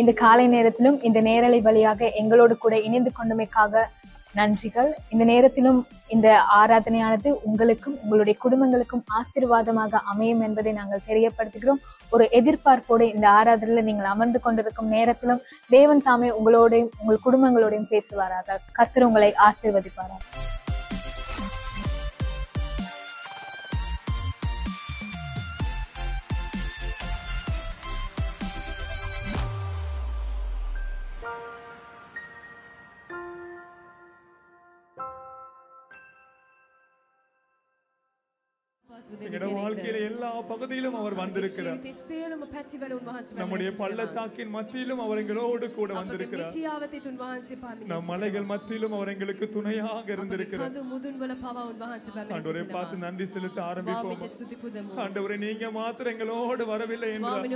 இந்த காலை நேரத்திலும் இந்த நேரலை வழியாக எங்களோடு கூட இணைந்து கொண்டமைக்காக நன்றிகள். இந்த நேரத்திலும் இந்த ஆராதனையானது உங்களுக்கும் உங்களுடைய குடும்பங்களுக்கும் ஆசீர்வாதமாக அமையும் என்பதை நாங்கள் தெரியப்படுத்துகிறோம். ஒரு எதிர்பார்ப்போடு இந்த ஆராதனையில நீங்கள் அமர்ந்து கொண்டிருக்கும் நேரத்திலும் தேவன் தாமே உங்களோடையும் உங்கள் குடும்பங்களோடையும் பேசுவாராக. கத்திர உங்களை ஆசீர்வதிப்பாராக. எல்லா பகுதியிலும் அவர் வந்திருக்கிறார். நம்முடைய பள்ளத்தாக்கின் மத்தியிலும் அவர் எங்களோடு கூட வந்திருக்கிறார். நம் மலைகள் மத்தியிலும் அவர் எங்களுக்கு துணையாக இருந்திருக்கிறார். பார்த்து நன்றி செலுத்த ஆரம்பிப்போம். ஆண்டவரை நீங்க மாத்திரம் எங்களோடு வரவில்லை என்றால்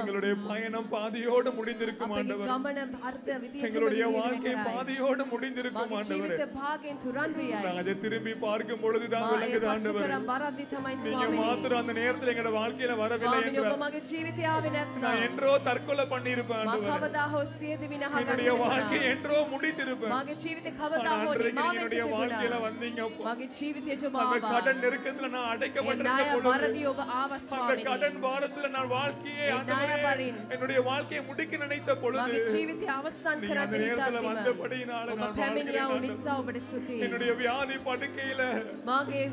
எங்களுடைய பயணம் பாதியோடு முடிந்திருக்கும் ஆண்டவர். எங்களுடைய வாழ்க்கை பாதியோடு முடிந்திருக்கும் ஆண்டவர். நாங்கள் திரும்பி பார்க்கும் பொழுதுதான் விளங்குது ஆண்டவர். நீங்க மாத்திரம் அந்த நேரத்தில் எங்க வாழ்க்கையில வரவில்லை நான் என்றோ தற்கொலை பண்ணியிருப்பேன் என்னுடைய வாழ்க்கை என்றோ முடித்திருப்பேன். என்னுடைய வாழ்க்கையில வந்தீங்க அந்த கடன் நெருக்கத்துல நான் அடைக்கப்பட்டிருந்த அந்த கடன் பாரத்துல நான் வாழ்க்கையை என்னுடைய வாழ்க்கையை முடிக்க நினைத்த பொழுது அந்த நேரத்துல வந்தபடியினால என்னுடைய வியாதி படுக்கையில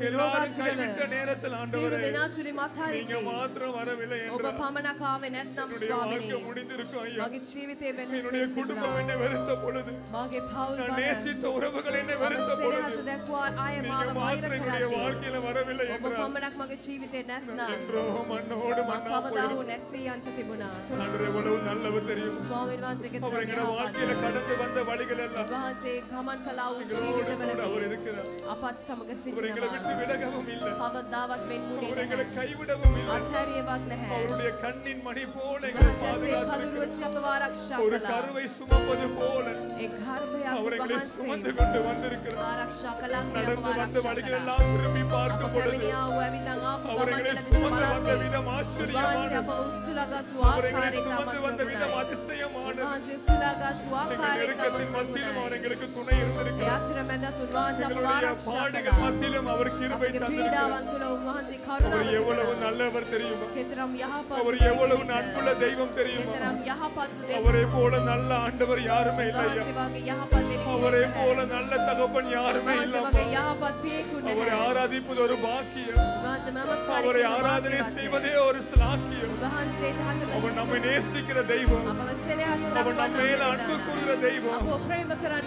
எல்லாரும் கைவிட்ட நேரத்தில் ஆண்டவர் දෙනා තුලින් நீங்க අත්හරිද්දී மாத்திரம் வரவில்லை ඔබ என்றால் පමණක් ආවේ නැත්නම් என்னுடைய வாழ்க்கை ස්වාමීනි முடிந்திருக்கும் ஐயா මගේ ජීවිතේ වෙනස් என்னுடைய වෙන්න குடும்பம் තිබුණා. என்னை வெறுத்த பொழுது මගේ පවුල් நான் බල நேசித்த உறவுகள் என்னை මම வெறுத்த பொழுது සෙනෙහස දැක්වා ආය நீங்க මාව වෛර மாத்திரம் என்னுடைய කරද්දී வாழ்க்கையில வரவில்லை ඔබ என்றால் පමණක් මගේ ජීවිතේ නැත්නම් என்றோ மண்ணோடு මම மண்ணா කවදා போயிடும் හෝ නැසී යන්න තිබුණා. ஆண்டவர் எவ்வளவு நல்லவர் தெரியும் ස්වාමීන් වහන්සේගේ அவர் எங்களோட வாழ்க்கையில கடந்து வந்த வழிகள் எல்லாம் වහන්සේ ගමන් කළා වූ எங்களோடு கூட அவர் ජීවිතවලදී இருக்கிறார் අපත් සමග அவர் எங்களை සිටිනවා. விட்டு விலகவும் இல்லை කවදාවත් වෙන්මුනේ அவர் அவருடைய கண்ணின் மணி போல எங்களை ஒரு கருவை சுமப்பது போல அவர் எங்களை கொண்டு வந்திருக்கிறார் நடந்து வந்த வழிகளெல்லாம் திரும்பி பார்க்கும் பொழுது அவர் எங்களை சுமந்து வந்த விதம் ஆச்சரியமான அவர் எங்களை சுமந்து வந்த விதம் அதிசயமான நெருக்கத்தின் மத்தியிலும் அவர் எங்களுக்கு துணை அவர் எவ்வளவு நல்லவர் தெரியுமா? அவர் எவ்வளவு அன்புள்ள தெய்வம் தெரியுமா? அவரை போல நல்ல ஆண்டவர் யாருமே இல்லையா? அவரை போல நல்ல தகப்பன் யாருமே இல்லையா அவரை ஆராதிப்பது ஒரு பாக்கியம். அவரை ஆராதனை செய்வதே ஒரு ஸ்லாக்கியம் அவர் நம்மை நேசிக்கிற தெய்வம். அவர் நம்ம மேல அன்பு கூறுகிற தெய்வம்.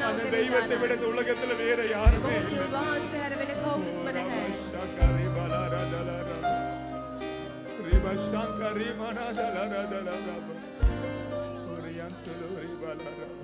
அந்த தெய்வத்தை விட இந்த உலகத்துல வேற யாருமே இல்லை. Bashankarima Nadalara Oriental Rivalara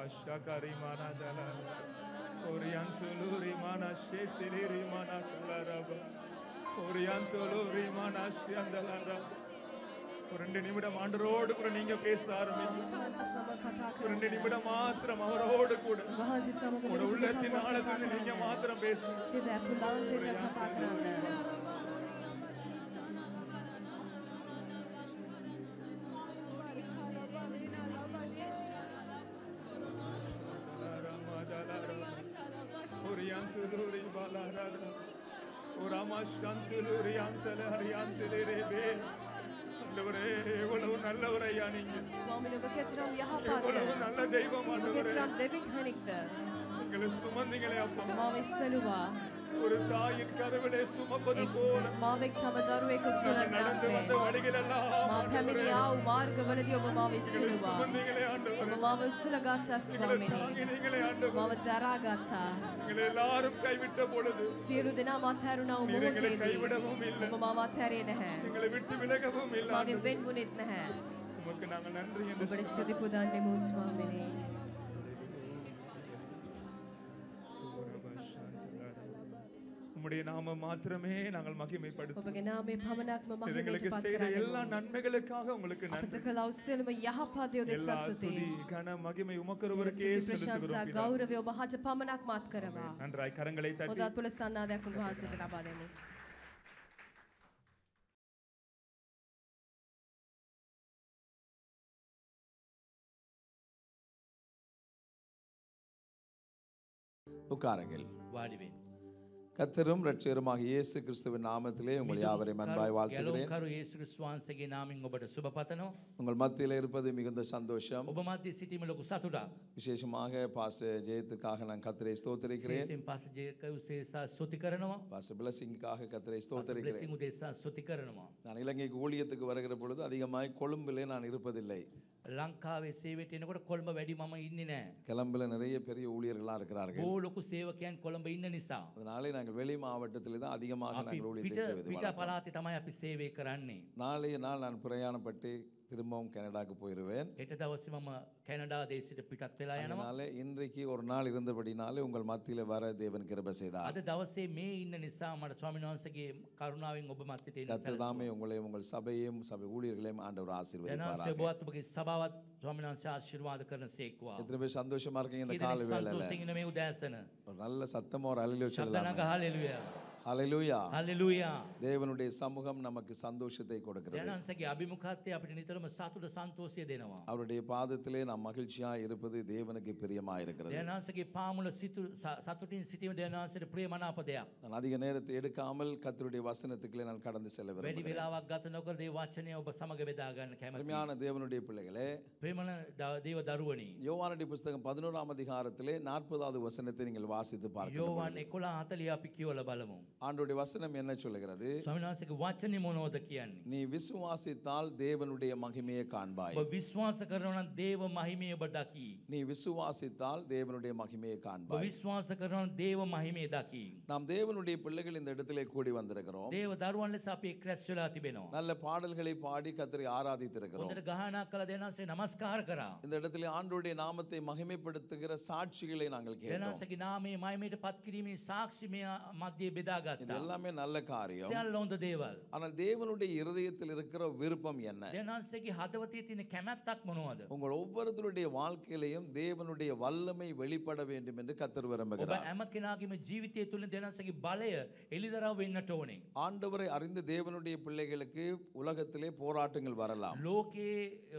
bashakari mana dala orientuluri mana shetiliri mana kalaraba orientuluri mana shandalara ஒரு ரெண்டு நிமிடம் ஆண்டரோடு கூட நீங்க பேச ஆரம்பிங்க ரெண்டு நிமிடம் மாத்திரம் அவரோடு கூட உங்க உள்ளத்தின் ஆழத்திலிருந்து நீங்க மாத்திரம் பேசுங்க லஹரகன ஓராமா சாந்தலு ரியாந்தல ஹரியாந்தலே ரேபே ஆண்டவரே எவ்வளவு நல்லவர் ஐயா நீங்க சுவாமி நபகத்ராம் யஹா பாரு எவ்வளவு நல்ல தெய்வம் ஆண்டவரே நபகத்ராம் தெய்வம் ஒரு தாயின் கதவிலே சுமப்பது போல මාවෙක් තම දරුවෙකු நாங்கள் நடந்து வந்த සුරන්නාවේ. வழிகள் எல்லாம் මා ஆண்டவரே, පැමිණියා වූ මාර්ගවලදී ඔබ මාව எங்களை ඉස්සලුවා. சுமந்தீங்களே ஆண்டவரே ඔබ මාව ඉස්සලගත්තා எங்களை ස්වාමිනේ. தாங்கினீங்களே ஆண்டவரே මාව දරාගත්තා. எங்களை எல்லாரும் கைவிட்ட பொழுது සියලු දෙනා මත්හැරුණා වූ நீர் எங்களை මොහොතේදී கைவிடவும் இல்லை ඔබ මාව අත්හැරියේ නැහැ. எங்களை விட்டு விலகவும் இல்லை මාගෙන් ஆண்டவரே. වෙන් වුණෙත් නැහැ. உமக்கு நாங்கள் நன்றி என்று ඔබට ස්තුති පුදන්නෙමු ස්වාමිනේ. உம்முடைய நாம மாத்திரமே நாங்கள் மகிமைப்படுத்தும் எங்களுக்கு செய்த எல்லா நன்மைகளுக்காக உங்களுக்கு நன்றி. கன மகிமை உமக்கொருவருக்கே செலுத்துகிறோம் ಗೌರವ ಒಬ್ಬ ಹಾಜ ಪಮನಾಕ್ ಮಾತ್ಕರವ ನನ್ರಾಯ್ ಕರಂಗಳೇ ತಟ್ಟಿ ಓದಾದ ಪುಲಸ್ ಸನ್ನಾದ ಕುಂಭ ಹಾಜನ ಬಾದೇನಿ ഉക്കാരെങ്കിൽ വാടിവേൻ உட்காருங்கள் වාඩිවෙන්. கத்தரும் ரட்சகருமாக இயேசு கிறிஸ்துவின் நாமத்திலே உங்கள் யாவரையும் அன்பாய் வாழ்த்துகிறேன் ගැලුම්කරු ඒසු ක්‍රිස්වාන්සගේ නාමින් ඔබට සුභ පතනවා. உங்கள் மத்தியில் இருப்பது மிகுந்த சந்தோஷம் ඔබ මධ්‍ය සිටීම ලොකු සතුටක්. விசேஷமாக பாஸ்டர் ஜெயத்துக்காக நான் கத்தரை ஸ்தோத்திரிக்கிறேன் සේසෙන් පස ජයක උසේසා සුති කරනවා. பாஸ்டர் பிளஸிங்காக கத்தரை ஸ்தோத்திரிக்கிறேன் බ්ලෙසිං උදෙසා සුති කරනවා. நான் இலங்கைக்கு ஊழியத்துக்கு வருகிற பொழுது அதிகமாய் கொழும்பிலே நான் இருப்பதில்லை ලංකාවේ සේවට එනකොට කොළඹ වැඩි මම ඉන්නේ නෑ. கிளம்புல நிறைய பெரிய ஊழியர்கள்லாம் இருக்கிறார்கள் බෝ ලොකු සේවකයන් කොළඹ ඉන්න නිසා. அதனாலே நாங்கள் வெளி மாவட்டத்திலே தான் அதிகமாக අපි நாங்கள் ஊழியத்தை පිට செய்வது පිට வழக்கம். පලාති තමයි අපි සේවය කරන්නේ. நாளைய நாள் நான் பிரயாணப்பட்டு திரும்பவும் கனடாக்கு போயிடுவேன் හෙට දවස මම කැනඩා දේශයට පිටත් වෙලා යනවා. அதனால இன்றைக்கு ஒரு நாள் இருந்தபடினாலே உங்கள் மத்தியில வர தேவன் கிருபை செய்தார் අද දවසේ මේ ඉන්න නිසා මට ස්වාමීන් වහන්සේගේ කරුණාවෙන් ඔබ මත්තට එන්න கர்த்தர் தாமே உங்களையும் உங்கள் சபையும் சபை ஊழியர்களையும் ஆண்டவர் ජනන්සේ ஆசீர்வதிப்பாராக ඔබවත් ඔබගේ සභාවත් ස්වාමීන් වහන්සේ ආශිර්වාද කරන සේක්වා. எத்தனை பேர் சந்தோஷமா இருக்கீங்க இந்த කීදෙනෙක් கால வேளையில සන්තෝෂයෙන් ඉන්න මේ උදෑසන. ஒரு நல்ல சத்தமா ஒரு அலையில சொல்லலாம் ශබ්දනග හාලෙලුයා. ஹalleluya හල්ලෙලුයා. தேவனுடைய சமூகம் நமக்கு சந்தோஷத்தை கொடுக்கிறது ජනන්සගේ අභිමුඛත්වය අපිට නිතරම සතුට සන්තෝෂය දෙනවා. அவருடைய பாதத்திலே நாம் மகிழ்ச்சியா இருப்பது தேவனுக்கு பிரியமா இருக்கிறது දයනාන්සගේ පාමුල සිතු ස- සතුටින් සිටීම දයනාන්සට ප්‍රියමනාප දෙයක්. நான் அதிக நேரத்தை எடுக்காமல் கர்த்தருடைய வசனத்துக்குள்ளே நான் கடந்து செல்ல වැඩි விரும்புகிறேன் වෙලාවක් ගත නොකර දේ වචනය ඔබ සමග බෙදාගන්න කැමති. அருமையான தேவனுடைய பிள்ளைகளே ප්‍රේමණ ද- දේව දරුවනි. யோவானுடைய புஸ்தகம் பதினோராம் அதிகாரத்திலே நாற்பதாவது வசனத்தை நீங்கள் வாசித்து பார்க்கலாம் යෝවන් එකොලා හතලිය අපි කියවල බලමු. ஆண்டுடைய வசனம் என்ன சொல்லுகிறது? சுவாமிநாசிக்கு வாச்சனி மோனோத நீ விசுவாசித்தால் தேவனுடைய மகிமையை காண்பாய். விசுவாச கரணா தேவ மகிமையை பதாக்கி நீ விசுவாசித்தால் தேவனுடைய மகிமையை காண்பாய். விசுவாசகரம் தேவ மகிமையை தாக்கி நாம் தேவனுடைய பிள்ளைகள் இந்த இடத்திலே கூடி வந்திருக்கிறோம். தேவ தர்வான்ல சாப்பி கிரஸ்வலா திபேனோ நல்ல பாடல்களை பாடி கத்தரை ஆராதித்திருக்கிறோம். இந்த கஹனாக்கள் தேனா சே நமஸ்கார கரா இந்த இடத்திலே ஆண்டுடைய நாமத்தை மகிமைப்படுத்துகிற சாட்சிகளை நாங்கள் கேட்டோம். நாமே மகிமையை பத்கிரிமே சாட்சி மே மத்தியே பெதாக බෙදාගත්තා. எல்லாமே நல்ல காரியம் සියල්ල හොඳ දේවල්. ஆனால் தேவனுடைய இருதயத்தில் இருக்கிற விருப்பம் என்ன දෙනාන්සේගේ හදවතේ තියෙන කැමැත්තක් මොනවද. உங்கள் ஒவ்வொருத்தருடைய வாழ்க்கையிலையும் தேவனுடைய வல்லமை வெளிப்பட வேண்டும் என்று கத்தர் ඔබ விரும்புகிறார் ඇම කෙනගේම ජීවිතය තුළින් දෙනසගේ බලය එළිදරව වෙන්නට ඕනේ. ஆண்டவரை அறிந்த தேவனுடைய பிள்ளைகளுக்கு உலகத்திலே போராட்டங்கள் வரலாம் ලෝකයේ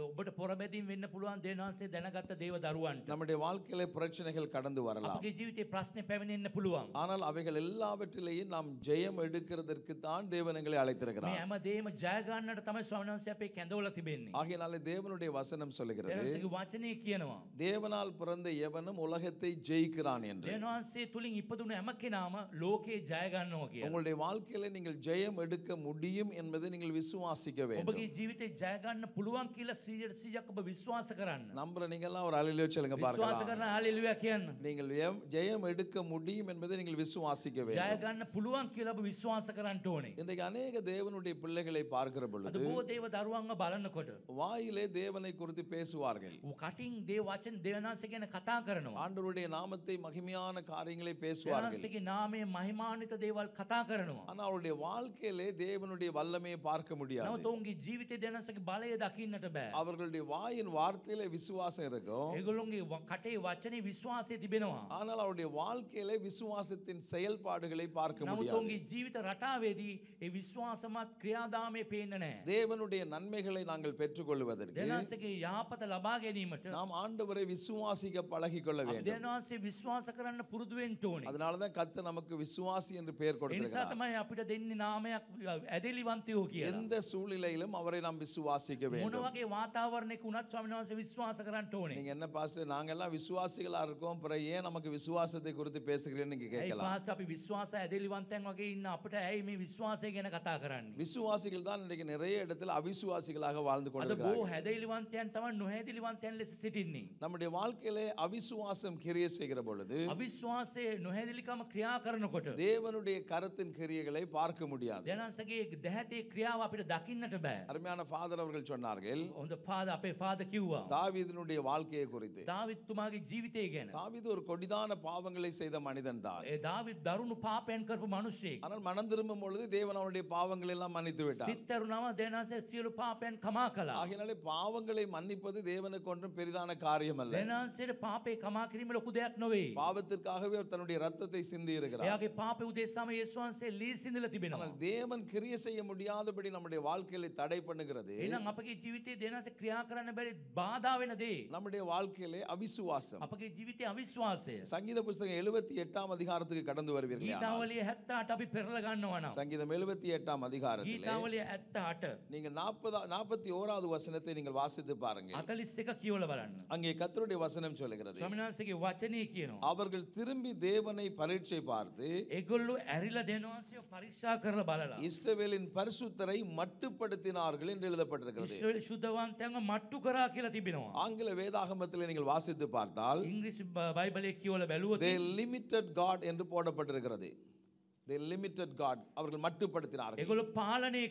ඔබට පොරබැදින් වෙන්න පුළුවන් දෙනාන්සේ දැනගත්ත දේව දරුවන්ට. நம்முடைய வாழ்க்கையில பிரச்சனைகள் கடந்து வரலாம் අපගේ ජීවිතේ ප්‍රශ්න පැමිණෙන්න පුළුවන්. ஆனால் அவைகள் எல்லாவற்றிலேயும் நாம் ஜெயம் எடுக்கிறதற்கு தான் தேவன் எங்களை මේ அழைத்திருக்கிறார் හැම දේම ජයගන්නට තමයි ස්වාමීන් අපේ කැඳවල තිබෙන්නේ. ஆகையினாலே தேவனுடைய வசனம் சொல்லுகிறது දෙනසගේ වචනය කියනවා. தேவனால் பிறந்த எவனும் உலகத்தை ஜெயிக்கிறான் என்று දෙනවන්සේ තුළින් ඉපදුන හැම කෙනාම ලෝකයේ ජයගන්නවා කිය. உங்களுடைய வாழ்க்கையில நீங்கள் ஜெயம் எடுக்க முடியும் என்பதை நீங்கள் விசுவாசிக்க வேண்டும் ඔබගේ ජීවිතේ ජයගන්න පුළුවන් කියලා සීයට සීයක් ඔබ විශ්වාස කරන්න. நம்புற நீங்க எல்லாம் ஒரு அலையில சொல்லுங்க විශ්වාස பார்க்கலாம் කරන හalleluya කියන්න. நீங்கள் எம்- ஜெயம் எடுக்க முடியும் என்பதை நீங்கள் விசுவாசிக்க வேண்டும் ජයගන්න පුළුවන් පුළුවන් කියලා ඔබ විශ්වාස කරන්න ඕනේ. இன்றைக்கு அநேக தேவனுடைய பிள்ளைகளை பார்க்கிற අද பொழுது බොහෝ දේව දරුවන්ව බලනකොට வாயிலே தேவனை குறித்து பேசுவார்கள் කටින් දේ වචන දෙවනාස ගැන කතා කරනවා. ஆண்டவருடைய நாமத்தை மகிமையான காரியங்களை பேசுவார்கள் දෙවනාසගේ නාමය මහිමානිත දේවල් කතා කරනවා. ஆனா அவருடைய வாழ்க்கையிலே தேவனுடைய வல்லமையை பார்க்க முடியாது නමුත් ඔවුන්ගේ ජීවිතය දෙනසගේ බලය දකින්නට බෑ. அவர்களுடைய வாயின் வார்த்தையில விசுவாசம் இருக்கும் ඒගොල්ලොන්ගේ ව- කටේ වචනේ විශ්වාසය තිබෙනවා. ஆனால் அவருடைய வாழ்க்கையிலே விசுவாசத்தின் செயல்பாடுகளை பார்க்க නමුත් முடியாது ඔවුන්ගේ ජීවිත රටාවේදී ඒ විශ්වාසමත් ක්‍රියාදාමය පේන්න නෑ. தேவனுடைய நன்மைகளை நாங்கள் பெற்றுக்கொள்வதற்கு දෙනසගේ යහපත ලබා ගැනීමට நாம் ஆண்டவரை விசுவாசிக்க பழகிக்கொள்ள வேண்டும் දෙනවාසේ විශ්වාස කරන්න පුරුදුවෙන්ට ඕනේ. அதனாலதான் கத்த நமக்கு விசுவாசி என்று பெயர் එනිසා கொடுத்திருக்கிறார் තමයි අපිට දෙන්නේ නාමයක් ඇදලිවන්තයෝ කියලා. எந்த சூழ்நிலையிலும் அவரை நாம் விசுவாசிக்க මොන வேண்டும் වගේ වාතාවරණයක උනත් ස්වාමීන් වහන්සේ විශ්වාස කරන්න ඕනේ. நீங்க என்ன பாஸ்டர் நாங்க எல்லாம் விசுவாசிகளா இருக்கோம் பிறகு ஏன் நமக்கு விசுவாசத்தை குறித்து பேசுகிறேன்னு நீங்க ඇයි கேட்கலாம் පාස්ට අපි විශ්වාස ඇදලිවන්තයන් වගේ ඉන්න අපට ඇයි මේ විශ්වාසය ගැන කතා කරන්නේ. விசுவாசிகள் தான் இன்றைக்கு நிறைய இடத்துல அவிசுவாசிகளாக வாழ்ந்து අද බෝ கொண்டிருக்கிறார்கள் හැදලිවන්තයන් තම නොහැදිලිවන්තයන් ලෙස සිටින්නේ. நம்முடைய வாழ்க்கையிலே அவிசுவாசம் கிரியை செய்கிற பொழுது අවිශ්වාසය නොහැදිලිකම ක්‍රියා කරනකොට. தேவனுடைய கரத்தின் கிரியைகளை பார்க்க முடியாது දෙනසගේ දැහැතේ ක්‍රියාව අපිට දකින්නට බෑ. அருமையான ஃபாதர் அவர்கள் சொன்னார்கள் හොඳ පාද අපේ පාද කිව්වා. தாவீதினுடைய வாழ்க்கையை குறித்து දාවිත්තුමාගේ ජීවිතය ගැන. தாவீது ஒரு கொடிதான பாவங்களை செய்த மனிதன் தான் ඒ දාවිත් දරුණු පාපයන් කරපු මනුෂ්‍යයෙක්. ஆனால் மனம் திரும்பும் பொழுது தேவன் அவனுடைய பாவங்களை எல்லாம் மன்னித்து விட்டார் සිත්තරුණම දෙනසේ සියලු පාපයන් කමා කලා. ஆகையினாலே பாவங்களை மன்னிப்பது தேவனுக்கு ஒன்றும் பெரிதான காரியம் அல்ல දෙනසේට පාපේ කමා කිරීම ලොකු දෙයක් නොවේ. பாவத்திற்காகவே அவர் தன்னுடைய ரத்தத்தை சிந்தி இருக்கிறார் එයාගේ පාප උදෙසාම යේසුවන්සේ ලී සිඳල තිබෙනවා. ஆனால் தேவன் கிரியை செய்ய முடியாதபடி நம்முடைய வாழ்க்கையில தடை பண்ணுகிறது එහෙනම් අපගේ ජීවිතයේ දෙනස ක්‍රියා කරන්න බැරි බාධා වෙන දේ. நம்முடைய வாழ்க்கையிலே அவிசுவாசம் අපගේ ජීවිතය අවිශ්වාසය. சங்கீத புஸ்தகம் எழுபத்தி எட்டாம் அதிகாரத்துக்கு கடந்து வருவீர்கள் ගීතාවලිය හැත්තාට අපි පෙරල ගන්නවා නම්. சங்கீதம் எழுபத்தி எட்டாம் அதிகாரத்தில் ගීතාවලිය ඇත්තාට நீங்க நாற்பதா நாற்பத்தி ஓராவது வசனத்தை நீங்கள் வாசித்து பாருங்க අතලිස් එක කියවල බලන්න. அங்கே கர்த்தருடைய வசனம் சொல்லுகிறது ස්වාමිනාන්සේගේ වචනය කියනවා. அவர்கள் திரும்பி தேவனை பரீட்சை பார்த்து ඒගොල්ලු ඇරිල දෙනවාසය පරික්ෂා කරලා බලලා. இஸ்ரவேலின் பரிசுத்தரை மட்டுப்படுத்தினார்கள் என்று எழுதப்பட்டிருக்கிறது ඉස්්‍රල ශුද්ධවන්තයන්ව මට්ටු කරා කියලා තිබෙනවා. ஆங்கில வேதாகமத்தில் நீங்கள் வாசித்து பார்த்தால் ඉංග්‍රිසි බයිබලය කියවල බැලුවොත් they limited God என்று போடப்பட்டிருக்கிறது they limited god அவர்கள் மட்டுப்படுத்தினார்கள் এগুলো পালনই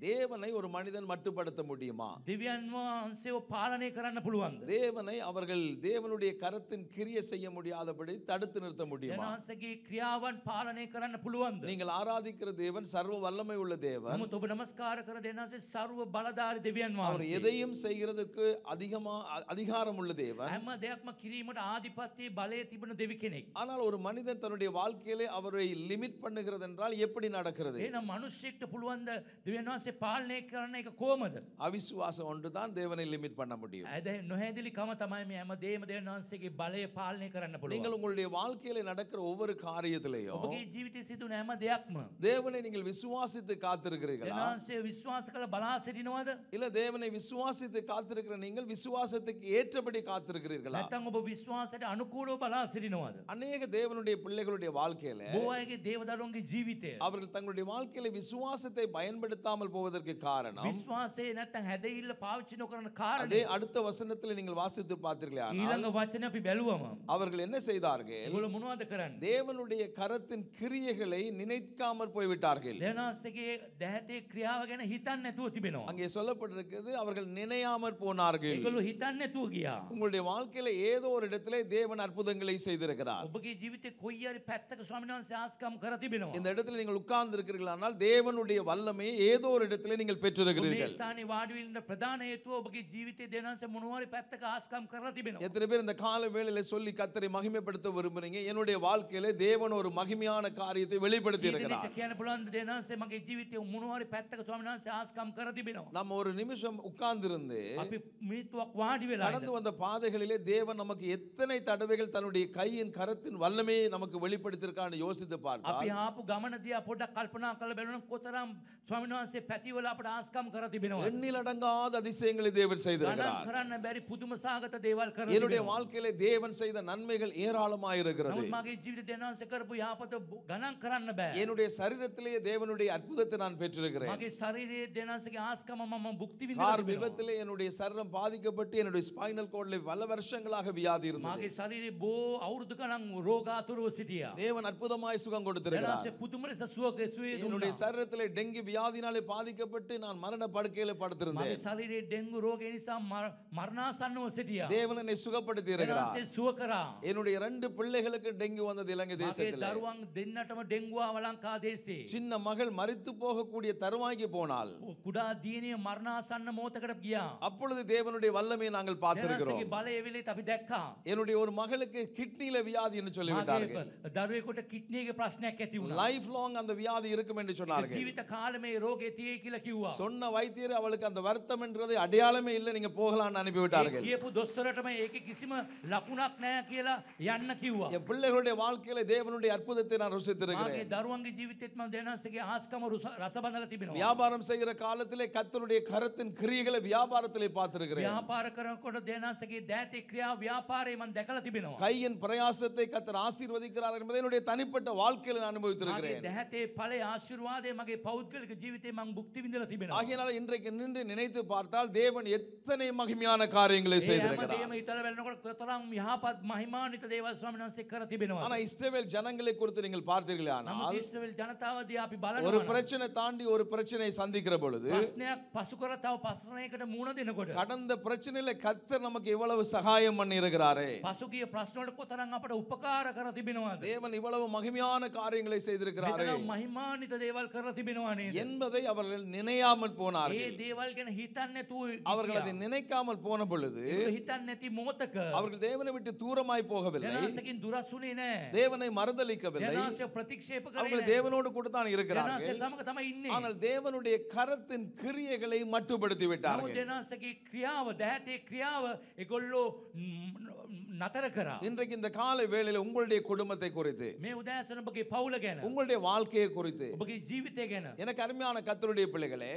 தேவனை ஒரு மனிதன் மட்டுப்படுத்த முடியுமா දෙවියන් වහන්සේව පාලනය කරන්න පුළුවන්ද. தேவனை அவர்கள் தேவனுடைய கரத்தின் கிரியை செய்ய முடியாதபடி தடுத்து நிறுத்த முடியுமா දෙනසගේ ක්‍රියාවන් පාලනය කරන්න පුළුවන්ද. நீங்கள் ஆராதிக்கிற தேவன் சர்வ வல்லமை உள்ள தேவன் නමුත් ඔබ නමස්කාර කර දෙනසේ සර්ව බලධාරි දෙවියන් அவர் වහන්සේ. எதையும் செய்கிறதுக்கு அதிகமா அ- அதிகாரம் உள்ள தேவன் හැම දෙයක්ම කිරීමට ආධිපත්‍යයේ බලය තිබෙන දෙවි කෙනෙක්. ஆனால் ஒரு மனிதன் தன்னுடைய வாழ்க்கையிலே அவரை லிமிட் பண்ணுகிறது என்றால் எப்படி நடக்கிறது එන මනුෂ්‍යෙක්ට පුළුවන්ද දෙවියන් වහන්සේ පාලනය කරන එක කෝමද. அவிசுவாசம் ஒன்று தான் தேவனை லிமிட் பண்ண முடியும் ඇද නොහැදිලි කම තමයි මේ හැම දේම දෙවන් වහන්සේගේ බලය පාලනය කරන්න நீங்கள் පුළුවන්. உங்களுடைய வாழ்க்கையில நடக்கிற ஒவ்வொரு காரியத்திலையும் ඔබගේ ජීවිතය සිදුන හැම දෙයක්ම. தேவனை நீங்கள் விசுவாசித்து காத்திருக்கிறீர்களா දෙවහන්සේ විශ්වාස කළ බලා සිටිනවද. இல்ல தேவனை விசுவாசித்து காத்திருக்கிற நீங்கள் விசுவாசத்துக்கு ஏற்றபடி காத்திருக்கிறீர்களா නැත්තං ඔබ විශ්වාසයට අනුකූලව බලා සිටිනවද. அநேக தேவனுடைய பிள்ளைகளுடைய வாழ்க்கையில බෝයගේ දේවදරුවන්ගේ ජීවිතය. அவர்கள் தங்களுடைய வாழ்க்கையில விசுவாசத்தை பயன்படுத்தாமல் போவதற்கு காரணம் විශ්වාසය නැත්තං හැදඉල්ල පාවිච්චි නොකරන அதே කාරණය அடுத்த வசனத்தில் நீங்கள் வாசித்து பார்த்தீர்களே ඊළඟ වචන අපි බැලුවම. அவர்கள் என்ன செய்தார்கள் ගොල මොනවද කරන්න. தேவனுடைய கரத்தின் கிரியைகளை நினைக்காமற் போய்விட்டார்கள் දෙනස්සගේ දැහැතේ ක්‍රියාව ගැන හිතන්න නැතුව තිබෙනවා. அங்கே சொல்லப்பட்டிருக்கிறது அவர்கள் நினையாமற் போனார்கள் ඒගොලු හිතන්න නැතුව ගියා. உங்களுடைய வாழ்க்கையில ஏதோ ஒரு இடத்திலே தேவன் அற்புதங்களை செய்திருக்கிறார் ඔබගේ ජීවිතය කොයිරි පැත්තක ස්වාමිනාන්සේ ආස්කම් කර තිබෙනවා. இந்த இடத்துல நீங்கள் உட்கார்ந்து இருக்கிறீர்களானால் தேவனுடைய வல்லமையை ஏதோ ஒரு இடத்திலே நீங்கள் මේ பெற்றிருக்கிறீர்கள் ස්ථානයේ වාඩිවෙන්න ප්‍රධාන හේතුව ඔබගේ ජීවිතය දෙනන්ස මොනවාරි පැත්තක ආස්කම් කරලා තිබෙනවා. எத்தனை பேர் இந்த கால வேளையில சொல்லி கத்தரை மகிமைப்படுத்த விரும்புறீங்க என்னுடைய வாழ்க்கையில தேவன் ஒரு மகிமையான காரியத்தை வெளிப்படுத்தி ඊදනට இருக்கிறார் කියන පුළුවන් දෙනන්සේ මගේ ජීවිතය මොනවාරි පැත්තක ස්වාමිනාන්සේ ආස්කම් කර තිබෙනවා. நம்ம ஒரு நிமிஷம் உட்கார்ந்திருந்து අපි මිනිත්තුවක් වාඩි වෙලා கடந்து வந்த பாதைகளிலே தேவன் நமக்கு எத்தனை தடவைகள் தன்னுடைய கையின் கரத்தின் வல்லமையை நமக்கு வெளிப்படுத்தியிருக்கான்னு யோசித்து අපි பார்த்தால் ආපු ගමන දිහා පොඩ්ඩක් කල්පනා කරලා බලන කොතරම් ස්වාමීන් වහන්සේ පැ ඇතිවල අපට ආස්කම් කර තිබෙනවා. எண்ணிலடங்காத அதிசயங்களை தேவன் ගණන් செய்திருக்கிறார் කරන්න බැරි පුදුම සාගත දේවල් කර என்னுடைய තිබෙනවා. வாழ்க்கையிலே தேவன் செய்த நன்மைகள் ஏராளமாயிருக்கிறது නමුත් මගේ ජීවිත දෙනාන්ස කරපු යහපත බො- ගණන් කරන්න බෑ. என்னுடைய சரீரத்திலேயே தேவனுடைய அற்புதத்தை நான் பெற்றிருக்கிறேன் මගේ ශරීරයේ දෙනාන්සගේ ආස්කම මම භුක්ති கார் විඳිනවා. விபத்திலே என்னுடைய சரீரம் பாதிக்கப்பட்டு என்னுடைய ஸ்பைனல் கோட்ல பல வருஷங்களாக வியாதி இருந்தது මගේ ශරීරයේ බෝ අවුරුදු ගණන් රෝගාතුරව සිටියා. தேவன் அற்புதமாய் சுகம் கொடுத்திருக்கிறார் දෙනාන්සේ පුදුම ලෙස සුවක සුවේ என்னுடைய දුන්නා. சரீரத்திலே டெங்கி வியாதினாலே பாதிக்கப்பட்டு நான் மரண படுக்கையில මගේ படுத்திருந்தேன் ශරීරයේ ඩෙංගු රෝගය නිසා මර- මරණාසන්නව සිටියා. தேவன் என்னை சுகப்படுத்தி இருக்கிறார் දෙනාන්සේ සුව කරා. என்னுடைய ரெண்டு பிள்ளைகளுக்கு டெங்கு வந்தது இலங்கை මගේ தேசத்தில் දරුවන් දෙන්නටම ඩෙංගුවාව ලංකා දේශේ. சின்ன மகள் மரித்து போகக்கூடிய தருவாய்க்கு போனால் කුඩා දියණිය මරණාසන්න මොහොතකට ගියා. அப்பொழுது தேவனுடைய வல்லமையை நாங்கள் දෙනාන්සේගේ பார்த்திருக்கிறோம் බලය වෙලෙත් අපි දැක්කා. என்னுடைய ஒரு மகளுக்கு கிட்னில வியாதி என்று சொல்லிவிட்டார்கள் මගේ දරුවෙකුට කිඩ්නියගේ ප්‍රශ්නයක් ඇති වුණා. லைஃப் லாங் அந்த வியாதி இருக்கும் என்று சொன்னார்கள் ජීවිත කාලෙම මේ රෝගේ තියෙයි කියලා කිව්වා. சொன்ன வைத்தியர் அவளுக்கு அந்த வருத்தம் என்றது அடையாளமே இல்லை நீங்க போகலாம்னு ඒ அனுப்பிவிட்டார்கள் කියපු දොස්තරටම ඒකේ කිසිම ලකුණක් නැහැ කියලා යන්න කිව්වා. என் பிள்ளைகளுடைய வாழ்க்கையில தேவனுடைய அற்புதத்தை நான் මාගේ ருசித்திருக்கிறேன் දරුවන්ගේ ජීවිතෙත් මම දෙනාසගේ ආස්කම රුස- රස බඳලා තිබෙනවා. வியாபாரம் செய்கிற காலத்திலே கர்த்தருடைய கரத்தின் கிரியைகளை வியாபாரத்திலே பார்த்திருக்கிறேன் ව්‍යාපාර කරනකොට දෙනාසගේ දෑතේ ක්‍රියා ව්‍යාපාරය මම දැකලා තිබෙනවා. கையின் பிரயாசத்தை கர்த்தர் ஆசீர்வதிக்கிறார் என்பதை என்னுடைய தனிப்பட்ட வாழ்க்கையில நான் මගේ அனுபவித்திருக்கிறேன் දැහැතේ ඵලයේ ආශිර්වාදය මගේ පෞද්ගලික ජීවිතේ මම භුක්ති විඳලා තිබෙනවා. ஆகையினால இன்றைக்கு நின்று நினைத்து பார்த்தால் தேவன் எத்தனை மகிமையான காரியங்களை ඒ செய்திருக்கிறார் හැමදේම හිතලා බලනකොට කොතරම් යහපත් මහිමාන්විත දේවල් ස්වාමීන් වහන්සේ කර තිබෙනවා. ஆனா இஸ்ரவேல் ஜனங்களை குறித்து நீங்கள் பார்த்தீர்களே නමුත් ஆனால் ඊශ්‍රායෙල් ජනතාව දිහා අපි ஒரு බලනවා. பிரச்சனை தாண்டி ஒரு பிரச்சனை சந்திக்கிற பொழுது ප්‍රශ්නයක් පසු කර තව ප්‍රශ්නයකට මුහුණ දෙනකොට கடந்த பிரச்சனையில கர்த்தர் நமக்கு இவ்வளவு சகாயம் பண்ணி இருக்கிறாரே පසුගිය ප්‍රශ්නවලට කොතරම් අපට උපකාර කර තිබෙනවද? தேவன் இவ்வளவு மகிமையான காரியங்களை செய்திருக்கிறாரே මෙතරම් මහිමාන්විත දේවල් කරලා තිබෙනවා නේද? என்பதை அவர்கள் நினையாமல் ඒ போனார்கள் දේවල් ගැන හිතන්නේ නැතුව அவர்கள் அதை நினைக்காமல் போன பொழுது ඒක හිතන්නේ නැති මොහොතක அவர்கள் தேவனை விட்டு தூரமாய் போகவில்லை ජනසකින් දුරස් වුණේ නැහැ. தேவனை மறுதலிக்கவில்லை ජනසය ප්‍රතික්ෂේප කරේ அவர்கள் නැහැ. தேவனோடு கூட தான் ජනසය இருக்கிறார்கள் සමග තමයි ඉන්නේ. ஆனால் தேவனுடைய கரத்தின் கிரியைகளை மட்டுப்படுத்தி නමුත් விட்டார்கள் දෙනාසගේ ක්‍රියාව දැහැතේ ක්‍රියාව එගොල්ලෝ නතර කරා. இன்றைக்கு இந்த காலை வேளையில உங்களுடைய குடும்பத்தை குறித்து මේ උදෑසන ඔබගේ පවුල ගැන உங்களுடைய வாழ்க்கையை குறித்து ඔබගේ ජීවිතය ගැන எனக்கு அருமையான கத்தருடைய தேவனுடைய பிள்ளைகளே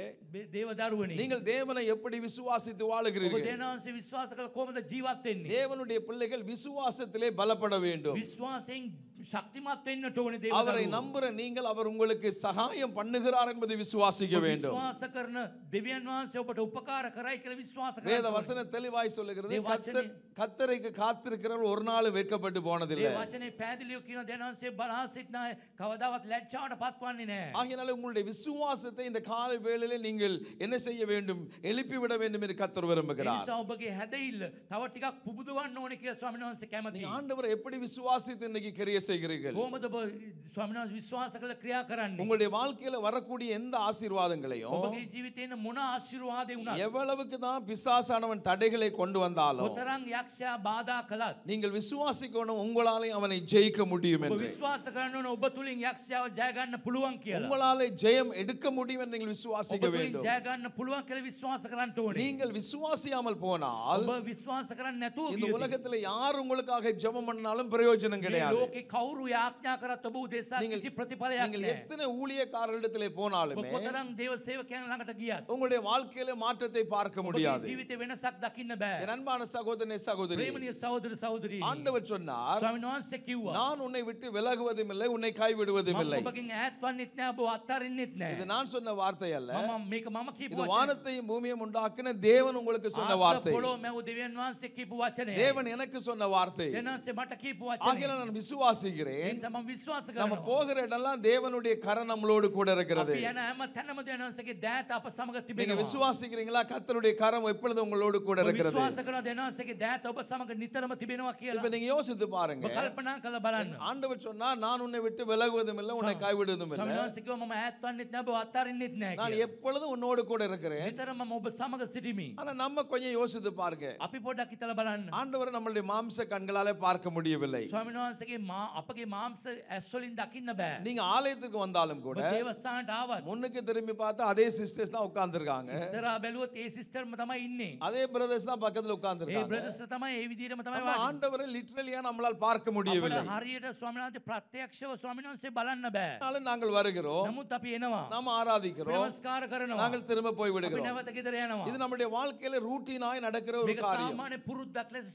தேவதாருவனி. நீங்கள் தேவனை எப்படி விசுவாசித்து வாழுகிறீர்கள்? தேனாசி விசுவாசங்கள் கோமத ஜீவாத்தேன் தேவனுடைய பிள்ளைகள் விசுவாசத்திலே பலப்பட வேண்டும். விசுவாசிங் ශක්තිමත් වෙන්නට ඕනේ දේව அவரை දරුවෝ. நம்புற நீங்கள் அவர் உங்களுக்கு சகாயம் பண்ணுகிறார் என்பதை விசுவாசிக்க வேண்டும் විශ්වාස කරන දෙවියන් වහන්සේ ඔබට උපකාර කරයි කියලා විශ්වාස வேத කරන්න ඕනේ. வசன தெளிவாய் சொல்லுகிறது தேவ கத்தர் வசனே- கத்தரைக்கு காத்திருக்கிறவர் ஒரு நாள் வெட்கப்பட்டு ඒ போனதில்லை වචනේ පැහැදිලිව කියන දෙනාන්සේ බලා සිටින අය කවදාවත් ලැජ්ජාවට පත්වන්නේ නැහැ. ஆகையினால உங்களுடைய விசுவாசத்தை இந்த காலை வேளையிலே நீங்கள் என்ன செய்ய வேண்டும் எழுப்பி விட வேண்டும் என்று கத்தர் ඒ விரும்புகிறார் නිසා ඔබගේ හැදෙයිල්ල තව ටිකක් පුබුදවන්න ඕනේ කියලා ස්වාමීන් වහන්සේ කැමතියි. நீங்க ஆண்டவரை எப்படி விசுவாசித்து இன்னைக்கு கிரிய செய்கிறீர்கள் කොහොමද ඔබ ස්වාමීන් වහන්සේ විශ්වාස කළ ක්‍රියා කරන්නේ? உங்களுடைய வாழ்க்கையில வரக்கூடிய எந்த ஆசீர்வாதங்களையும் ඔබගේ ජීවිතේ ඉන්න මොන ආශිර්වාදේ වුණත් எவ்வளவுக்கு தான் பிசாசானவன் தடைகளை கொண்டு வந்தாலும் කොතරම් යක්ෂයා බාධා කළත් நீங்கள் விசுவாசிக்கணும் உங்களாலே அவனை ஜெயிக்க முடியும் ඔබ என்று විශ්වාස කරන්න ඕන ඔබ තුලින් යක්ෂයාව ජය ගන්න පුළුවන් කියලා. உங்களாலே ஜெயம் எடுக்க முடியும் என்று நீங்கள் ඔබ விசுவாசிக்க තුලින් வேண்டும் ජය ගන්න පුළුවන් කියලා විශ්වාස කරන්න ඕනේ. நீங்கள் விசுவாசியாமல் போனால் ඔබ විශ්වාස කරන්නේ නැතුව இந்த ගියොත් உலகத்துல யார் உங்களுக்காக ஜெபம் பண்ணாலும் பிரயோஜனம் මේ கிடையாது ලෝකේ කවුරු යාඥා කරත් ඔබ උදෙසා நீங்கள் කිසි ප්‍රතිඵලයක් நீங்கள் නැහැ. எத்தனை ஊழியக்காரர்களிடத்திலே ඔබ போனாலுமே කොතරම් දේව සේවකයන් ළඟට ගියත් உங்களுடைய வாழ்க்கையில மாற்றத்தை பார்க்க ඔබගේ முடியாது ජීවිතේ වෙනසක් දකින්න බෑ. என் அன்பான சகோதரனே சகோதரி ප්‍රේමණීය සහෝදර සහෝදරී ஆண்டவர் சொன்னார் ස්වාමීන් වහන්සේ කිව්වා நான் உன்னை விட்டு விலகுவதும் இல்லை உன்னை கைவிடுவதும் මම இல்லை ඔබගෙන් ඈත් වන්නෙත් නෑ ඔබ අත්හරින්නෙත් இது නෑ. நான் சொன்ன வார்த்தை அல்ல මම මේක මම කියපු இது වචනය. வானத்தையும் பூமியும் உண்டாக்கின தேவன் உங்களுக்கு சொன்ன ආස්ත வார்த்தை පොළොව මැව් දෙවියන් වහන්සේ කියපු වචනය. தேவன் எனக்கு சொன்ன வார்த்தை දෙනාන්සේ මට කියපු ஆகையால වචනය. நான் ඒ நம்புகிறேன் நம்ம போகிற இடம்லாம் தேவனுடைய கரம் நம்மளோடு கூட இருக்கிறது. நீங்க விசுவாசிக்கிறீங்களா? கத்தருடைய கரம் எப்பொழுது உங்களோடு கூட இருக்கிறது? இப்ப நீங்க யோசித்து பாருங்க. ஆண்டவர் சொன்னா நான் உன்னை விட்டு விலகுவதும் இல்லை உன்னை கைவிடுவதும் இல்லை. நான் எப்பொழுதும் உன்னோடு கூட இருக்கிறேன். ஆனா நம்ம கொஞ்சம் யோசித்து பாருங்க. அப்படி போட்டா ஆண்டவர் நம்மளுடைய மாம்ச கண்களால பார்க்க முடியவில்லை. சுவாமி අපගේ මාංශ ඇස්වලින් දකින්න බෑ நீங்க ஆலயத்துக்கு வந்தாலும் கூட தேவஸ்தானට ආවත් முன்னுக்கு திரும்பி பார்த்தா அதே சிஸ்டர்ஸ் தான் உட்கார்ந்திருக்காங்க. ඉස්සරහා බැලුවොත් ඒ சிஸ்டர்ම තමයි ඉන්නේ அதே பிரதர்ஸ் தான் பக்கத்துல உட்கார்ந்திருக்காங்க. ඒ பிரதர்ஸ் තමයි ඒ விதியටම තමයි වාඩි லிட்டரலியா நம்மளால பார்க்க முடியவில்லை. අපිට හරියට ස්වාමීන් වහන්සේ ප්‍රත්‍යක්ෂව ස්වාමීන් වහන්සේ බලන්න බෑ நாங்கள் வருகிறோம். නමුත් අපි එනවා நாம் ஆராதிக்கிறோம். நமஸ்கார කරනවා நாங்கள் திரும்ப போய் விடுகிறோம். අපි නැවත ගෙදර இது நம்முடைய வாழ்க்கையில ரூட்டீனாய் நடக்கிற ஒரு காரியம். මේක சாமாන්‍ය පුරුද්දක් ලෙස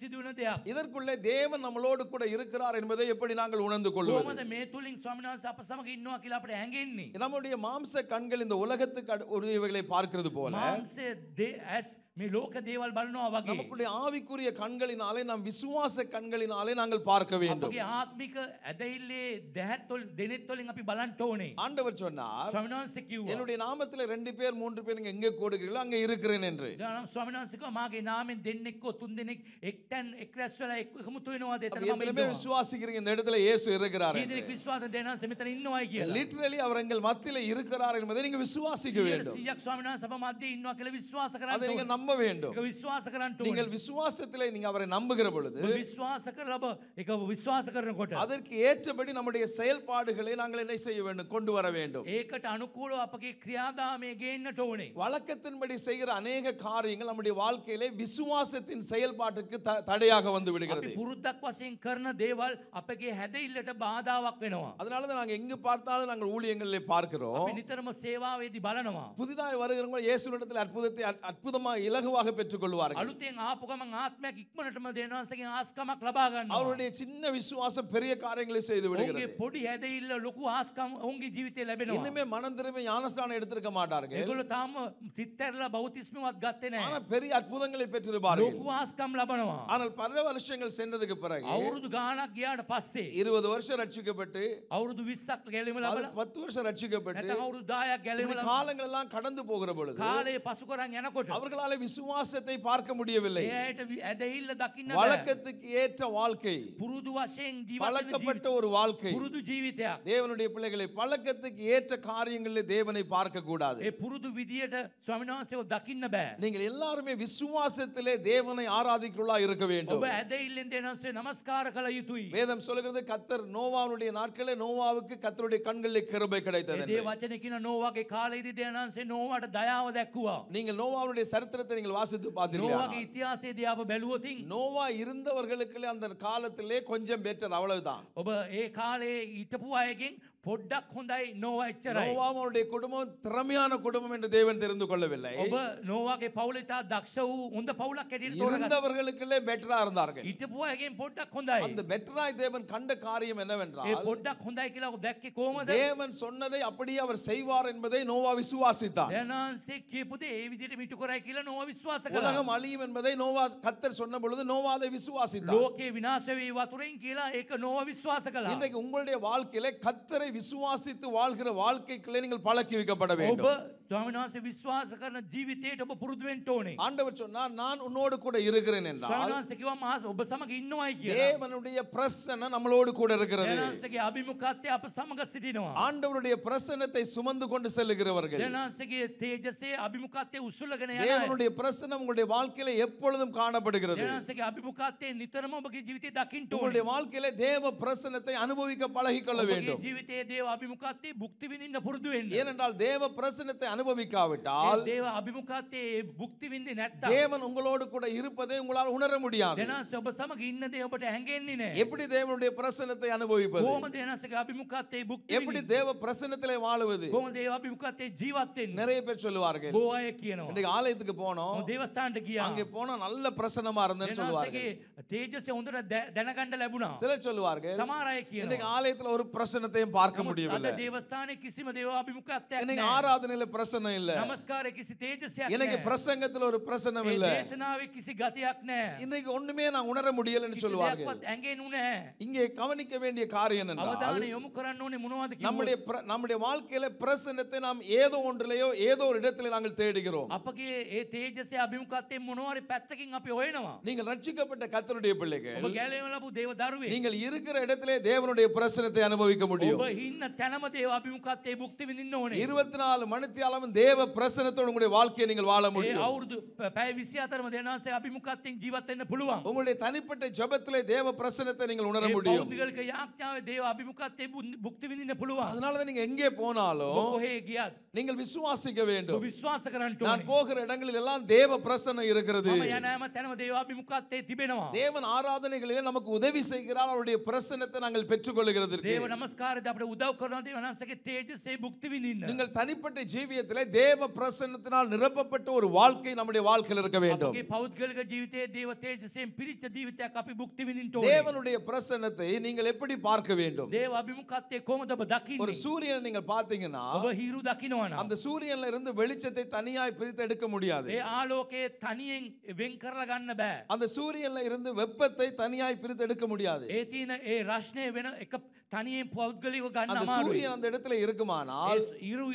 இதற்குள்ளே தேவன் நம்மளோடு கூட இருக்கிறார் என்பதை எப்படி உணர்ந்து கொள்வது කොහොමද මේ තුලින් ස්වාමීන් වහන්සේ අප සමග ඉන්නවා කියලා අපිට හැඟෙන්නේ? நம்முடைய மாம்ச கண்கள் இந்த உலகத்துக்கு அடு- உரியவைகளை பார்க்கிறது போல මාංශය දේ ඇස් මේ ලෝක දේවල් බලනවා වගේ. நமக்குடைய ஆவிக்குரிய கண்களினாலே நாம் விசுவாச கண்களினாலே நாங்கள் பார்க்க வேண்டும் අපගේ ආත්මික ඇදහිල්ලේ දැහැත්වොල් දෙනෙත්වලින් අපි බලන්ට ඕනේ. ஆண்டவர் சொன்னார் ස්වාමීන් වහන්සේ කිව්වා. என்னுடைய நாமத்துல ரெண்டு பேர் மூன்று பேர் நீங்க எங்கே கூடுகிறீர்களோ அங்கே இருக்கிறேன் என்று දැනම් ස්වාමීන් වහන්සේ කිව්වා මාගේ නාමෙන් දෙන්නෙක්ව තුන් දෙනෙක් එක්තැන් එක් රැස් වෙලා එක් එකමුතු වෙනවාද அப்ப එතන මම எத்தனை பேர் ඉන්නවා. விசுவாசிக்கிறீங்க இந்த இடத்துல இயேசு இருக்கிறார் කී දෙනෙක් විශ්වාස දෙනාස මෙතන ඉන්නවයි කියලා. லிட்ரலி அவர் எங்கள் மத்தியில இருக்கிறார் என்பதை நீங்க விசுவாசிக்க வேண்டும் 100ක් ස්වාමීන් වහන්සේ අප මැද්දේ ඉන්නවා කියලා විශ්වාස அதை කරන්න நீங்க ඕනේ. நம்ப வேண்டும் ඒක විශ්වාස කරන්න நீங்கள் ඕනේ. விசுவாசத்திலே நீங்க அவரை நம்புகிற பொழுது ඔබ විශ්වාස කරලා ඔබ ඒක විශ්වාස කරනකොට அதற்கு ஏற்றபடி நம்முடைய செயல்பாடுகளை நாங்கள் என்ன செய்ய வேண்டும் கொண்டு வர வேண்டும் ඒකට අනුකූලව අපගේ ක්‍රියාදාමය ගේන්නට ඕනේ. வழக்கத்தின்படி செய்கிற அநேக காரியங்கள் நம்முடைய வாழ்க்கையிலே விசுவாசத்தின் செயல்பாட்டுக்கு த- தடையாக வந்து விடுகிறது අපි පුරුද්දක් වශයෙන් කරන දේවල් අපගේ හැදඉල්ලට බාධාවක් වෙනවා. அதனால தான் நாங்க எங்கு பார்த்தாலும் நாங்கள் ஊழியங்களிலே பார்க்கிறோம் අපි නිතරම සේවාවේදී බලනවා. புதிதாய் வருகிறவங்க இயேசுனிடத்தில் அற்புதத்தை அற்- அற்புதமா இலகுவாக பெற்றுக்கொள்வார்கள் අලුතෙන් ආපු ගමන් ආත්මයක් ඉක්මනටම දෙනවාසගේ ආස්කමක් ලබා ගන්නවා. அவருடைய சின்ன விசுவாசம் பெரிய காரியங்களை செய்து ඔවුන්ගේ விடுகிறது පොඩි හැදඉල්ල ලොකු ආස්කම් ඔවුන්ගේ ජීවිතය ලැබෙනවා. இன்னுமே மனம் திரும்பி ஞானஸ்தானம் எடுத்திருக்க மாட்டார்கள் ඒගොල්ලෝ තාම සිත්තැරලා බෞතිස්මවත් ගත්තේ ஆனா නෑ. பெரிய அற்புதங்களை பெற்றிருப்பார்கள் ලොකු ආස්කම් ලබනවා. ஆனால் பல வருஷங்கள் சென்றதுக்கு பிறகு අවුරුදු ගානක් ගියාට පස්සේ இருபது வருஷம் ரட்சிக்கப்பட்டு අවුරුදු 20ක් ගැලීම அது ලබලා பத்து வருஷம் ரட்சிக்கப்பட்டு නැත්නම් අවුරුදු 10ක් ගැලීම இப்படி ලබලා காலங்கள் எல்லாம் கடந்து போகிற பொழுது කාලය පසු කරන් යනකොට அவர்களால விசுவாசத்தை பார்க்க முடியவில்லை ඒ අයට වි- ඇදහිල්ල දකින්න බෑ. வழக்கத்துக்கு ஏற்ற வாழ்க்கை පුරුදු වශයෙන් ජීවත් වෙන பழக்கப்பட்ட ජීවිත- ஒரு வாழ்க்கை පුරුදු ජීවිතයක්. தேவனுடைய பிள்ளைகளை பழக்கத்துக்கு ஏற்ற காரியங்களில் தேவனை பார்க்க கூடாது ඒ පුරුදු විදියට ස්වාමීන් වහන්සේව දකින්න බෑ. நீங்கள் எல்லாருமே விசுவாசத்திலே தேவனை ஆராதிக்கிறவர்களா இருக்க வேண்டும் ඔබ ඇදහිල්ලෙන් දෙනසේ නමස්කාර කළ යුතුයි. வேதம் சொல்லுகிறது கத்தர் நோவாவுடைய நாட்களே நோவாவுக்கு கத்தருடைய கண்களில் கிருபை கிடைத்தது ඒ என்று. වචන කියන නෝවගේ කාලේදී දෙනන්සේ නෝවට දයාව දැක්කුවා. நீங்கள் நோவாவுடைய சரித்திரத்தை நீங்கள் வாசித்து பார்த்தீர்களா නෝවගේ ඉතිහාසයේදී අප බැලුවොතින් நோவா இருந்தவர்களுக்கு அந்த காலத்திலே கொஞ்சம் பெட்டர் அவ்வளவுதான் ඔබ ඒ කාලේ හිටපු අයගෙන් පොඩ්ඩක් හොඳයි නෝව එච්චරයි. நோவாவும் அவருடைய குடும்பம் திறமையான குடும்பம் என்று தேவன் தெரிந்து கொள்ளவில்லை ඔබ නෝවගේ පවුලට දක්ෂ වූ හොඳ පවුලක් ඇටියට තෝරගත්තා. இருந்தவர்களுக்குள்ளே பெட்டரா இருந்தார்கள் හිටපු අයගෙන් පොඩ්ඩක් හොඳයි. அந்த பெட்டராய் தேவன் கண்ட காரியம் ඒ என்னவென்றால் පොඩ්ඩක් හොඳයි කියලා ඔහු දැක්කේ කොහමද? தேவன் சொன்னதை அப்படியே அவர் செய்வார் என்பதை நோவா விசுவாசித்தார் දැනන්සේ කියපුද ඒ විදිහට මිටු කරයි කියලා නෝව විශ්වාස කළා. உலகம் அழியும் என்பதை நோவா கத்தர் சொன்ன பொழுது நோவா அதை விசுவாசித்தார் ලෝකේ විනාශ වේ වතුරෙන් කියලා ඒක නෝව විශ්වාස කළා. இன்றைக்கு உங்களுடைய வாழ்க்கையில கத்தரை விசுவாசித்து வாழ்கிற வாழ்க்கைக்குள்ளே நீங்கள் பழக்கி வைக்கப்பட ඔබ வேண்டும் ස්වාමීන් වහන්සේ විශ්වාස කරන ජීවිතයට ඔබ පුරුදු වෙන්න ඕනේ. ஆண்டவர் சொன்னார் நான் உன்னோடு கூட இருக்கிறேன் ස්වාමීන් என்றால் වහන්සේ කිව්වා මාස ඔබ සමග ඉන්නවයි කියලා. தேவனுடைய பிரசன்னம் நம்மளோடு கூட இருக்கிறது දෙනාන්සේගේ අභිමුඛත්වය අප සමග සිටිනවා. ஆண்டவருடைய பிரசன்னத்தை சுமந்து கொண்டு செல்லுகிறவர்கள் දෙනාන්සේගේ තේජසේ අභිමුඛත්වය උසුල්ලගෙන යන අය. தேவனுடைய பிரசன்னம் உங்களுடைய வாழ்க்கையில எப்பொழுதும் காணப்படுகிறது දෙනාන්සේගේ අභිමුඛත්වය නිතරම ඔබගේ ජීවිතේ දකින්න உங்களுடைய ඕනේ. வாழ்க்கையில தேவ பிரசன்னத்தை அனுபவிக்க பழகிக்கொள்ள ඔබගේ வேண்டும் ජීවිතයේ දේව අභිමුඛත්වයේ භුක්ති විඳින්න පුරුදු වෙන්න. ஏனென்றால் தேவ பிரசன்னத்தை ඒ அனுபவிக்காவிட்டால் දේව අභිමුඛත්වයේ භුක්ති විඳින්නේ නැත්තම් தேவன் உங்களோடு கூட இருப்பதை உங்களால் உணர முடியாது දෙනාන්සේ ඔබ සමග ඉන්න දේ ඔබට හැඟෙන්නේ නැහැ. எப்படி தேவனுடைய பிரசன்னத்தை அனுபவிப்பது කොහොමද දෙනාන්සේගේ අභිමුඛත්වයේ භුක්ති எப்படி විඳින්නේ? தேவ பிரசன்னத்திலே வாழுவது කොහොමද දේව අභිමුඛත්වයේ ජීවත් වෙන්නේ? நிறைய பேர் சொல்லுவார்கள் බොහෝ අය කියනවා. இன்னைக்கு ஆலயத்துக்கு போனோம் මම දේවස්ථානට ගියා. அங்கே போனா நல்ல பிரசன்னமா இருந்தேன்னு சொல்லுவார்கள் දෙනාන්සේගේ තේජසය හොඳට දැ- දැනගන්න ලැබුණා. சிலர் சொல்லுவார்கள் සමහර අය இன்னைக்கு කියනවා. ஆலயத்துல ஒரு பிரசன்னத்தையும் பார்க்க නමුත් අද முடியவில்லை දේවස්ථානයේ කිසිම දේව අභිමුඛත්වයක් இன்னைக்கு නැහැ. ஆராதனையில பிரசன்னம் இல்ல නමස්කාරයේ කිසි තේජසයක් எனக்கு නැහැ. பிரசங்கத்துல ஒரு பிரசன்னம் ඒ இல்ல දේශනාවේ කිසි ගතියක් නැහැ. இன்னைக்கு ஒண்ணுமே நான் உணர முடியலன்னு කිසි சொல்லுவார்கள் දෙයක්වත් ඇඟෙනු නැහැ. இங்கே கவனிக்க வேண்டிய காரியம் என்னென்றால் අවධානය යොමු කරන්න ඕනේ මොනවද நம்முடைய කිව්වොත් பிர- நம்முடைய வாழ்க்கையில பிரசன்னத்தை நாம் ஏதோ ஒன்றிலேயோ ஏதோ ஒரு இடத்துல நாங்கள் தேடுகிறோம் අපගේ ඒ තේජසය අභිමුඛත්වයෙන් මොනවාරි පැත්තකින් අපි හොයනවා. நீங்கள் ரட்சிக்கப்பட்ட கத்தருடைய ඔබ பிள்ளைகள் ගැලවෙන ලබු දේව දරුවේ. நீங்கள் இருக்கிற இடத்திலே தேவனுடைய பிரசனத்தை அனுபவிக்க முடியும் ඔබ ඉන්න තැනම දේව අභිමුඛත්වයේ භුක්ති විඳින්න ඕනේ. இருபத்தி நாலு மணித்தியாலும் தேவ பிரசனத்தோடு உங்களுடைய வாழ்க்கையை நீங்கள் வாழ ඒ முடியும் අවුරුදු ප- පැය 24ම දෙනාසේ අභිමුඛත්වයෙන් ජීවත් වෙන්න පුළුවන්. உங்களுடைய தனிப்பட்ட ஜெபத்திலே தேவ பிரசனத்தை நீங்கள் உணர ඒ முடியும் පෞද්ගලික යාඥාවේ දේව අභිමුඛත්වයේ බුන්- භුක්ති විඳින්න පුළුවන්. அதனாலதான் நீங்க எங்கே ඔබ போனாலும் කොහේ ගියත් நீங்கள் விசுவாசிக்க ඔබ வேண்டும் විශ්වාස කරන්න நான் ඕනේ. போகிற இடங்களில் எல்லாம் தேவ பிரசன்னம் இருக்கிறது මම යන හැම තැනම දේව අභිමුඛත්වයේ තිබෙනවා. தேவன் ஆராதனைகளிலே நமக்கு உதவி செய்கிறார் அவருடைய பிரசன்னத்தை நாங்கள் பெற்றுக்கொள்கிறதற்கு දේව නමස්කාරද අපට උදව් කරන දේව වහන්සේගේ තේජසේ භුක්ති විඳින්න. நீங்கள் தனிப்பட்ட ஜீவியத்திலே தேவ பிரசன்னத்தினால் நிரப்பப்பட்ட ஒரு வாழ்க்கை நம்முடைய வாழ்க்கையில் இருக்க வேண்டும் අපගේ පෞද්ගලික ජීවිතයේ දේව තේජසයෙන් පිරිච්ච ජීවිතයක් අපි භුක්ති විඳින්න ඕනේ. தேவனுடைய பிரசன்னத்தை நீங்கள் எப்படி பார்க்க வேண்டும் දේව අභිමුඛත්වයේ කොහොමද ඔබ ஒரு දකින්නේ? சூரியனை நீங்கள் பார்த்தீங்கன்னா ඔබ හිරු දකිනවා නම් அந்த சூரியன்ல இருந்து வெளிச்சத்தை தனியாய் பிரித்து எடுக்க முடியாது ඒ ආලෝකයේ තනියෙන් වෙන් කරලා ගන්න බෑ. அந்த சூரியன்ல இருந்து வெப்பத்தை தனியாய் பிரித்து எடுக்க முடியாது ඒ තියෙන ඒ රශ්නය වෙන එක තනියෙන් පෞද්ගලිකව ගන්න அந்த අමාරුයි. சூரியன் அந்த இடத்துல இருக்குமானால் ඒ ඉරු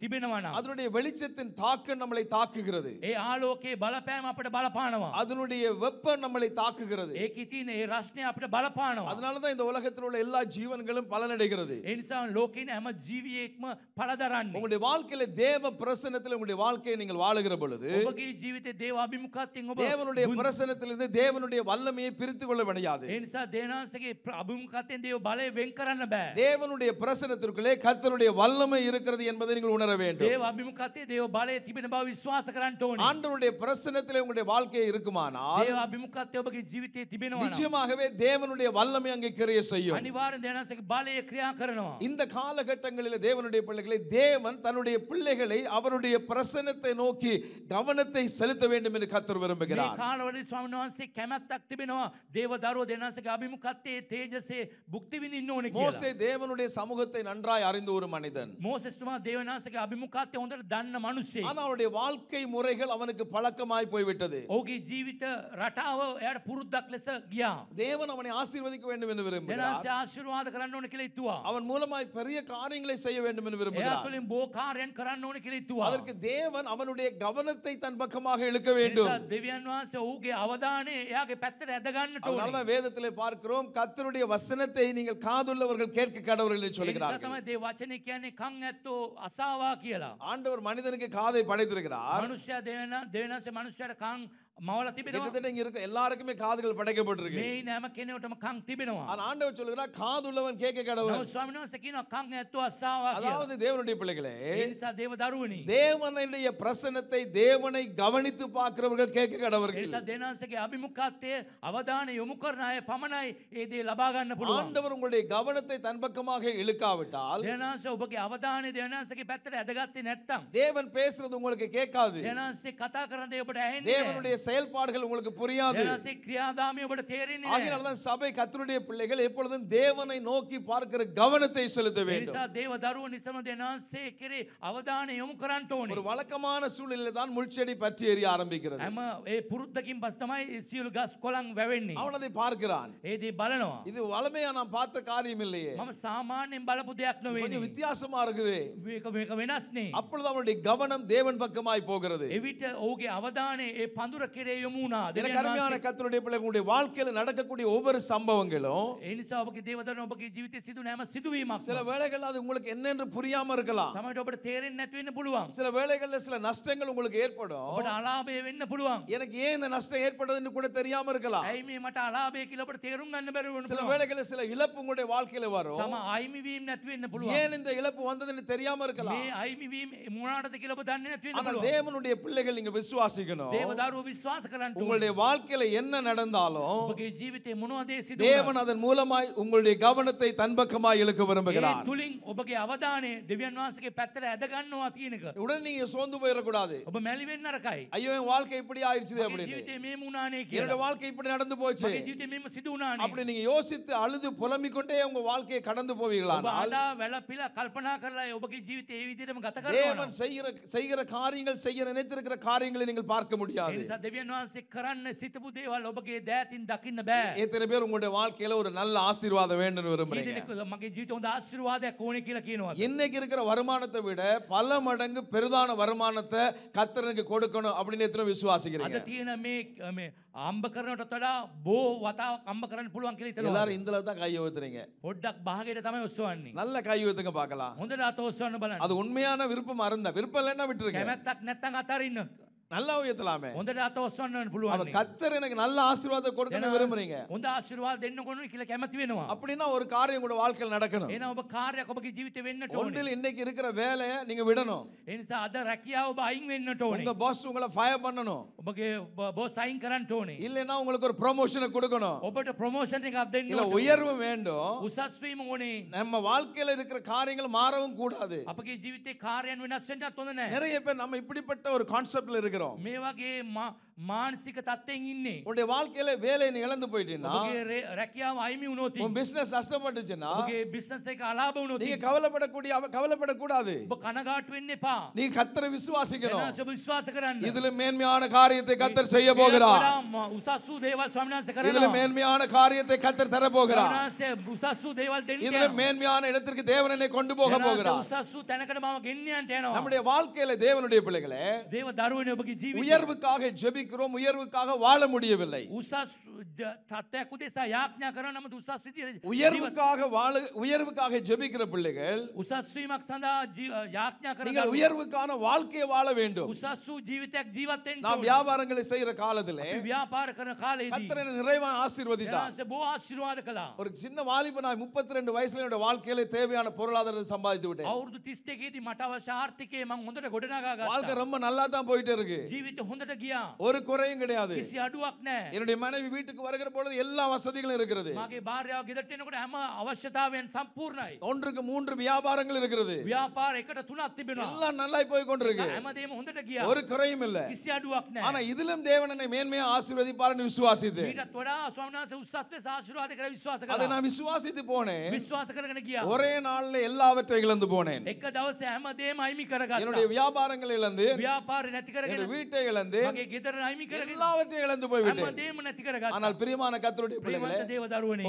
තිබෙනවා නම් அதனுடைய வெளிச்சத்தின் தாக்கம் நம்மளை தாக்குகிறது ඒ ආලෝකයේ බලපෑම අපිට බලපානවා. அதனுடைய வெப்பம் நம்மளை தாக்குகிறது ඒකේ තියෙන ඒ රශ්නය අපිට බලපානවා. அதனாலதான் இந்த உலகத்தில் உள்ள எல்லா ஜீவன்களும் பலனடைகிறது ඒ නිසා ලෝකේ හැම ජීවියෙක්ම පළදරන්නේ. உங்களுடைய வாழ்க்கையில தேவ பிரசன்னத்தில் உங்களுடைய வாழ்க்கையை நீங்கள் வாழுகிற பொழுது ඔබගේ ජීවිතේ දේව අභිමුඛත්වයෙන් ඔබ தேவனுடைய බුදු- பிரசன்னத்திலிருந்து தேவனுடைய வல்லமையை பிரித்து கொள்ள முடியாது ඒ නිසා දේනාංශගේ ප්‍ර- අභිමුඛත්වයෙන් දේව බලය වෙන් කරන්න බෑ. தேவனுடைய தேவனுடைய பிரசனத்திற்குள்ளே கர்த்தருடைய வல்லமை இருக்கிறது என்பதை நீங்கள் உணர வேண்டும். தேவ அபிமுகத்தே தேவ பலய திபின பவ விசுவாச கரண்ட் ஆண்டவருடைய பிரசனத்திலே உங்களுடைய வாழ்க்கையை இருக்குமானால் தேவ அபிமுகத்தே உபகி ஜீவித்தே திபின நிச்சயமாகவே தேவனுடைய வல்லமை அங்கே கிரிய செய்யும். அனிவாரம் தேனாசக்கு பலய கிரியா கரணும் இந்த காலகட்டங்களில் தேவனுடைய பிள்ளைகளை தேவன் தன்னுடைய பிள்ளைகளை அவருடைய பிரசனத்தை நோக்கி கவனத்தை செலுத்த வேண்டும் என்று கர்த்தர் விரும்புகிறார். காலவழி சுவாமி வான்சே கெமத்தக் திபினோ தேவ தாரோ தேனாசக்கு அபிமுகத்தே தேஜசே புக்தி இன்னொன்னு மோசே தேவனுடைய சமூகத்தை நன்றாய் அறிந்த ஒரு மனிதன் මෝසෙස්තුමා දේවනාසගේ අභිමුඛත්වය හොඳට දන්න මිනිස්සෙක්. ஆனா அவருடைய வாழ்க்கை முறைகள் அவனுக்கு பழக்கமாய் போய்விட்டது ඔහුගේ ජීවිත රටාව එයාට පුරුද්දක් ලෙස ගියා. தேவன் அவனை ஆசீர்வதிக்க வேண்டும் என்று விரும்புகிறார் දෙනාසේ ආශිර්වාද කරන්න ඕනේ කියලා හිතුවා. அவன் மூலமாய் பெரிய காரியங்களை செய்ய வேண்டும் என்று එයා விரும்புகிறார் තුළින් බෝ කාර්යයන් කරන්න ඕනේ කියලා හිතුවා. அதற்கு தேவன் அவனுடைய கவனத்தை தன் பக்கமாக இழுக்க ඒ வேண்டும் නිසා දෙවියන් වහන්සේ ඔහුගේ අවධානය එයාගේ පැත්තට ඇද ගන්නට ඕනේ. அதனாலதான் வேதத்திலே பார்க்கிறோம் கர்த்தருடைய வசனத்தை நீங்கள் காதுள்ளவர்கள் கேட்க கடவுள் என்று ඒ නිසා சொல்கிறார்கள் තමයි දේ වචනේ කියන්නේ කන් ඇත්තෝ අසාවා කියලා. ஆண்டவர் மனிதனுக்கு காதை படைத்திருக்கிறார் මනුෂ්‍යයා දෙවන දෙවනසේ මනුෂ්‍යයට කන් මවල තිබෙනවා. கிட்டத்தட்ட இங்க இருக்க எல்லாருக்குமே காதுகள் படைக்கப்பட்டிருக்கு මේ නෑම කෙනෙකුටම කන් තිබෙනවා. ஆனா ஆண்டவர் சொல்லுகிறார் காதுள்ளவன் கேட்க கடவுள் නමුත් ස්වාමීන් වහන්සේ කියනවා කන් ඇත්තෝ අසාවා කියලා. அதாவது தேவனுடைய பிள்ளைகளே ඒ නිසා දේව දරුවනි. தேவனுடைய பிரசன்னத்தை தேவனை கவனித்து பார்க்கிறவர்கள் கேட்க ඒ கடவர்கள் නිසා දෙනාසගේ අභිමුඛත්වයේ අවධානය යොමු කරන අය පමණයි ඒ දේ ලබා ගන්න පුළුවන්. ஆண்டவர் உங்களுடைய கவனத்தை தன் பக்கமாக இழுக்காவிட்டால் දෙනාස ඔබගේ අවධානය දෙවනාසගේ පැත්තට ඇදගත්තේ නැත්තම්. தேவன் பேசுறது உங்களுக்கு கேட்காது දෙනාසේ කතා කරන දේ ඔබට ඇහෙන්නේ தேவனுடைய செயல்பாடுகள் உங்களுக்கு புரியாது. அதனாலதான் சபை கத்தருடைய பிள்ளைகள் எப்பொழுதும் தேவனை நோக்கி பார்க்கிற கவனத்தை செலுத்த வேண்டும். ஒரு வழக்கமான சூழ்நிலை தான் முள்செடி பற்றி எரிய ஆரம்பிக்கிறது. அவனதை பார்க்கிறான். இது வளமையா நான் பார்த்த காரியம் இல்லையே. சாமானியம் பலப்பு கொஞ்சம் வித்தியாசமா இருக்குது. அப்பொழுது அவனுடைய கவனம் தேவன் பக்கமாய் போகிறது. எவிட்ட ஓகே அவதானே பந்துர පඳුර කෙරේ යොමු වුණා. எனக்கு දෙවියන් அருமையான වහන්සේ- கர்த்தருடைய பிள்ளைகளுடைய வாழ்க்கையில நடக்கக்கூடிய ஒவ்வொரு சம்பவங்களும் ඒ නිසා ඔබගේ දේවදරන ඔබගේ ජීවිතයේ සිදුවන හැම සිදුවීමක් சில வேளைகள் அது உங்களுக்கு என்னென்று புரியாம இருக்கலாம் සමහරට ඔබට තේරෙන්නේ නැති වෙන්න පුළුවන්. சில வேளைகள்ல சில நஷ்டங்கள் உங்களுக்கு ஏற்படும் ඔබට අලාභය වෙන්න පුළුවන්. எனக்கு ஏன் இந்த நஷ்டம் ஏற்பட்டதுன்னு கூட தெரியாம இருக்கலாம் ඇයි මේ මට අලාභය කියලා ඔබට තේරුම් ගන්න බැරි වෙන්න சில පුළුවන්. வேளைகள்ல சில இழப்பு உங்களுடைய வாழ்க்கையில வரும் සම අයිමිවීම නැති වෙන්න පුළුවන්. ஏன் இந்த இழப்பு வந்ததுன்னு தெரியாம இருக்கலாம் මේ අයිමිවීම මොනවාටද කියලා ඔබ දන්නේ නැති වෙන්න ஆனால் පුළුවන්. தேவனுடைய பிள்ளைகள் நீங்க விசுவாசிக்கணும் දේවදරුව විශ්වාස කරන්න ඕනේ. உங்களுடைய வாழ்க்கையில என்ன நடந்தாலும் ඔබගේ ජීවිතේ මොනවද ඒ සිදු தேவன் அதன் மூலமாய் உங்களுடைய கவனத்தை தன் பக்கமாய் இழுக்க ඒ விரும்புகிறார் තුලින් ඔබගේ අවධානය දෙවියන් වහන්සේගේ පැත්තට ඇද ගන්නවා කියන එක. உடனே நீங்க சோர்ந்து போயிடக்கூடாது ඔබ මැලි වෙන්න නරකයි. ஐயோ என் வாழ்க்கை இப்படி ஆயிடுச்சு මගේ அப்படின்னு ජීවිතේ මේ මුණානේ என்னோட කියලා. வாழ்க்கை இப்படி நடந்து போச்சு මගේ ජීවිතේ මෙම සිදු වුණානේ. அப்படி நீங்க யோசித்து அழுது புலம்பிக் கொண்டே உங்க வாழ்க்கையை கடந்து ඔබ போவீங்களா අඩා වැළපිලා කල්පනා කරලා ඔබගේ ජීවිතේ ඒ විදිහටම ගත කරනවා. தேவன் செய்கிற செய்கிற காரியங்கள் செய்ய நினைத்திருக்கிற காரியங்களை நீங்கள் பார்க்க ඒ முடியாது නිසා දෙවියන් වහන්සේ කරන්න සිතපු දේවල් ඔබගේ දෑතින් දකින්න බෑ. எத்தனை பேர் உங்களுடைய வாழ்க்கையில ஒரு நல்ல ஆசீர்வாதம் வேண்டும் කී விரும்புறீங்க දෙනෙක් මගේ ජීවිතේ හොඳ ආශිර්වාදයක් ඕනේ කියලා කියනවා. இன்னைக்கு இருக்கிற வருமானத்தை விட பல மடங்கு பெரிதான வருமானத்தை கத்தரனுக்கு கொடுக்கணும் அப்படின்னு எத்தனை අද விசுவாசிக்கிறீங்க තියෙන මේ මේ අම්බ කරනට වඩා බෝ වතාවක් අම්බ කරන්න පුළුවන් කියලා හිතනවා. எல்லாரும் இந்துல தான் கை ஊத்துறீங்க පොඩ්ඩක් භාගයට තමයි ඔස්සවන්නේ. நல்ல கை ஊத்துங்க பார்க்கலாம் හොඳට අත ඔස්සවන්න බලන්න. அது உண்மையான விருப்பமா இருந்தா விருப்பம் இல்லைன்னா விட்டுருங்க කැමැත්තක් නැත්තම් අතරින්න. நல்லா உயர்த்தலாமே හොඳට අත ඔස්සන්න அவ පුළුවන් கத்தர் எனக்கு நல்ல ஆசீர்வாதம் கொடுக்கணும் விரும்புறீங்க හොඳ ආශිර්වාද දෙන්න කොන කියලා කැමති වෙනවා அப்படின்னா ஒரு காரியம் கூட வாழ்க்கையில் நடக்கணும் එන ඔබ කාර්යයක් ඔබගේ ජීවිතේ වෙන්නට ඕනේ ஒன்றில் இன்னைக்கு இருக்கிற வேலையை நீங்க விடணும் ඒ නිසා අද රැකියාව ඔබ අයින් වෙන්නට ඕනේ உங்க பாஸ் உங்களை ஃபயர் பண்ணணும் ඔබගේ බෝස් අයින් කරන්න ඕනේ இல்லைன்னா உங்களுக்கு ஒரு ப்ரொமோஷனை கொடுக்கணும் ඔබට ප්‍රොමෝෂන් එකක් දෙන්න இல்ல ඕනේ. உயர்வு வேண்டும் උසස් වීම ඕනේ நம்ம வாழ்க்கையில இருக்கிற காரியங்கள் மாறவும் கூடாது අපගේ ජීවිතේ කාර්යයන් වෙනස් වෙන්නත් හොඳ නැහැ நிறைய பேர் நம்ம இப்படிப்பட்ட ஒரு கான்செப்ட்ல இருக்கிறோம் මේ වගේ මා- මානසික තත්ත්වයෙන් ඉන්නේ உன்னுடைய வாழ்க்கையில வேலையை நீ இழந்து போயிட்டீங்கன்னா ඔබගේ රේ- රැකියාව අයිමි වුණොත් உன் பிசினஸ் நஷ்டப்பட்டுச்சுன்னா ඔබගේ බිස්නස් එක අලාභ වුණොත් நீங்க கவலைப்படக்கூடிய அவ- கவலைப்படக்கூடாது ඔබ කනගාටු වෙන්න එපා நீ கத்தரை விசுவாசிக்கணும் එනවාස ඔබ විශ්වාස කරන්න இதுல மேன்மையான காரியத்தை கத்தர் செய்ய ඊට போகிறார் වඩා ම- උසස් වූ දේවල් ස්වාමීන් වහන්සේ இதுல කරනවා மேன்மையான காரியத்தை கத்தர் தர போகிறார் ස්වාමීන් වහන්සේ උසස් වූ දේවල් දෙන්න இதுல යනවා. மேன்மையான இடத்திற்கு தேவன் என்னை கொண்டு போக එනවාස போகிறார் උසස් වූ තැනකට මම ගෙනියන්නට යනවා நம்முடைய வாழ்க்கையில தேவனுடைய பிள்ளைகளே දේව දරුවනේ ಬಗ್ಗೆ ಜೀವಿ ಉಯರ್ವಕ್ಕಾಗಿ ಜಪಿக்கிறோம் ಉಯರ್ವಕ್ಕಾಗಿ ವಾಳ ಮುಡಿಯವಿಲ್ಲ உயர்வுக்காக வாழ உயர்வுக்காக ஜெபிக்கிற பிள்ளைகள் உசாஸ்ரீமக் சந்தா யாக்ஞாகரம் நீங்கள் உயர்வுக்கான வாழ்க்கையை வாழ வேண்டும். உசாசு ஜீவிதக் நாம் வியாபாரங்களை செய்யற காலத்திலே வியாபாரக்கர காலை கத்தரை நிறைவா ஆசீர்வதித்தார் போ ஆசீர்வாதக்கலாம் ஒரு சின்ன வாலிப நான் 32 வயசுல என்னோட வாழ்க்கையில தேவையான பொருளாதாரத்தை சம்பாதித்து விட்டேன். அவர்து 30 கேதி மட்டவச ஆர்த்திகே மங்க முதல்ல கொடுனாக வாழ்க்கை ரொம்ப நல்லா தான் போயிட்டு இருக்கு. ජීවිතය හොඳට ගියා ஒரு குறையும் கிடையாது කිසි අඩුවක් නැහැ என்னுடைய மனைவி வீட்டுக்கு வருகிற பொழுது எல்லா வசதிகளும் இருக்கிறது මගේ භාර්යාව ගෙදරට එනකොට හැම අවශ්‍යතාවයන් සම්පූර්ණයි ஒன்றுக்கு மூன்று வியாபாரங்கள் இருக்கிறது ව්‍යාපාර එකට තුනක් තිබෙනවා எல்லாம் நல்லா போய் கொண்டிருக்கு හැමදේම හොඳට ගියා ஒரு குறையும் இல்ல කිසි අඩුවක් ஆனா නැහැ இதிலும் தேவன் என்னை மேன்மையா ஆசீர்வதிப்பார்னு விசுவாசித்து ඊටත් වඩා ස්වාමීන් වහන්සේ උසස් ලෙස ආශිර්වාද කර විශ්වාස அதை කළා நான் விசுவாசித்து போனேன் විශ්වාස කරගෙන ගියා ஒரே நாள்ல எல்லாவற்றை இழந்து போனேன் එක දවසේ හැමදේම අයිමි என்னுடைய කරගත්තා வியாபாரங்களை இழந்து ව්‍යාපාරේ නැති என்னுடைய வீட்டை இழந்து எல்லாவற்றையும் இழந்து போய்விட்டேன். ஆனால் பிரியமான கத்தருடைய பிள்ளைகளே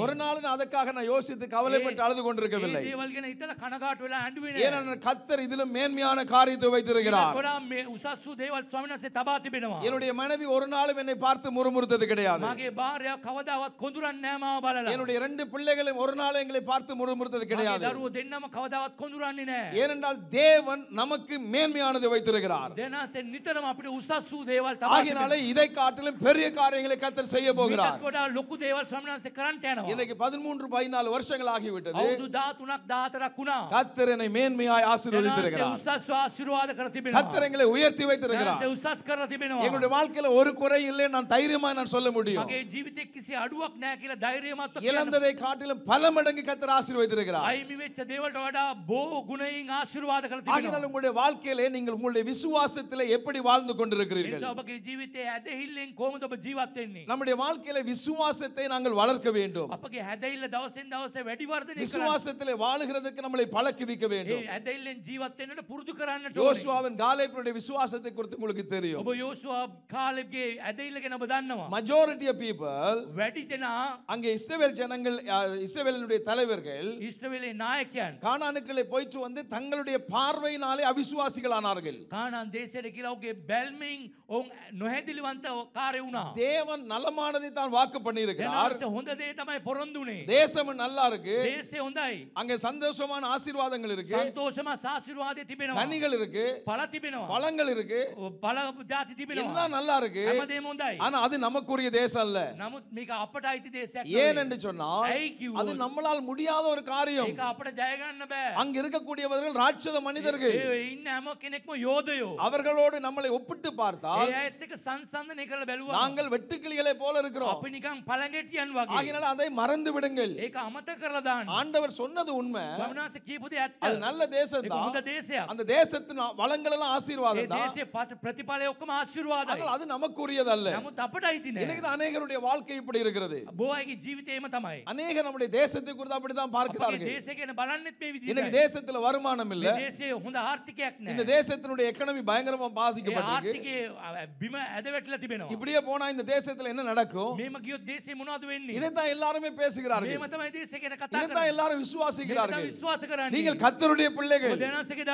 ஒரு நாள் அதற்காக நான் யோசித்து கவலைப்பட்டு அழுது கொண்டிருக்கவில்லை. ஏனென்றால் கத்தர் இதிலும் மேன்மையான காரியத்தை வைத்திருக்கிறார். என்னுடைய மனைவி ஒரு நாளும் என்னை பார்த்து முறுமுறுத்தது கிடையாது. என்னுடைய ரெண்டு பிள்ளைகளும் ஒரு நாள் எங்களை பார்த்து முறுமுறுத்தது கிடையாது. ஏனென்றால் தேவன் நமக்கு மேன்மையானது வைத்திருக்கிறார். දෙනාසේ නිතරම අපිට උසස් වූ දේවල් තබා ஆகினாலே இதை காட்டிலும் பெரிய காரியங்களை கத்தர் செய்ய போகிறார் ඊටත් වඩා ලොකු දේවල් ස්වාමීන් වහන්සේ කරන්නට යනවා இன்னைக்கு பதிமூன்று பதினாலு வருஷங்கள் ஆகிவிட்டது අවුරුදු 13ක් 14ක් වුණා கத்தர் என்னை மேன்மையாய் දෙනාසේ ஆசீர்வதித்திருக்கிறார் උසස් ආශිර්වාද කර තිබෙනවා கத்தர் எங்களை உயர்த்தி வைத்திருக்கிறார் දෙනාසේ උසස් කරලා තිබෙනවා எங்களுடைய வாழ்க்கையில ஒரு குறை இல்லை நான் தைரியமா நான் சொல்ல முடியும் මගේ ජීවිතේ කිසි අඩුවක් නෑ කියලා ධෛර්යමත්ව කියන්න இழந்ததை காட்டிலும் பல மடங்கு கத்தர் ஆசீர்வதித்திருக்கிறார் අයිමි වෙච්ච දේවල්ට වඩා බෝ ගුණයෙන් ආශිර්වාද කර තිබෙනවා ஆகினால் உங்களுடைய வாழ்க்கையிலே நீங்கள் உங்களுடைய விசுவாசத்திலே எப்படி வாழ்ந்து கொண்டிருக்கிறீர்கள் ඔබගේ ජීවිතයේ நம்முடைய வாழ்க்கையில விசுவாசத்தை நாங்கள் வளர்க்க வேண்டும். விசுவாசத்தில் ඇදහිල්ල வாழுகிறதுக்கு நம்மளை பழக்குவிக்க வேண்டும். ඒ ඇදහිල්ලෙන් யோசுவாவின் காலேபனுடைய விசுவாசத்தை குறித்து உங்களுக்கு தெரியும். அப்போ யோசுவா காலேப்ගේ ඇදහිල්ල ගැන ඔබ දන්නවා. Majority of people වැඩි அங்கே இஸ்ரவேல் ஜனங்கள் இஸ்ரவேலினுடைய தலைவர்கள் இஸ்ரவேலின் நாயக்கன் கானானுக்களை போயிட்டு வந்து தங்களுடைய பார்வையினாலே அவிசுவாசிகளானார்கள் கானான் தேசத்துல கீழ ஓகே බැල්මින් ඔවුන් නොහැදිලිවන්ත කාරය වුණා. தேவன் நலமானதை தான் வாக்கு பண்ணியிருக்கிறார் එනවාසේ හොඳ දේ තමයි පොරොන්දුනේ. தேசம் நல்லா இருக்கு දේශය හොඳයි. அங்க சந்தோஷமான ஆசீர்வாதங்கள் இருக்கு සන්තෝෂම සාශිර්වාදය තිබෙනවා. கனிகள் இருக்கு පල තිබෙනවා. பழங்கள் இருக்கு පල ජාති තිබෙනවා. எல்லாம் நல்லா இருக்கு හැමදේම හොඳයි. ஆனா அது நமக்குரிய தேசம் அல்ல නමුත් මේක අපට අයිති දේශයක් ஏன் නෙවෙයි. என்று சொன்னால் ඇයි කිව්වොත්? அது நம்மளால் முடியாத ஒரு காரியம் ඒක අපට ජයගන්න බෑ. அங்க இருக்கக்கூடியவர்கள் ராட்சத மனிதர்கள் ඒ ඉන්න හැම කෙනෙක්ම යෝධයෝ. அவர்களோடு நம்மளை ஒப்பிட்டு பார்த்தால் ඒ අයත් එක්ක සංසන්දනය කරලා බැලුවා. நாங்கள் வெட்டுக்கிளிகளை போல இருக்கிறோம் අපි නිකන් පළඟැටියන් වගේ. ஆகினால அதை மறந்து விடுங்கள் ඒක අමතක කරලා දාන්න. ஆண்டவர் சொன்னது உண்மை ස්වාමීන් වහන්සේ කියපු දේ ඇත්ත. அது நல்ல தேசம் ඒක தான் හොඳ දේශයක්. அந்த தேசத்தின் வளங்கள் எல்லாம் ඒ ஆசீர்வாதம் தான் දේශයේ පත- ප්‍රතිඵලය ඔක්කොම ආශිර්වාදයි. ஆனால் அது நமக்குரியதல்ல නමුත් අපට අයිති இன்னைக்கு නෑ. தான் அநேகருடைய வாழ்க்கை இப்படி இருக்கிறது බොහෝ අයගේ ජීවිතේම තමයි. அநேகர் நம்முடைய தேசத்தை குறித்து அப்படித்தான் අපගේ பார்க்கிறார்கள் දේශය ගැන බලන්නෙත් මේ இன்னைக்கு විදිහටයි. தேசத்துல வருமானம் இல்ல මේ දේශයේ හොඳ ආර්ථිකයක් இந்த නෑ. தேசத்தினுடைய எக்கனமி பயங்கரமா ඒ பாதிக்கப்பட்டிருக்கு ආර්ථිකයේ බිම ඇද වැටලා இப்படியே போனா இந்த தேசத்துல என்ன நடக்கும்? මේම ගියොත් தேசේ මොනවද වෙන්නේ? இதைத்தான் எல்லாருமே பேசுகிறார்கள். මේම තමයි දේශේ ගැන කතා කරන්නේ. இதைத்தான் எல்லாரும் விசுவாசிக்கிறார்கள். விசுவாச நீங்கள் கர்த்தருடைய பிள்ளைகள். ඔබ දෙනාසේගේ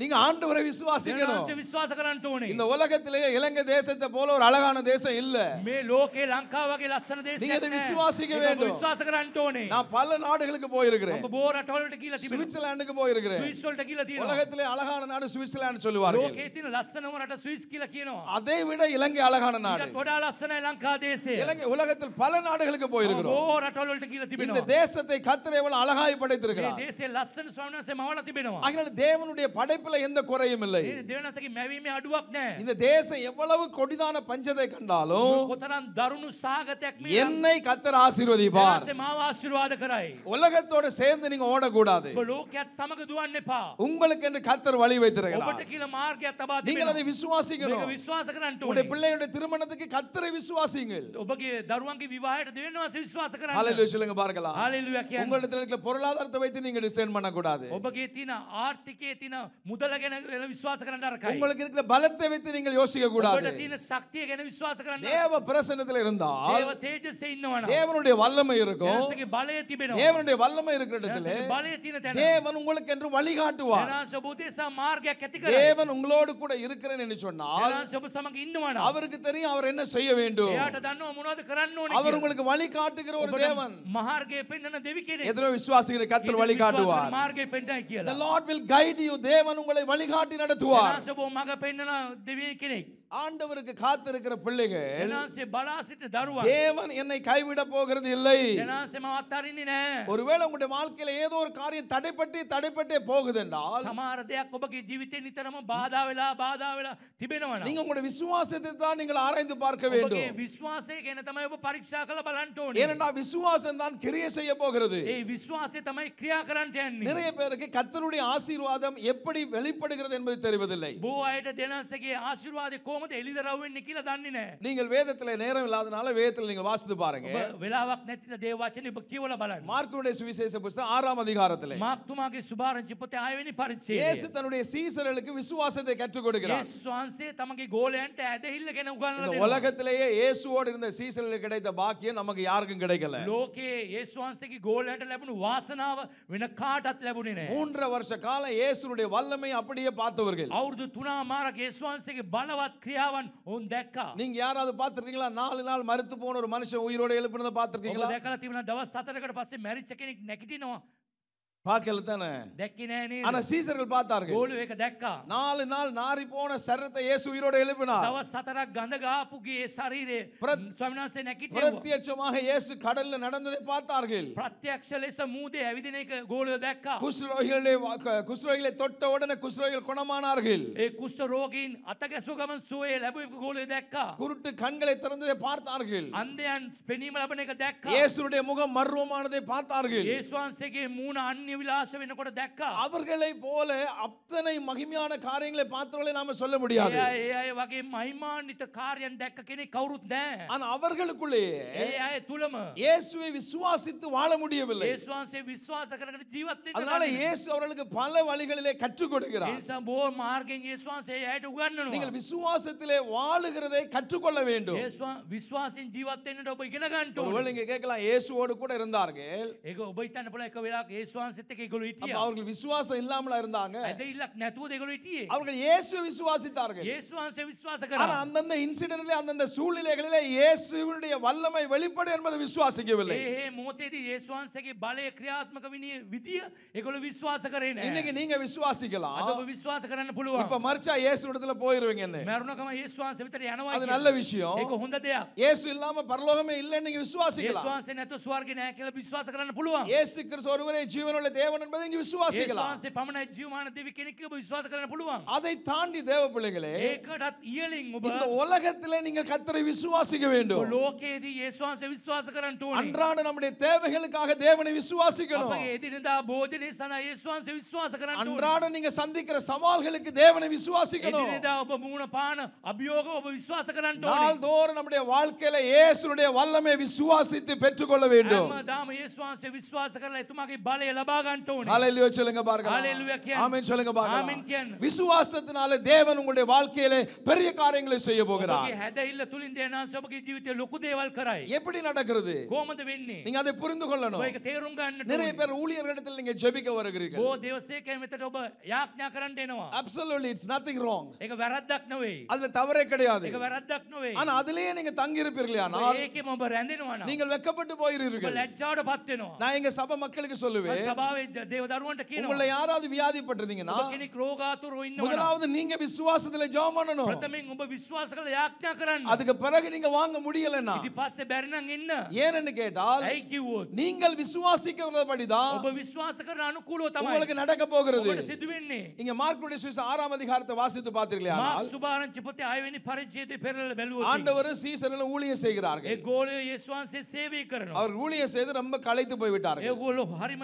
நீங்க ஆண்டவரை விசுவாசிக்கணும். දෙනාසේ විශ්වාස කරන්න இந்த உலகத்திலேயே இலங்கை தேசத்தை போல ஒரு அழகான தேசம் இல்ல. மே லோகே லங்கா வகை ලස්සන දේශයක් நீங்க இதை விசுவாசிக்க வேண்டும். විශ්වාස කරන්න ඕනේ. நான் பல நாடுகளுக்கு போயிருக்கிறேன். ඔබ බොහෝ රටවලට ගිහිලා තිබෙනවා. சுவிட்சர்லாந்துக்கு போயிருக்கிறேன். சுவிட்சர்லாந்துට ගිහිලා තියෙනවා. உலகத்திலே அழகான நாடு சுவிட்சர்லாந்து சொல்லுவார்கள். ලෝකේ තියෙන ලස්සනම රට ස්විස් ස්විස් කියලා කියනවා. அதை விட இலங்கை அழகான நாடு ඊටත් වඩා ලස්සනයි ලංකා දේශය. இலங்கை உலகத்தில் பல நாடுகளுக்கு போயிருக்கிறோம் බොහෝ රටවල් වලට කියලා இந்த තිබෙනවා. தேசத்தை கத்தரை எவ்வளவு அழகாய் මේ படைத்திருக்கிறார் දේශයේ ලස්සන ස්වාමීන් වහන්සේ මවලා තිබෙනවා. ஆகினால தேவனுடைய படைப்புல எந்த குறையும் இல்லை මේ දෙවනසගේ මැවීමේ අඩුවක් නැහැ. இந்த தேசம் எவ்வளவு கொடிதான பஞ்சத்தை கண்டாலும் කොතරම් දරුණු සාගතයක් මේ என்னை கத்தர் ஆசீர்வதிப்பார் දෙවනසේ මාව ආශිර්වාද කරයි. உலகத்தோட சேர்ந்து நீங்க ஓடக்கூடாது ඔබ ලෝකයත් සමග දුවන්න එපා. உங்களுக்கு என்று கத்தர் வழி ඔබට வைத்திருக்கிறார் කියලා මාර්ගයක් තබා நீங்கள் அதை තිබෙනවා. விசுவாசிக்கணும் මේක විශ්වාස කරන්න உங்களுடைய ඕනේ. பிள்ளையுடைய திருமணத்துக்கு கத்தரை விசுவாசிங்கள் ඔබගේ දරුවන්ගේ විවාහයට දෙවෙනවාස විශ්වාස කරන්න. ஹalleluya சொல்லுங்க பார்க்கலாம் හalleluya කියන්න. உங்களிடத்தில் இருக்கிற பொருளாதாரத்தை வைத்து நீங்க டிசைன் பண்ணக்கூடாது ඔබගේ තින ආර්ථිකයේ තින මුදල ගැන වෙන විශ්වාස කරන්න අරකයි. உங்களுக்கு இருக்கிற பலத்தை வைத்து நீங்கள் யோசிக்க கூடாது ඔබට තියෙන ශක්තිය ගැන විශ්වාස කරන්න. தேவ பிரசன்னத்தில் இருந்தால் දේව තේජස්සේ ඉන්නවනම්. தேவனுடைய வல்லமை இருக்கும் දෙවනසගේ බලය තිබෙනවා. தேவனுடைய வல்லமை இருக்கிற இடத்துல දෙවනසගේ බලය තියෙන තැන. தேவன் உங்களுக்கு என்று வழிகாட்டுவார் දෙවනස ඔබ උදෙසා මාර්ගයක් ඇති කරයි. தேவன் உங்களோடு கூட இருக்கிறேன் என்று சொன்னால் அவருக்கு தெரியும் அவர் என்ன செய்ய வேண்டும். அவர் உங்களுக்கு வழி காட்டுகிற ஒரு தேவன். மார்கே பெண் என்ன தேவிக்கிறேன். எத்தனை விசுவாசிக்கிற கத்தர் வழி காட்டுவார். மார்கே பெண் the lord will guide you. தேவன் உங்களை வழிகாட்டி நடத்துவார். நான் மக பெண் நான் ஆண்டவருக்கு காத்திருக்கிற பிள்ளைங்க தேவன் என்னை கைவிட போகிறது இல்லை. ஒருவேளை உங்களுடைய வாழ்க்கையில ஏதோ ஒரு காரியம் தடைப்பட்டு தடைப்பட்டே போகுது என்றால் சமாரதையாக ஒப்பகி பாதா நித்தனமும் பாதாவிலா பாதாவிலா திபெனவனா. நீங்க உங்களுடைய விசுவாசத்தை தான் நீங்கள் ஆராய்ந்து பார்க்க வேண்டும். விசுவாசே என்ன தமை ஒப்ப பரீட்சாக்கல பலன்டோனி. ஏனென்றா விசுவாசம் தான் கிரியை செய்ய போகிறது. ஏய் விசுவாசே தமை கிரியா கரண்டே நிறைய பேருக்கு கத்தருடைய ஆசீர்வாதம் எப்படி வெளிப்படுகிறது என்பது தெரிவதில்லை. பூவாயிட்ட தினசகி ஆசீர்வாதி கோம කොහොමද එළිදරව් වෙන්නේ කියලා දන්නේ නැහැ. நீங்கள் வேதத்துல நேரம் இல்லாதனால வேதத்துல நீங்க வாசித்து பாருங்க ඔබ වෙලාවක් නැතිද දේව වචනේ ඔබ කියවලා බලන්න. மார்க்குடைய சுவிசேஷ புஸ்தகம் ஆறாம் அதிகாரத்திலே මාක්තුමාගේ සුභාරංචි පොතේ 6 වෙනි இயேசு පරිච්ඡේදය. தன்னுடைய சீசர்களுக்கு விசுவாசத்தை கற்றுக் கொடுக்கிறார் යේසුස් වහන්සේ තමගේ ගෝලයන්ට ඇදහිල්ල ගැන උගන්වලා இந்த දෙනවා. உலகத்திலேயே இயேசுவோடு இருந்த சீசர்களுக்கு கிடைத்த பாக்கியம் நமக்கு யாருக்கும் கிடைக்கல ලෝකයේ යේසුස් වහන්සේගේ ගෝලයන්ට ලැබුණු වාසනාව වෙන කාටත් ලැබුණේ නැහැ. மூன்றரை வருஷ காலம் இயேசுனுடைய வல்லமை அப்படியே பார்த்தவர்கள் අවුරුදු තුනා මාරක යේසුස් වහන්සේගේ බලවත් ක්‍රියාවන් ඔවුන් දැක්කා. நீங்க யாராவது பார்த்திருக்கீங்களா நாலு நாள் மறுத்து போன ஒரு மனுஷன் உயிரோட எழுப்பினதை ඔබ பார்த்திருக்கீங்களா දැකලා තිබුණා දවස් 4කට පස්සේ මැරිච්ච කෙනෙක් නැගිටිනවා. பார்க்கல தானே දැක්කේ නෑ ஆனா නේද? சீசர்கள் பார்த்தார்கள் ගෝලු එක දැක්කා. நாலு நாள் நாரி போன சரத்தை இயேசு உயிரோட எழுப்பினார் දවස් හතරක් ගඳ ගාපුගේ ශරීරයේ ප්‍රත්- ස්වාමීන් වහන්සේ නැගිටිනවා. பிரத்யட்சமாக இயேசு கடல்ல நடந்ததை பார்த்தார்கள் ප්‍රත්‍යක්ෂ ලෙස මූදේ ඇවිදින එක ගෝලයෝ දැක්කා. குஷ்ரோகிகளை குஷ்ரோகிகளை தொட்ட உடனே குஷ்ரோகிகள் குணமானார்கள் ඒ කුෂ්ඨ රෝගීන් අතගැසුව ගමන් සුවේ ලැබුව ගෝලයෝ දැක්කා. குருட்டு கண்களை திறந்ததை பார்த்தார்கள் අන්ධයන් පෙනීම ලබන එක දැක්කා. இயேசுடைய முகம் மர்வமானதை பார்த்தார்கள் යේසුස් වහන්සේගේ මූණ අන්‍ය විලාස වෙනකොට දැක්කා. அவர்களை போல அத்தனை மகிமையான காரியங்களை பார்த்தவர்களை நாம சொல்ல முடியாது ඒ අය- ඒ අය වගේ මහිමාන්විත කාර්යයන් දැක්ක කෙනෙක් කවුරුත් නැහැ. ஆனா அவர்களுக்குள்ளேயே ඒ අය තුලම இயேசுவை விசுவாசித்து வாழ முடியவில்லை යේසුස් වහන්සේ විශ්වාස කරගෙන ජීවත් වෙන්න அதனால දන්නේ නැහැ. இயேசு அவர்களுக்கு பல வழிகளிலே கற்றுக் ඒ கொடுக்கிறார் නිසා බොහෝ මාර්ගෙන් යේසුස් වහන්සේ ඇයට උගන්වනවා. நீங்கள் விசுவாசத்திலே வாழுகிறதை கற்றுக்கொள்ள வேண்டும் යේසුස් වහන්සේ විශ්වාසයෙන් ජීවත් වෙන්නට ඔබ ඉගෙන ගන්න ஒருவேளை ඕනේ. நீங்க கேட்கலாம் இயேசுவோடு கூட இருந்தார்கள் ඒක ඔබ හිතන්න පුළුවන් එක වෙලාවක යේසුස් වහන්සේත් விசுவாசத்துக்குள் இட்டியா அவர்கள் விசுவாசம் இல்லாமல இருந்தாங்க. அதை இல்ல நத்துவதைக்குள் இட்டியே அவர்கள் இயேசுவை விசுவாசித்தார்கள். இயேசுவாச விசுவாசகர்? ஆனா அந்தந்த இன்சிடென்ட்ல அந்தந்த சூழ்நிலைகளிலே இயேசுவினுடைய வல்லமை வெளிப்படும் என்பதை விசுவாசிக்கவில்லை. ஏ மோத்தேதி இயேசுவாசகி பலய கிரியாத்மக வினிய விதிய எகுல விசுவாசகரேன? இன்னைக்கு நீங்க விசுவாசிக்கலாம். அது விசுவாசகரன புழுவா? இப்ப மர்ச்சா இயேசு இடத்துல போயிருவீங்க என்ன மரணகமா இயேசுவாச வித்தர எனவா அது நல்ல விஷயம். ஏக ஹுந்த இயேசு இல்லாம பரலோகமே இல்ல நீங்க விசுவாசிக்கலாம். இயேசுவாச நத்து சுவர்கின கேல விசுவாசகரன புழுவா? இயேசு கிறிஸ்து ஒருவரே ஜீவனுள்ள தேவன் என்பதை நீங்க යේසුස් விசுவாசிக்கலாம் වහන්සේ පමණයි ජීවමාන දෙවි කෙනෙක් කියලා ඔබ විශ්වාස කරන්න පුළුවන්. அதை தாண்டி தேவ பிள்ளைகளே ඒකටත් ඉහළින් ඔබ இந்த உலகத்திலே நீங்கள் கத்தரை விசுவாசிக்க வேண்டும் ලෝකයේදී යේසුස් වහන්සේ විශ්වාස කරන්න ඕනේ. அன்றாட நம்முடைய தேவைகளுக்காக தேவனை விசுவாசிக்கணும் අපගේ එදිනෙදා භෝජනයේ සඳහා යේසුස් වහන්සේ විශ්වාස කරන්න ඕනේ. அன்றாட நீங்க சந்திக்கிற சவால்களுக்கு தேவனை விசுவாசிக்கணும் එදිනෙදා ඔබ මුණ පාන අභියෝග ඔබ විශ්වාස කරන්න ඕනේ. நாள்தோறும் நம்முடைய வாழ்க்கையில இயேசுனுடைய வல்லமை விசுவாசித்து பெற்றுக்கொள்ள வேண்டும் හැමදාම යේසුස් වහන්සේ විශ්වාස කරලා එතුමාගේ බලය ලබා ගන්න ඕනේ. ஹalleluya சொல்லுங்க பாருங்க ஹalleluya කියන්න. ஆமென் சொல்லுங்க ஆமென் பாருங்க කියන්න. விசுவாசத்தினால தேவன் உங்களுடைய வாழ்க்கையிலே பெரிய காரியங்களை செய்ய போகிறார் ඔබගේ හැදහිල්ල තුලින් දෙනාස ඔබගේ ජීවිතේ ලොකු දේවල් කරයි. எப்படி நடக்கிறது කොහොමද වෙන්නේ? நீங்க அதை புரிந்து கொள்ளணும் ඔබ ඒක තේරුම් ගන්නට நிறைய ඕනේ. பேர் ஊழியர்களிடத்தில் நீங்க ஜெபிக்க வருகிறீர்கள் බොහෝ දේවසේකයන් වෙතට ඔබ යාඥා කරන්න එනවා. absolutely it's nothing wrong ඒක වැරද්දක් නෙවෙයි. அதுல தவறே கிடையாது ඒක වැරද්දක් නෙවෙයි. ஆனா அதிலேயே நீங்க தங்கி இருப்பீர்களே ඔබ ஆனால் ඒකෙම ඔබ රැඳෙනවා නම් நீங்கள் வெக்கப்பட்டு ඔබ போயிருவீர்கள் ලැජ්ජාවටපත් වෙනවා. நான் எங்க சபை மக்களுக்கு சொல்லுவேன் සභා ස්වභාවය දේව දරුවන්ට உங்களை කියනවා. யாராவது வியாதிப்பட்டிருந்தீங்கன்னா ඔබ කෙනෙක් රෝගාතුරව ඉන්නවා. முதலாவது நீங்க விசுவாசத்துல ஜெபம் பண்ணணும் ප්‍රථමයෙන් ඔබ විශ්වාස කළ යාඥා කරන්න. அதுக்கு பிறகு நீங்க வாங்க முடியலன்னா ඉති පස්සේ බැරිනම් එන්න. ஏன்னு கேட்டால் ඇයි කිව්වොත්. நீங்கள் விசுவாசிக்கிறபடிதான் ඔබ විශ්වාස කරන අනුකූලව තමයි. உங்களுக்கு நடக்க போகிறது ඔබට සිදු වෙන්නේ. இங்க மார்க்குடைய சுவிசேஷம் ஆறாம் அதிகாரத்தை வாசித்து பார்த்தீர்களே මාක් සුභාරංචි පොතේ ආයවෙනි පරිච්ඡේදය පෙරල බැලුවොත්. ஆண்டவர் சீசர்கள் ஊழியம் ඒ செய்கிறார்கள் ගෝලය යේසුස් වහන්සේ සේවය කරනවා. அவர் ஊழியம் செய்து ரொம்ப களைத்து போய்விட்டார்கள் ඒගොල්ලෝ හරිම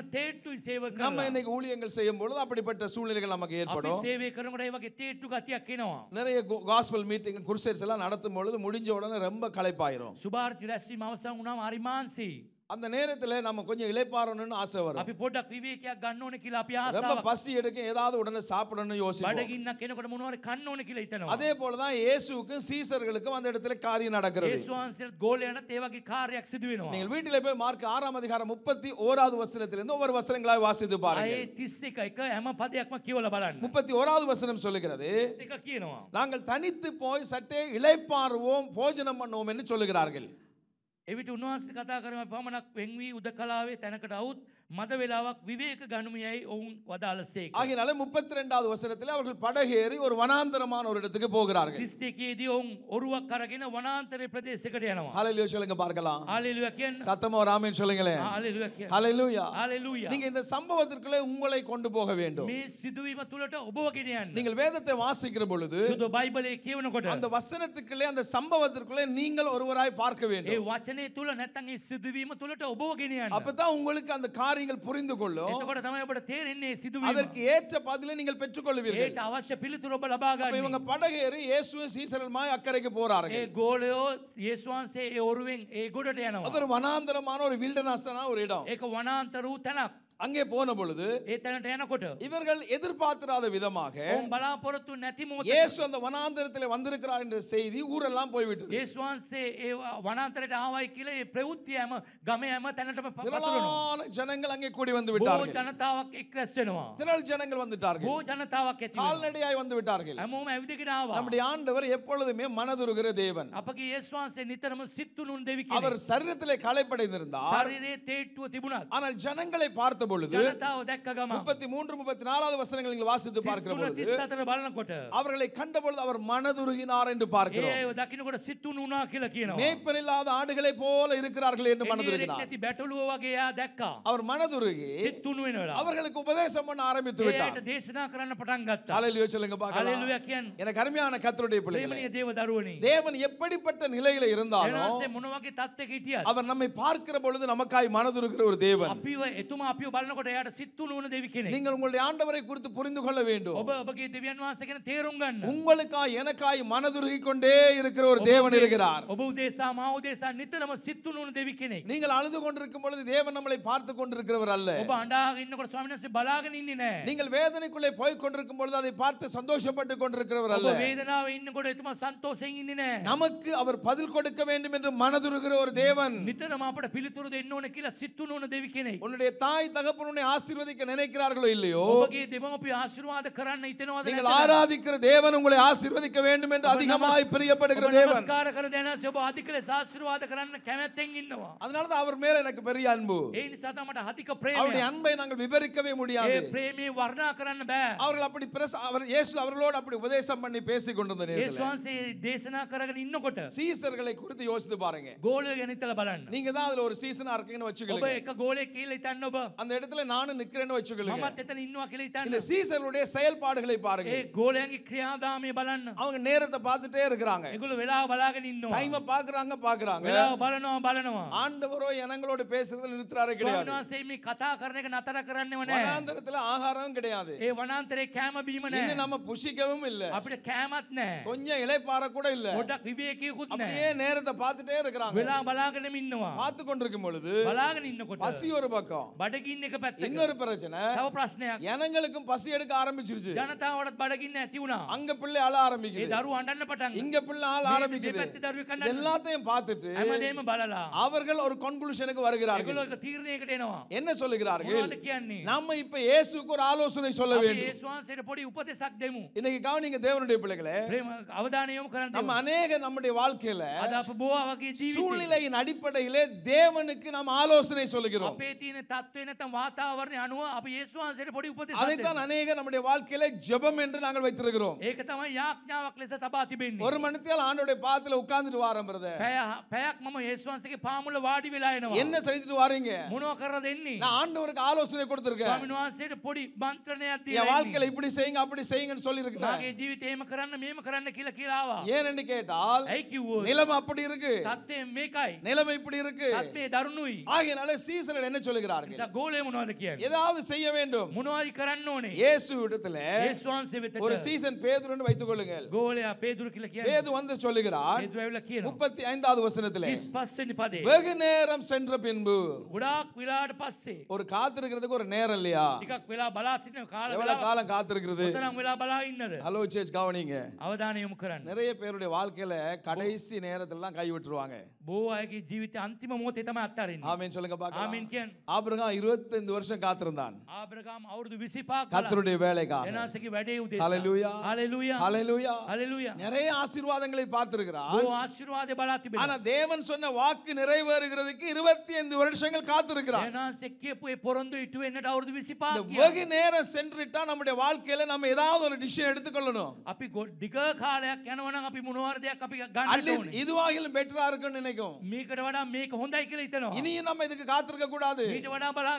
තේට්ටුයි සේව நம்ம කරනවා. இன்னைக்கு ஊழியங்கள் செய்யும் பொழுது அப்படிப்பட்ட சூழ்நிலைகள் நமக்கு අපි ஏற்படும் සේවය කරනකොට ඒ වගේ තේට්ටු ගතියක් එනවා. நிறைய காஸ்பல் மீட்டிங் குருசேர்ஸ் எல்லாம் நடத்தும் பொழுது முடிஞ்ச உடனே ரொம்ப களைப்பாயிரும் සුභාර්ථි රැස්වීම අවසන් වුණාම අරිමාන්සි. அந்த நேரத்துல நம்ம கொஞ்சம் இளைப்பாறணும்னு ஆசை வரும் අපි පොඩ්ඩක් විවේකයක් ගන්න ඕන කියලා අපි ரொம்ப ආසාවක් பசி எடுக்கும் ஏதாவது உடனே சாப்பிடணும்னு யோசிப்போம் බඩගින්නක් කෙනකොට මොනවද කන්න ඕන කියලා හිතනවා. அதே போலதான் இயேசுவுக்கும் சீசர்களுக்கும் அந்த இடத்துல காரியம் நடக்கிறது යේසුස් වහන්සේට ගෝලයන්ට ඒ වගේ කාර්යයක් සිදු වෙනවා. நீங்கள் வீட்டிலே போய் மார்க் ஆறாம் அதிகாரம் முப்பத்தி ஓராவது வசனத்திலிருந்து ஒவ்வொரு வசனங்களாய் வாசித்து பாருங்க අයේ 31 එක හැම පදයක්ම කියවලා බලන්න. முப்பத்தி ஓராவது வசனம் சொல்லுகிறது 31 කියනවා. நாங்கள் தனித்து போய் சற்றே இளைப்பாறுவோம் போஜனம் பண்ணுவோம் என்று சொல்லுகிறார்கள் එවිට උන්වහන්සේ කතා කරම පමණක් වෙන්වී උදකලාවේ තැනකට අවුත් මද වෙලාවක් විවේක ගනුමියයි ඔවුන් වදාළසේක. ஆகையினால முப்பத்தி ரெண்டாவது வசனத்தில் அவர்கள் படகேறி ஒரு வனாந்தரமான ஒரு இடத்துக்கு போகிறார்கள் තිස් දෙකේදී ඔවුන් ඔරුවක් අරගෙන වනාන්තරය ප්‍රදේශකට යනවා. ஹalleluya சொல்லுங்க பார்க்கலாம் හාලෙලුයා කියන්න. சத்தமா ஒரு ஆமென் சொல்லுங்களேன் හාලෙලුයා කියන්න. ஹalleluya හාලෙලුයා. நீங்க இந்த சம்பவத்திற்குள்ளே உங்களை கொண்டு போக வேண்டும் මේ සිදුවීම තුළට ඔබව ගෙන යන්න. நீங்கள் வேதத்தை வாசிக்கிற பொழுது සුදු බයිබලයේ කියවනකොට அந்த வசனத்துக்குள்ளே அந்த சம்பவத்திற்குள்ளே நீங்கள் ஒருவராய் பார்க்க ඒ வேண்டும் වචනය තුළ නැත්තන් ඒ සිදුවීම තුළට ඔබව ගෙන යන්න. அப்பதான் உங்களுக்கு அந்த காரியங்கள் புரிந்து கொள்ளும் එතකොට තමයි ඔබට තේරෙන්නේ සිදුවීම. அதற்கு ஏற்ற பதிலை நீங்கள் பெற்றுக்கொள்வீர்கள் ඒට අවශ්‍ය පිළිතුර ඔබ ලබා அப்ப ගන්න. இவங்க படகேறி இயேசுவும் சீசர்களுமாய் அக்கறைக்கு ඒ போறார்கள் ගෝලයෝ යේසුවන්සේ ඒ ඔරුවෙන් ඒ ගොඩට அது යනවා. ஒரு வனாந்தரமான ஒரு வில்டனஸான ஒரு இடம் ඒක වනාන්තර වූ තැනක්. அங்கே போன பொழுது ඒ තැනට යනකොට. இவர்கள் எதிர்பார்த்திராத விதமாக ඔවුන් බලාපොරොත්තු නැති මොහොතක இயேசு அந்த வனாந்தரத்தில் வந்திருக்கிறார் என்ற செய்தி ஊரெல்லாம் போய்விட்டது යේසුස් වහන්සේ ඒ වනාන්තරයට ආවයි කියලා ඒ ප්‍රවෘත්තියම ගමයම තැනටම ප- පතුරනවා. திரளான ஜனங்கள் அங்கே கூடி வந்து බොහෝ விட்டார்கள் ජනතාවක් එක් රැස් වෙනවා. திரள் ஜனங்கள் வந்துட்டார்கள் බොහෝ ජනතාවක් ඇති වෙනවා. கால்நடையாய் வந்து விட்டார்கள் හැමෝම ඇවිදගෙන ආවා. நம்முடைய ஆண்டவர் எப்பொழுதுமே மனதுருகிற தேவன் අපගේ යේසුස් වහන්සේ නිතරම සිත්තුනුන් දෙවි அவர் කෙනෙක්. சரீரத்திலே களைப்படைந்திருந்தார் ශරීරයේ තේට්ටුව තිබුණත් ஆனால் ஜனங்களை பார்த்த பொழுது முப்பத்தி மூன்று முப்பத்தி நாலாவது வசனங்கள் நீங்கள் வாசித்து பார்க்கிற பொழுது அவர்களை கண்ட பொழுது அவர் மனதுருகினார் என்று பார்க்கிறோம். மேய்ப்பன் ஆடுகளை போல இருக்கிறார்கள் என்று மனதுருகினார். அவர் மனதுருகி அவர்களுக்கு உபதேசம் பண்ண ஆரம்பித்து விட்டார். தேசனா கரன பட்டாங்க ஹalleluya சொல்லுங்க பார்க்கலாம். ஹalleluya கேன் எனக்கு அருமையான கர்த்தருடைய பிள்ளைகளே தேவ தருவனி. தேவன் எப்படிப்பட்ட நிலையில இருந்தாலும் அவர் நம்மை பார்க்கிற பொழுது நமக்காய் மனதுருகிற ஒரு தேவன். බලනකොට එයාට සිත්තුණු වන දෙවි කෙනෙක්. நீங்கள் உங்களுடைய ஆண்டவரை குறித்து புரிந்து கொள்ள வேண்டும் ඔබ ඔබගේ දෙවියන් වහන්සේ ගැන තේරුම් ගන්න. உங்களுக்காய் எனக்காய் மனதுருகி கொண்டே இருக்கிற ஒரு தேவன் இருக்கிறார் ඔබ උදේසා මා උදේසා නිතරම සිත්තුණු වන දෙවි කෙනෙක්. நீங்கள் அழுது கொண்டிருக்கும் பொழுது தேவன் நம்மளை பார்த்து கொண்டிருக்கிறவர் அல்ல ඔබ අඬාගෙන ඉන්නකොට ස්වාමීන් වහන්සේ බලාගෙන ඉන්නේ නැහැ. நீங்கள் வேதனைக்குள்ளே போய் கொண்டிருக்கும் பொழுது அதை பார்த்து சந்தோஷப்பட்டு கொண்டிருக்கிறவர் ඔබ அல்ல වේදනාවේ ඉන්නකොට එතුමා සන්තෝෂයෙන් ඉන්නේ නැහැ. நமக்கு அவர் பதில் கொடுக்க வேண்டும் என்று மனதுருகிற ஒரு தேவன் නිතරම අපට පිළිතුරු දෙන්න ඕන කියලා සිත්තුණු වන දෙවි කෙනෙක්. உன்னுடைய தாய் தகப்பனுடைய ஆசீர்வதிக்க நினைக்கிறார்களோ இல்லையோ ඔබගේ දෙමව්පිය ආශිර්වාද කරන්න හිතනවද நீங்கள் නැත්නම්? ஆராதிக்கிற தேவன் உங்களை ஆசீர்வதிக்க வேண்டும் என்று ඔබ அதிகமாய் නමස්- பிரியப்படுகிற ඔබ தேவன் නමස්කාර කර දැනස ඔබ අධික ලෙස ආශිර්වාද කරන්න කැමැත්තෙන් ඉන්නවා. அதனாலதான் அவர் மேல எனக்கு பெரிய அன்பு ඒ නිසා තමයි අධික அவருடைய ප්‍රේමය. அன்பை நாங்கள் விவரிக்கவே முடியாது ඒ ප්‍රේමයේ වර්ණනා කරන්න බෑ. அவர்கள் அப்படி பிரச அவர் இயேசு அவர்களோடு அப்படி உபதேசம் பண்ணி பேசிக் கொண்டிருந்த ඒ நேரத்தில் ස්වන්සේ දේශනා කරගෙන ඉන්නකොට சீசர்களை குறித்து யோசித்து பாருங்க ගෝලය ගැන හිතලා බලන්න. நீங்க தான் அதுல ஒரு சீசனா இருக்கீங்கன்னு ඔබ வச்சுக்கோங்க එක ගෝලයෙක් කියලා හිතන්න ඔබ. அந்த இடத்துல நானும் நிக்கிறேன்னு வச்சுக்கோங்க මමත් එතන ඉන්නවා කියලා இந்த හිතන්න. சீசர்களுடைய செயல்பாடுகளை பாருங்க ඒ ගෝලයන්ගේ ක්‍රියාදාමය බලන්න. அவங்க நேரத்தை பார்த்துட்டே இருக்கிறாங்க ඒගොල්ලෝ වෙලාව බලාගෙන ඉන්නවා. டைமை பாக்குறாங்க பாக்குறாங்க වෙලාව බලනවා බලනවා. ஆண்டவரோ எனங்களோட பேசுறதுல நிறுத்துறாரு ස්වාමීන් கிடையாது වහන්සේ මේ කතා කරන එක නතර කරන්නේව නැහැ. வனாந்தரத்துல ஆகாரம் கிடையாது ඒ වනාන්තරේ කෑම බීම இன்னும் නැහැ. நம்ம புஷிக்கவும் இல்ல අපිට කෑමත් නැහැ. கொஞ்சம் இளைப்பாற கூட இல்ல පොඩ්ඩක් විවේකයකුත් அப்படியே නැහැ. நேரத்தை பார்த்துட்டே இருக்கிறாங்க වෙලා බලාගෙනම ඉන්නවා. பார்த்து கொண்டிருக்கும் பொழுது බලාගෙන ඉන්නකොට பசி ஒரு பக்கம் බඩගින්න එක පැත්තක. இன்னொரு பிரச்சனை තව ප්‍රශ්නයක්. எனங்களுக்கும் பசி எடுக்க ஆரம்பிச்சிருச்சு ජනතාවටත් බඩගින්න ඇති වුණා. அங்க பிள்ளை அழ ඒ ஆரம்பிக்குது දරුවෝ අඬන්න පටන් இங்க பிள்ளை ஆள මේ ஆரம்பிக்குது දෙපැත්තේ දරුවෙක් இது අඬන්න. எல்லாத்தையும் பார்த்துட்டு හැමදේම බලලා. அவர்கள் ஒரு கன்க்ளூஷனுக்கு வருகிறார்கள் ඒගොල්ලෝ එක තීරණයකට එනවා. என்ன சொல்லுகிறார்கள் මොනවද කියන්නේ? நாம இப்ப இயேசுக்கு ஒரு ஆலோசனை சொல்ல අපි வேண்டும் යේසුස් වහන්සේට පොඩි උපදෙසක් දෙමු. இன்னைக்கு கவனிங்க தேவனுடைய பிள்ளைகளே ප්‍රේම අවධානය යොමු කරන්න நம்ம දෙමු. அநேக நம்முடைய வாழ்க்கையில අද අප බොහෝ වගේ ජීවිතේ சூழ்நிலையின் அடிப்படையிலே தேவனுக்கு நாம் ஆலோசனை சொல்லுகிறோம் අපේ තියෙන තත්ත්වේ නැත්නම් වාතාවරණය අනුව අපි යේසුස් වහන්සේට පොඩි උපදෙස් දෙනවා. அதைத்தான் அநேக நம்முடைய வாழ்க்கையில ஜெபம் என்று நாங்கள் வைத்திருக்கிறோம். ඒක තමයි යාඥාවක් ලෙස තබා තිබෙන්නේ. ஒரு மணித்தியால் ஆண்டோட பாதத்துல உட்கார்ந்துட்டு வாரம் பிரதர். පැය පැයක් මම යේසුස් වහන්සේගේ පාමුල වාඩි என்ன செய்துட்டு வாரீங்க? මොනවා කරලා நான் ஆண்டவருக்கு ஆலோசனை கொடுத்திருக்கேன். ස්වාමීන් වහන්සේට பொடி මන්ත්‍රණයක් දීලා. என் வாழ்க்கையில இப்படி செய்யுங்க அப்படி செய்யுங்கன்னு சொல்லி இருக்கிறேன். මගේ ජීවිතේ එහෙම කරන්න මෙහෙම කරන්න කියලා ஏன்னு கேட்டால் ඇයි කිව්වොත් அப்படி இருக்கு. தත්ත්වය மேக்காய் நிலைமை இப்படி இருக்கு. தත්ත්වය දරුණුයි. ஆகியனால சீசனில் என்ன சொல்லுகிறார்கள்? கோலே ගෝලය මොනවද කියන්නේ? ஏதாவது செய்ய வேண்டும் මොනවද කරන්න ඕනේ? இயேசு இடத்துல යේසුස් වහන්සේ ஒரு වෙතට சீசன் பேதுருன்னு வைத்துக் கொள்ளுங்கள் ගෝලයා පේදුරු කියලා කියන්නේ. பேது வந்து சொல்லுகிறார் පේදුරු ඇවිල්ලා කියනවා. முப்பத்தி ஐந்தாவது வசனத்துல 35 වෙනි පදේ. வெகு நேரம் சென்ற பின்பு ගොඩාක් වෙලාට පස්සේ ஒரு காத்திருக்கிறதுக்கு ஒரு நேரம் இல்லையா ටිකක් වෙලා බලා සිටින කාල எவ்வளவு වෙලා காலம் காத்திருக்கிறது කොතරම් වෙලා බලා ඉන්නද? ஹலோ சேச் கவனிங்க අවධානය යොමු කරන්න. நிறைய பேருடைய வாழ்க்கையில கடைசி நேரத்துல தான் கை விட்டுருவாங்க බොහෝ අයගේ ජීවිතය අන්තිම මොහොතේ තමයි අත්හරින්නේ. ஆமென் சொல்லுங்க பார்க்கலாம் ආමෙන් කියන්න. ஆபிரகாம் இருபத்தைந்து வருஷம் காத்திருந்தான். அவரது விசிப்பா கர்த்தருடைய வேலைக்காக. எனாசகி வடே உதேச ஹalleluya. ஹalleluya. ஹalleluya. ஹalleluya. நிறைய ஆசீர்வாதங்களை பார்த்திருக்கிறார். ஓ ஆசீர்வாத பலாத்தி ஆனா தேவன் சொன்ன வாக்கு நிறைவேறுகிறதுக்கு 25 வருஷங்கள் காத்திருக்கிறார். எனாசகி போய் பிறந்து இட்டு என்னடா அவரது விசிப்பா வெகு நேரம் சென்றுட்டா நம்முடைய வாழ்க்கையில நம்ம ஏதாவது ஒரு டிசிஷன் எடுத்துக்கொள்ளணும். அப்பி திக கால கேனவனா அப்பி முனவாரதையா அப்பி கண்டோம் இதுவாகிலும் பெட்டரா இருக்கும்னு நினைக்கும். மீக்கட வடா மீக்க ஹொண்டாய் கிளை இனியும் நம்ம இதுக்கு காத்திருக்க கூடாது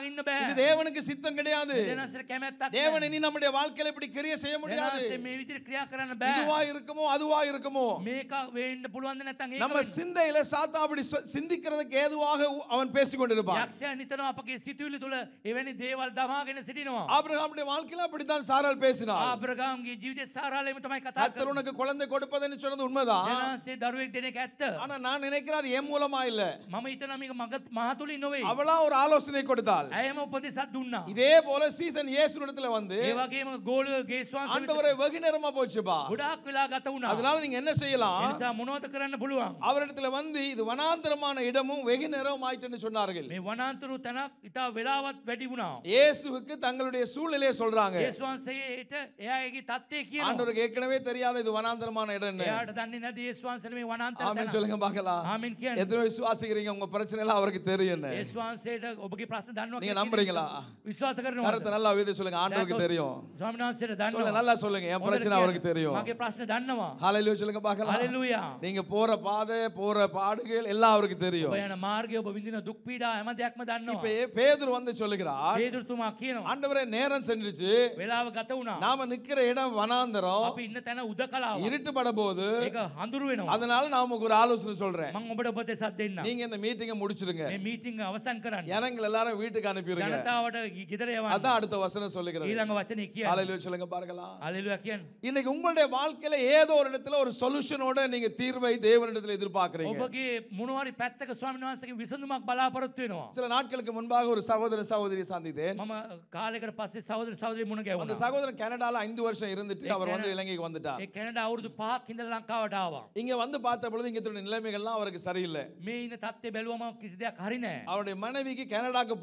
இன்னும் இது බෑ. தேவனுக்கு சித்தம் கிடையாது දෙනසට කැමැත්තක් தேவன் නැහැ. இனி நம்முடைய வாழ்க்கையில இப்படி கிரியை செய்ய முடியாது දෙනසේ මේ විදිහට ක්‍රියා කරන්න බෑ. இதுவா இருக்குமோ அதுவா இருக்குமோ මේක වෙන්න පුළුවන්ද නැත්නම් ඒක நம்ம වෙන්න. சிந்தையில சாத்தா அப்படி சொ- சிந்திக்கிறதுக்கு ஏதுவாக உ- அவன் பேசிக் கொண்டிருப்பான் යක්ෂයන් හිතනවා අපගේ සිතුවිලි තුළ එවැනි දේවල් දමාගෙන සිටිනවා. ஆபிரகாமுடைய வாழ்க்கையில அப்படித்தான் சாரால் பேசினார் ආබ්‍රගාම්ගේ ජීවිතේ සාරාලයම තමයි කතා கர்த்தர் කරන්නේ. உனக்கு குழந்தை கொடுப்பதுன்னு சொன்னது உண்மைதான் දෙනසේ දරුවෙක් දෙනෙක් ඇත්ත. ஆனா நான் நினைக்கிறேன் அது என் மூலமா இல்ல මම හිතනවා මේක මග මහතුලින් නොවේ. அவளா ஒரு ஆலோசனை கொடுத்தாள் ඇයම උපදෙසක් දුන්නා. இதே போல சீசன் இயேசு இடத்துல வந்து ඒ වගේම ගෝලය ගේස්වාංශ ஆண்டவரை வெகு நேரமா போச்சுப்பா ගොඩාක් වෙලා ගත වුණා. அதனால நீங்க என்ன செய்யலாம் එනිසා මොනවද කරන්න පුළුවන්? அவரிடத்துல வந்து இது வனாந்தரமான இடமும் வெகு நேரம் ஆயிட்டுன்னு சொன்னார்கள் මේ වනාන්තරු තැනක් ඉතා වෙලාවත් වැඩි වුණා. இயேசுவுக்கு தங்களுடைய சூழ்நிலையை சொல்றாங்க යේසුවන්සේට එයාගේ තත්ත්වය කියනවා. ஆண்டவருக்கு ஏற்கனவே தெரியாத இது வனாந்தரமான இடம்னு එයාට දන්නේ නැති යේසුවන්සේට මේ වනාන්තර ஆமென் තැන. சொல்லுங்க பார்க்கலாம் ආමෙන් කියන්නේ. எத்தனை விசுவாசிக்கிறீங்க உங்க பிரச்சனை எல்லாம் அவருக்கு தெரியும் යේසුවන්සේට ඔබගේ ප්‍රශ්න දන්නවා நீங்க කියලා நம்புறீங்களா? විශ්වාස කරනවා. கருத்தை நல்லா விதை சொல்லுங்க ஆண்டவருக்கு தெரியும் ස්වාමීන් වහන්සේට சொல்லுங்க දන්නවා. நல்லா சொல்லுங்க என் හොඳට பிரச்சனை කියන්න. அவருக்கு தெரியும் මගේ ප්‍රශ්න දන්නවා. ஹalleluya சொல்லுங்க பார்க்கலாம் හalleluya. நீங்க போற பாதை போற பாடுகள் எல்லாம் அவருக்கு தெரியும் ඔබ යන මාර්ගය ඔබ විඳින දුක් පීඩා හැම දෙයක්ම இப்ப දන්නවා. பேதுரு வந்து சொல்லுகிறார் පේදුරුතුමා කියනවා. ஆண்டவரே நேரம் சென்றுச்சு වෙලාව ගත වුණා. நாம நிக்கிற இடம் வனாந்தரம் අපි ඉන්න තැන උදකලාව. இருட்டுப்பட போது ඒක හඳුරු වෙනවා. அதனால நான் உங்களுக்கு ஒரு ஆலோசனை சொல்றேன் මම ඔබට උපදෙසක් දෙන්නම්. நீங்க இந்த மீட்டிங்கை முடிச்சிருங்க මේ මීටිං අවසන් කරන්න. ஜனங்கள் எல்லாரும் வீட்டுக்கு அனுப்பிடுங்க ජනතාවට ගෙදර යවන්න. அதான் அடுத்த வசனம் சொல்லுகிறது ඊළඟ වචනේ කියන්න. ஹalleluya சொல்லுங்க பார்க்கலாம் හalleluya කියන්න. இன்னைக்கு உங்களுடைய வாழ்க்கையில ஏதோ ஒரு இடத்துல ஒரு சொல்யூஷனோட நீங்க தீர்வை தேவனிடத்துல எதிர்பார்க்கறீங்க ඔබගේ මොනවාරි පැත්තක ස්වාමීන් වහන්සේගේ විසඳුමක් බලාපොරොත්තු වෙනවා. சில நாட்களுக்கு முன்பாக ஒரு சகோதர சகோதரியை சந்தித்தேன் මම කාලෙකට පස්සේ සහෝදර සහෝදරි මුණ அந்த ගැවුණා. சகோதரன் கனடால ஐந்து வருஷம் இருந்துட்டு அவர் வந்து இலங்கைக்கு வந்துட்டார் ඒ කැනඩා අවුරුදු 5ක් ඉඳලා ලංකාවට ආවා. இங்க வந்து பார்த்த பொழுது இங்க இருக்கிற நிலைமைகள்லாம் அவருக்கு சரியில்லை මේ ඉන්න තත්ත්වය බැලුවම කිසි දෙයක් හරි නෑ. அவருடைய மனைவிக்கு கனடாக்கு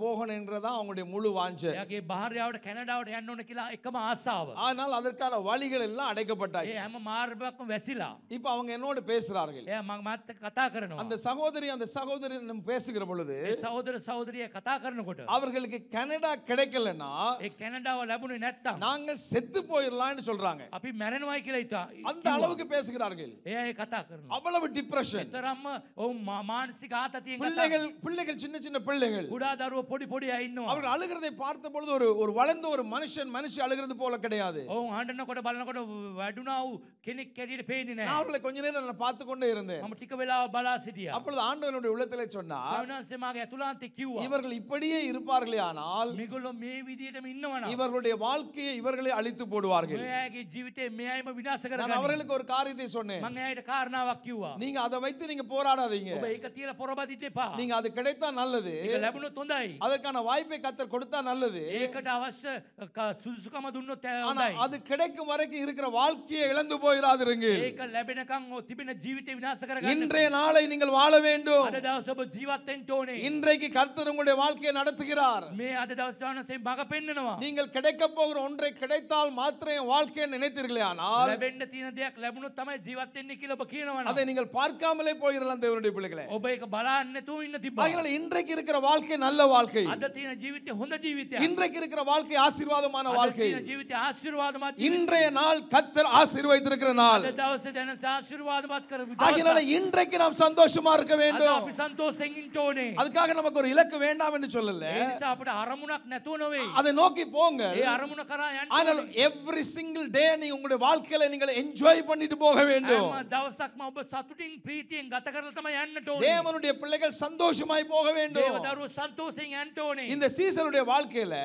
போகணுன்றதான் அவங்களுடைய முழு வாஞ்சை එයාගේ භාර්යාවට කැනඩාවට යන්න ඕන කියලා එකම ආසාව. ஆனால் அதற்கான வழிகள் எல்லாம் ඒ அடைக்கப்பட்டாச்சு හැම මාර්ගයක්ම වැසිලා. இப்ப அவங்க என்னோட பேசுறார்கள் එයා මම මාත් එක්ක කතා කරනවා. அந்த சகோதரி அந்த சகோதரி நம்ம பேசுகிற பொழுது ඒ සහෝදර සහෝදරිය කතා කරනකොට அவர்களுக்கு கனடா கிடைக்கலன்னா ඒ කැනඩාව ලැබුණේ නැත්තම් நாங்கள் செத்து போயிடலாம்னு சொல்றாங்க අපි මැරෙනවයි කියලා හිතා. அந்த அளவுக்கு பேசுகிறார்கள் එයා ඒ කතා කරනවා. அவ்வளவு டிப்ரெஷன் තරම්ම ඔවුන් මා- මානසික ආතතියෙන් කතා பிள்ளைகள் பிள்ளைகள் சின்ன சின்ன பிள்ளைகள் කුඩා දරුවෝ පොඩි පොඩි අය ඉන්නවා. அவர்கள் அழுகிறதை பார்த்த பொழுது ஒரு ஒரு வளர்ந்த ஒரு மனுஷன் மனுஷி அழுகிறது போல கிடையாது ඔවුන් හඬනකොට බලනකොට වැඩුණා වූ කෙනෙක් කැඩියට පේන්නේ நான் නැහැ. அவர்களை கொஞ்ச நேரம் நான் பார்த்து கொண்டே இருந்தேன் මම ටික වෙලාව බලා සිටියා. அப்பொழுது ஆண்டவனுடைய உள்ளத்திலே சொன்னார் ස්වාමීන් වහන්සේ මාගේ ඇතුළාන්තේ කිව්වා. இவர்கள் இப்படியே இருப்பார்களே ஆனால் මේගොල්ලෝ මේ විදිහටම ඉන්නවනම් இவர்களுடைய வாழ்க்கையை இவர்களே அழித்து போடுவார்கள் මේ අයගේ ජීවිතේ මේ අයම විනාශ நான் කරගන්න. அவர்களுக்கு ஒரு காரியத்தை சொன்னேன் මම එයාට කාරණාවක් කිව්වා. நீங்க அதை வைத்து நீங்க போராடாதீங்க ඔබ ඒක තියලා පොරබදින්න එපා. நீங்க அது கிடைத்தா நல்லது ඒක ලැබුණොත් හොඳයි. அதற்கான வாய்ப்பை கத்தர் கொடுத்தா நல்லது ඒකට අවශ්‍ය ක- සුදුසුකම දුන්නොත් ஆனா හොඳයි. அது கிடைக்கும் வரைக்கும் இருக்கிற வாழ்க்கையை இழந்து போயிடாதிருங்கள் ඒක ලැබෙනකන් ඔය තිබෙන ජීවිතේ විනාශ කරගන්න. இன்றைய நாளை நீங்கள் வாழ வேண்டும் අද දවස ඔබ ජීවත් වෙන්න ඕනේ. இன்றைக்கு கர்த்தர் உங்களுடைய வாழ்க்கையை நடத்துகிறார் මේ අද දවස් වහන්සේ මඟ පෙන්නනවා. நீங்கள் கிடைக்க போகிற ஒன்றை கிடைத்தால் மாத்திரம் என் வாழ்க்கையை நினைத்தீர்களே ஆனால் ලැබෙන්න තියෙන දෙයක් ලැබුණොත් තමයි ජීවත් වෙන්නේ කියලා ඔබ කියනවා. அதை நீங்கள் பார்க்காமலே போயிடலாம் தேவனுடைய பிள்ளைகளே ඔබ ඒක බලන්න නැතුව ඉන්න තිබ්බා. ஆகையால் இன்றைக்கு இருக்கிற வாழ்க்கை நல்ல வாழ்க்கை අද තියෙන ජීවිතය හොඳ ජීවිතයක්. இன்றைக்கு இருக்கிற வாழ்க்கை ஆசீர்வாதமான අද வாழ்க்கை තියෙන ජීවිතය ආශිර්වාදමත් ජීවිතයක්. இன்றைய நாள் கத்தர் ஆசீர்வதித்திருக்கிற நாள் අද දවසේ දැන ආශිර්වාදමත් කර ஆகினால දවසක්. இன்றைக்கு நாம் சந்தோஷமா இருக்க අද வேண்டும் අපි සන්තෝෂයෙන් ඉන්න ඕනේ. அதுக்காக நமக்கு ஒரு இலக்கு வேண்டாம் என்று சொல்லல ඒ නිසා අපිට අරමුණක් නැතුව නෙවෙයි. அதை நோக்கி போங்க ඒ අරමුණ කරා යන්න ஆனால் ඕනේ. எவ்ரி சிங்கிள் டே நீங்க உங்களுடைய வாழ்க்கையில நீங்கள் என்ஜாய் பண்ணிட்டு போக வேண்டும் හැම දවසක්ම ඔබ සතුටින් ප්‍රීතියෙන් ගත කරලා තමයි යන්නට ඕනේ. தேவனுடைய பிள்ளைகள் சந்தோஷமாய் போக வேண்டும் දේවදරුවෝ සන්තෝෂයෙන් යන්න ඕනේ. இந்த சீசனுடைய வாழ்க்கையில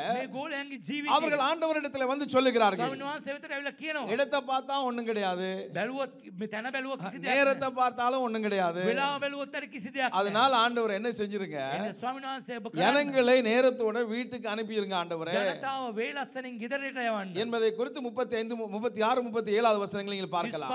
அவர்கள் ஆண்டவர் இடத்துல வந்து சொல்லுகிறார்கள். இடத்தை பார்த்தா ஒண்ணும் கிடையாது. நேரத்தை பார்த்தாலும் ஒண்ணும் கிடையாது. அதனால ஆண்டவர் என்ன செஞ்சிருங்க? ஜனங்களை நேரத்தோட வீட்டுக்கு அனுப்பியிருங்க ஆண்டவரே. என்பதை குறித்து முப்பத்தி ஐந்து முப்பத்தி ஆறு முப்பத்தி ஏழாவது வசனங்களை நீங்கள் பார்க்கலாம்.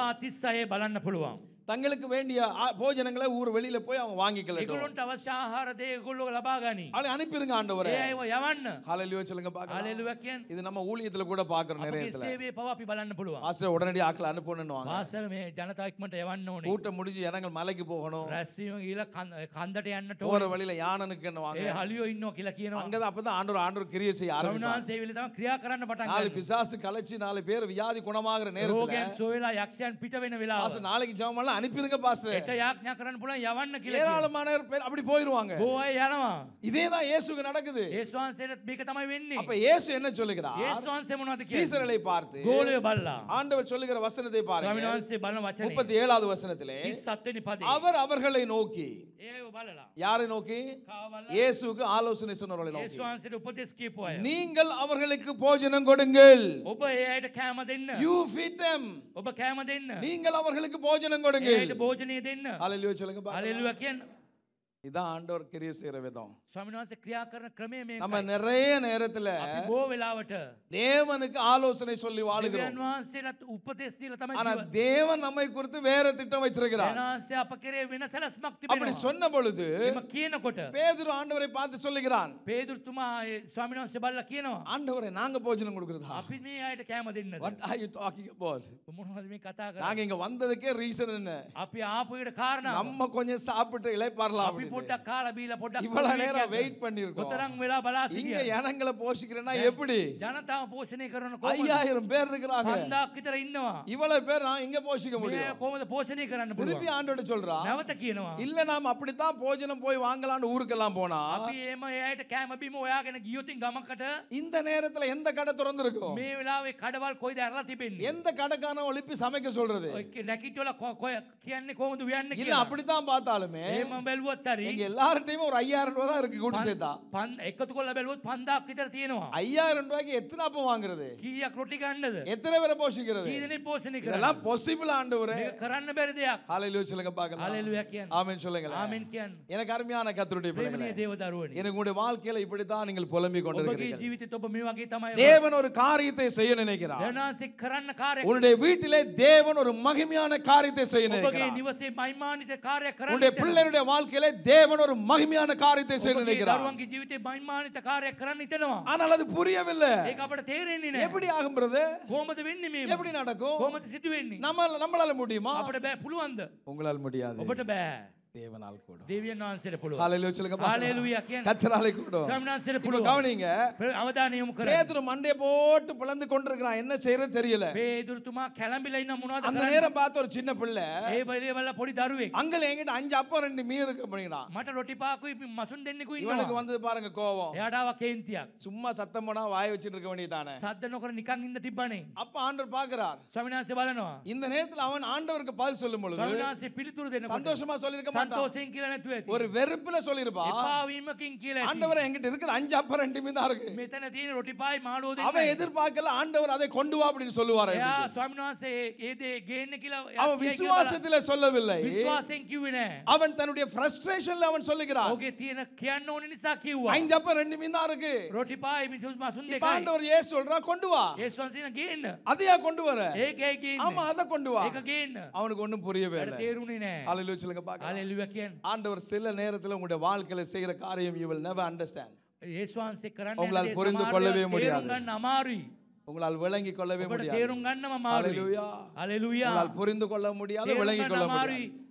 35 36 බලන්න පුළුවන්. தங்களுக்கு வேண்டிய ஆ- போஜனங்களை ஊர் வெளியில போய் அவங்க வாங்கிக்கலாம் ඒගොල්ලොන්ට අවශ්‍ය ආහාර දේ ඒගොල්ලෝ ලබා ගනි. அவளை அனுப்பிருங்க ஆண்டவரே ඒ අයව යවන්න. ஹalleluya சொல்லுங்க பார்க்கலாம் හalleluya කියන්නේ இது நம்ம ஊழியத்துல கூட பார்க்கிறோம் நிறைய අපගේ இடத்துல සේවයේ පව අපි බලන්න පුළුවන්. ஆசிரியர் உடனடி ஆட்களை அனுப்பணும்னுவாங்க පාසල මේ ජනතාව ඉක්මනට යවන්න ඕනේ. கூட்டம் முடிஞ்சு ஜனங்கள் மலைக்கு போகணும் රැස්වීම ගිහලා කන්ද- කන්දට යන්නට போற ඕනේ. வழியில யானனுக்கு என்னவாங்க ඒ හලියෝ ඉන්නවා කියලා කියනවා. அங்கதான் அப்பதான் ஆண்டவர் ஆண்டவர் கிரியை செய்ய ஆரம்பிப்பாங்க ස්වාමීන් වහන්සේ වෙලේ තමයි ක්‍රියා කරන්න පටන් நாலு ගන්නේ. பிசாசு கலைச்சு நாலு பேர் வியாதி குணமாகிற நேரத்துல රෝගයන් සොයලා යක්ෂයන් පිට වෙන වෙලාව. பாஸ்டர் நாளைக்கு ஜெபம் பண்ணலாம் அனுப்பிருங்க பாஸ்டர் එට යාඥා කරන්න පුළුවන් යවන්න කියලා. කියනවා. ஏராளமான பேர் அப்படி போயிருவாங்க ගෝය යනවා. இதேதான் இயேசுக்கு நடக்குது ඒස් වහන්සේටත් මේක තමයි වෙන්නේ. அப்ப இயேசு என்ன சொல்லுகிறார் ඒස් වහන්සේ මොනවද කියන්නේ? சீசர்களை பார்த்து ගෝලය බල්ලා. ஆண்டவர் சொல்லுகிற வசனத்தை ස්වාමීන් பாருங்க වහන්සේ බලන වචනේ. முப்பத்தி ஏழாவது வசனத்திலே 37 වෙනි පදේ. அவர் அவர்களை நோக்கி ඒ අයව බලලා. யாரை நோக்கி කාවල්ලා. இயேசுக்கு ஆலோசனை சொன்னவர்களை ඒස් நோக்கி වහන්සේට උපදෙස් කියපු අය. நீங்கள் அவர்களுக்கு போஜனம் கொடுங்கள் ඔබ ඒ අයට කෑම දෙන්න. you feed them ඔබ කෑම දෙන්න. நீங்கள் அவர்களுக்கு போஜனம் ඒ கொடுங்கள் ඒයට භෝජනය දෙන්න. අලල්ලුව චලක අලල්ලුව කියන්න. இதான் ஆண்டவர் கிரிய செய்யற விதம். சுவாமிநாத கிரியா கிரமே நம்ம நிறைய நேரத்துல போ விழாவட்ட தேவனுக்கு ஆலோசனை சொல்லி வாழுகிறோம். தேவனாசேல உபதேச தீல ஆனா தேவன் நம்மை குறித்து வேற திட்டம் வைத்திருக்கிறார். தேவனாசே அப்பகரே வினசல ஸ்மக்தி அப்படி சொன்ன பொழுது நம்ம கீன கொட்ட. பேதுரு ஆண்டவரை பார்த்து சொல்லுகிறான். பேதுரு துமா சுவாமிநாத பல்ல கீனோ ஆண்டவரை நாங்க போஜனம் கொடுக்கிறதா? அப்படி நீ ஆயிட்ட கேம தின்னது. What are you talking about மூணாவது கதா நாங்க இங்க வந்ததுக்கே ரீசன் என்ன? அப்படி ஆ போயிட காரணம். நம்ம கொஞ்சம் சாப்பிட்டு இளைப்பாறலாம் போட்டா கால பீல போட்டா இவ்வளவு நேரம் வெயிட் பண்ணிருக்கோம் உத்தரங்க விழா பலாசி இங்க ஜனங்களை போஷிக்கிறேன்னா எப்படி? ஜனதாவ போஷணிக்கிறோம் ஐயாயிரம் பேர் இருக்கிறாங்க. அந்த கிட்ட இன்னும். இவ்வளவு பேர் நான் இங்க போஷிக்க முடியும்? கோமத போஷணிக்கிறேன் திருப்பி ஆண்டோட சொல்றா. நவத்த கீனவா இல்ல நாம அப்படித்தான் போஜனம் போய் வாங்கலாம்னு ஊருக்கெல்லாம் போனா. அப்படியேமா ஏட்ட கேம் அப்படியும் ஒயாக எனக்கு யூத்திங் கமக்கட்ட இந்த நேரத்துல எந்த கடை திறந்திருக்கும்? மே விழாவை கடவால் கோய்தா எல்லாம் திபின் எந்த கடைக்கான ஒளிப்பி சமைக்க சொல்றது? நக்கிட்டோல கியன்னு கோமது வியான்னு இல்ல அப்படித்தான் பார்த்தாலுமே மொபைல் ஒத்தாரு හරි எங்க எல்லார்ட்டையும் ஒரு ஐயாயிரம் ரூபாய் தான் இருக்கு கூட்டு சேர்த்தா පන් එකතු කොල්ල බැලුවොත් 5000ක් විතර තියෙනවා. ஐயாயிரம் ரூபாய்க்கு எத்தனை அப்பம் வாங்குறது කීයක් රොටි ගන්නද? எத்தனை பேரை போஷிக்கிறது කී දෙනෙක් පෝෂණය කරන්නේ? இதெல்லாம் பாசிபிள் ஆண்டவரே මේක කරන්න බැරි දෙයක්. ஹalleluya சொல்லுங்க பார்க்கலாம் හalleluya කියන්න. ஆமென் சொல்லுங்களேன் ආමෙන් කියන්න. எனக்கு அருமையான கர்த்தருடைய ප්‍රේමණීය பிள்ளைகளே දේව දරුවනි. எனக்கு உங்களுடைய வாழ்க்கையில இப்படித்தான் நீங்கள் புலம்பிக் ඔබගේ கொண்டிருக்கிறீர்கள் ජීවිතෙත් ඔබ මේ වගේ තමයි ඔබ தேவன் ஒரு காரியத்தை செய்ய நினைக்கிறார் දෙවනාසේ කරන්න කාර්යයක් உன்னுடைய வீட்டிலே தேவன் ஒரு மகிமையான காரியத்தை செய்ய ඔබගේ நினைக்கிறார் නිවසේ මහිමානිත කාර්යයක් කරන්න உன்னுடைய හිතනවා. பிள்ளைகளுடைய வாழ்க்கையிலே தேவன் ஒரு மகிமையான காரியத்தை செய்ய ඔබගේ நினைக்கிறார் දරුවන්ගේ ජීවිතේ මහිමානිත කාර්යයක් කරන්න හිතනවා. ஆனால் அது புரியவில்லை ඒක අපට තේරෙන්නේ නැහැ. எப்படி ஆகும் பிரதர் කොහොමද වෙන්නේ මේ? எப்படி நடக்கும் කොහොමද සිදු වෙන්නේ? நம்ம நம்மளால முடியுமா අපට බෑ පුළුවන්ද? உங்களால் முடியாது ඔබට බෑ. தேவனால் கூடும் දෙවියන් වහන්සේට පුළුවන්. ஹalleluya சொல்லுங்க හalleluya කියන්න. கத்தராலே கூடும் ස්වාමීන් වහන්සේට இப்ப පුළුවන්. கவனிங்க අවධානය යොමු කරන්න. பேதுரு மண்டைய போட்டு பிளந்து கொண்டிருக்கிறான் என்ன செய்யறது தெரியல පේදුරුතුමා කැළඹිලා ඉන්න මොනවද அந்த කරන්නේ? நேரம் பார்த்து ஒரு சின்ன பிள்ளை ඒ වෙලේ වල පොඩි දරුවෙක්. அங்கல என்கிட்ட அஞ்சு அப்பம் ரெண்டு மீன் இருக்கு அப்படிங்கிறான் මට රොටි පාකුයි මසුන් දෙන්නෙකුයි இவனுக்கு ඉන්නවා. வந்து பாருங்க கோவம் එයාට ආවා කේන්තියක්. சும்மா சத்தம் போனா வாய வச்சிட்டு இருக்க வேண்டியதானே සද්ද නොකර නිකන් ඉන්න තිබ්බනේ. அப்ப ஆண்டவர் பாக்குறார் ස්වාමීන් වහන්සේ බලනවා. இந்த நேரத்துல அவன் ஆண்டவருக்கு பதில் சொல்லும் பொழுது ස්වාමීන් වහන්සේ පිළිතුරු දෙනකොට சந்தோஷமா சொல்லிருக்க மாட்டான் සන්තෝෂයෙන් කියලා නැතුව ඇති. ஒரு வெறுப்புல சொல்லிருப்பா එපා වීමකින් කියලා ඇති. ஆண்டவர் என்கிட்ட இருக்குது அஞ்சு அப்பம் ரெண்டு மீன் தான் இருக்கு මෙතන තියෙන රොටි පායි මාළුවෝ அவன் දෙන්නයි. எதிர்பார்க்கல ஆண்டவர் அதை கொண்டு வா அப்படின்னு சொல்லுவாரு එයා ස්වාමීන් වහන්සේ ඒ දේ ගේන්න කියලා එයා அவன் කියයි කියලා விசுவாசத்துல சொல்லவில்லை බලලා විශ්වාසයෙන් කිව්වේ නෑ. அவன் தன்னுடைய ஃப்ரஸ்ட்ரேஷன்ல அவன் சொல்லுகிறான் ඔහුගේ තියෙන කියන්න ඕන නිසා කිව්වා. ஐந்து அப்பம் ரெண்டு மீன் தான் இருக்கு රොටි පායි මිසුස් මසුන් இப்ப දෙකයි. ஆண்டவர் ஏசு சொல்றான் கொண்டு வா ඒස් වහන්සේ ගේන්න. அதையா கொண்டு வர ඒකයි ගේන්න. ஆமா அதை கொண்டு வா ඒක ගේන්න. அவனுக்கு ஒண்ணும் புரியவே එයාට இல்லை තේරුණේ නෑ. ஹalleluya சொல்லுங்க பார்க்கலாம் ஆண்டவர் சில நேரத்தில் உங்களுடைய வாழ்க்கையில செய்கிற காரியம் இவள் will never understand. உங்களால் புரிந்து கொள்ளவே முடியாது. அமாரி உங்களால் விளங்கி கொள்ளவே முடியாது. தேருங்கண்ண அமாரி. ஹalleluya. ஹalleluya. புரிந்து கொள்ள முடியாது விளங்கி கொள்ள முடியாது.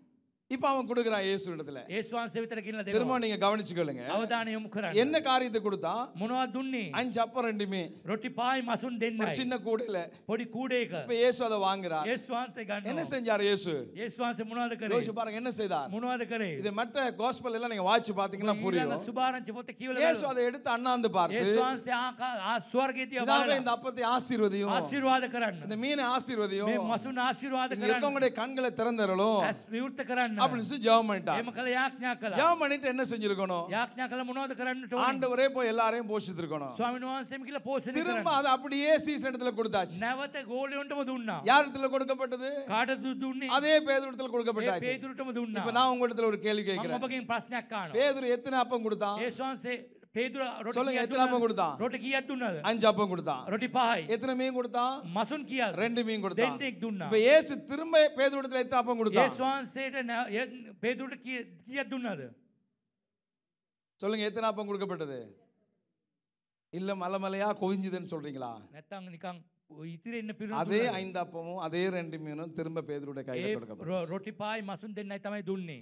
இப்போ அவன் கொடுக்குறான் இயேசு இடத்துல. இயேசுவான் செவித்துல கீழ திரும்ப நீங்க கவனிச்சுக்கொள்ளுங்க அவதானியம் முக்குறான். என்ன காரியத்தை கொடுத்தா? முனவா துண்ணி அஞ்சு அப்பம் ரெண்டுமே. ரொட்டி பாய் மசூன் தென்ன. சின்ன கூடையில. பொடி கூடைக. இப்போ இயேசு அதை வாங்குறார். இயேசுவான் என்ன செஞ்சாரு இயேசு? இயேசுவான் சே கரை கரே யோசி பாருங்க என்ன செய்தார்? முனவாத கரை இது மற்ற gospel எல்லாம் நீங்க வாட்ச் பாத்தீங்கன்னா புரியும். சுபாரன் சிபோத்த கீழே இயேசு அதை எடுத்து அண்ணாந்து பார்த்து இயேசுவான் சே ஆ ஸ்வர்கீய இந்த அப்பத்தை ஆசீர்வதியும். ஆசீர்வாத கரன் இந்த மீன் ஆசீர்வதியும். மசூன் ஆசீர்வாத கரன் இருக்கவங்களுடைய கண்களை திறந்தறலும் விருத்த கரன் அப்படின்னு சொல்லி ஜெபம் பண்ணிட்டான் மக்கள் யாக்ஞாக்கல ஜெபம் பண்ணிட்டு என்ன செஞ்சிருக்கணும்? யாக்ஞாக்கல முனோத கரண்ட் ஆண்டவரே போய் எல்லாரையும் போஷித்து இருக்கணும் சுவாமி நோசமிக்கல போஷித்து திரும்ப அது அப்படியே சீசன் இடத்துல கொடுத்தாச்சு. நவத்த கோலியுண்டம துண்ணா யார் இடத்துல கொடுக்கப்பட்டது? காடத்து துண்ணி. அதே பேதுரு இடத்துல கொடுக்கப்பட்டாச்சு. பேதுரு இடம துண்ணா இப்போ நான் உங்க இடத்துல ஒரு கேள்வி கேக்குறேன் மபகின் பிரச்சனை காணும். எத்தனை அப்பம் கொடுத்தான்? ஏசுவான் பேதுரு சொல்லுங்க எத்தனை அப்பம் கொடுத்தான்? ரொட்டி கீயா துண்ணாது? அஞ்சு அப்பம் கொடுத்தான். ரொட்டி பாய்? எத்தனை மீன் கொடுத்தான்? மசுன் கீயா? ரெண்டு மீன் கொடுத்தான். தென்னிக் துண்ணா? இப்போ இயேசு திரும்ப பேதுருடத்துல எத்தனை அப்பம் கொடுத்தான்? இயேசுவான் சேட்ட பேதுருட கீயா துண்ணாது? சொல்லுங்க எத்தனை அப்பம் கொடுக்கப்பட்டது? இல்ல மலைமலையா குவிஞ்சுதுன்னு சொல்றீங்களா? நெத்தாங்க நிக்காங்க அதே ஐந்தாப்பமும் அதே ரெண்டு மீனும் திரும்ப பேதருடைய ரொட்டி பாய் மசுன் தென்னாய் தமாய் துண்ணி.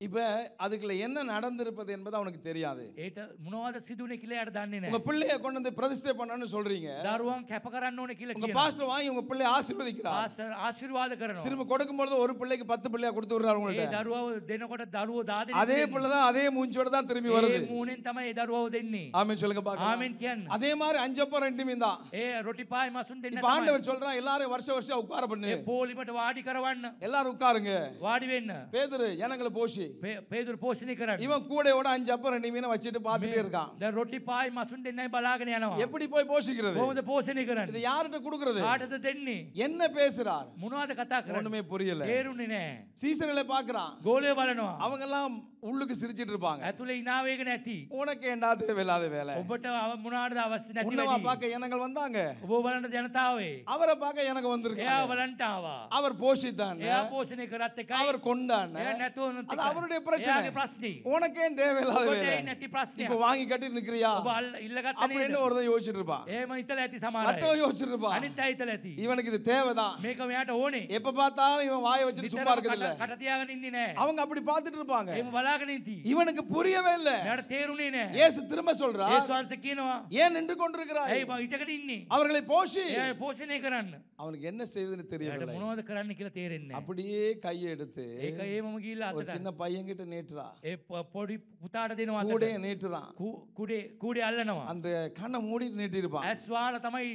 இப்ப அதுக்குள்ள என்ன நடந்திருப்பது என்பது அவனுக்கு தெரியாது ඒට මොනවද සිදුවනේ කියලා යාට දන්නේ உங்க නැහැ பிள்ளைய கொண்டு வந்து பிரதிஷ்டை பண்ணணும்னு சொல்றீங்க දරුවන් කැප කරන්න ඕනේ කියලා உங்க කියනවා பாஸ்டர் வாங்கி உங்க பிள்ளைய ஆசீர்வதிக்கிறார் ආස- ආශිර්වාද කරනවා திரும்ப கொடுக்கும்போது ஒரு பிள்ளைக்கு பத்து பிள்ளையா கொடுத்து விடுறாரு ඒ உங்கள்ட்ட දරුවව දෙනකොට දරුවෝ දාදෙනෙක් அதே දෙන්නේ. பிள்ளை தான் அதே மூஞ்சோட தான் திரும்பி வருது ඒ මූණෙන් තමයි ඒ දරුවව දෙන්නේ ஆமென் சொல்லுங்க பாக்கலாம் ආමෙන් කියන්න அதே மாதிரி அஞ்சப்பம் ரெண்டு மீன் தான் ඒ රොටි පායි මසුන් දෙන්න இப்ப තමයි ஆண்டவர் சொல்றான் எல்லாரும் வருஷம் வருஷம் உட்கார பண்ணு ඒ පෝලිමට වාඩි කරවන්න எல்லாரும் உட்காருங்க වාඩි වෙන්න பேதுரு எனங்களை போஷி பேதுரு போஷணிக்கிறான் இவன் கூட கூட அஞ்சு அப்பம் ரெண்டு மீனை வச்சுட்டு பார்த்துட்டே இருக்கான். இந்த ரொட்டி பாய் மசுண்டி என்ன பலாகனே எப்படி போய் போஷிக்கிறது போவது போஷணிக்கிறான் இது யார்கிட்ட கொடுக்கறது? ஆட்டத்தை தென்னி என்ன பேசுறார்? முனாத கத்தாக்குறான். ஒண்ணுமே புரியல. ஏறுனே சீசனில் பார்க்கறான். கோலே பலனும் அவங்க எல்லாம் உள்ளுக்கு சிரிச்சிட்டு இருப்பாங்க ඇතුලේ ඉනාවේගෙන ඇති உனக்கு ஏண்டா தேவையில்லாத வேலை ඔබට අව- මොනාටද අවශ්‍ය නැති உன்னவா වැඩි பார்க்க எனக்கு வந்தாங்க ඔබ බලන්න ජනතාවේ அவரை பார்க்க எனக்கு එයා வந்திருக்காங்க බලන්ට ආවා அவர் போஷித்தான் එයා පෝෂණය කරත් එකයි அவர் கொண்டான் එයා නැතුව නොත් அது එකයි. அவருடைய பிரச்சனை. එයාගේ ප්‍රශ්නේ உனக்கே தேவையில்லாத ඔබට வேலை ඒ නැති ප්‍රශ්නයක් இப்ப வாங்கி கட்டி நிக்கிறியா ඔබ අල්ල ඉල්ලගත්ත அப்படின்னு නේද ஒருத்தன் யோசிச்சுட்டு இருப்பான் එහෙම හිතලා ඇති සමහර අය. மற்றவன் யோசிச்சுட்டு இருப்பான் අනිත් අය හිතලා ඇති இவனுக்கு இது தேவைதான் මේක මෙයාට ඕනේ எப்ப பார்த்தாலும் இவன் வாயை வச்சுட்டு சும்மா නිතරම இருக்குது இல்ல කට කට තියාගෙන ඉන්නේ නැහැ அவங்க அப்படி பார்த்துட்டு இருப்பாங்க එහෙම බලාගෙන ඉති இவனுக்கு புரியவே இல்ல මෙයාට තේරුනේ නැහැ இயேசு திரும்ப சொல்றா ඒ ස්වාංශ කියනවා ஏன் நின்று கொண்டிருக்கிறாய் ඇයි මම හිටකට ඉන්නේ அவர்களை போஷி එයා පෝෂණය කරන්න அவனுக்கு என்ன செய்யுதுன்னு එයාට தெரியவில்லை මොනවද කරන්න කියලා තේරෙන්නේ නැහැ. அப்படியே கையை எடுத்து ඒක ඒ මම ගිහිල්ලා ஒரு අතට சின்ன பையன் கிட்ட நீட்டுறா ඒ පො- පොඩි පුතාට දෙනවා අතට. கூடைய நீட்டுறான் කූ- කුඩේ කුඩේ අල්ලනවා அந்த கண்ணை மூடிட்டு நீட்டி இருப்பான் ඇස් වාල තමයි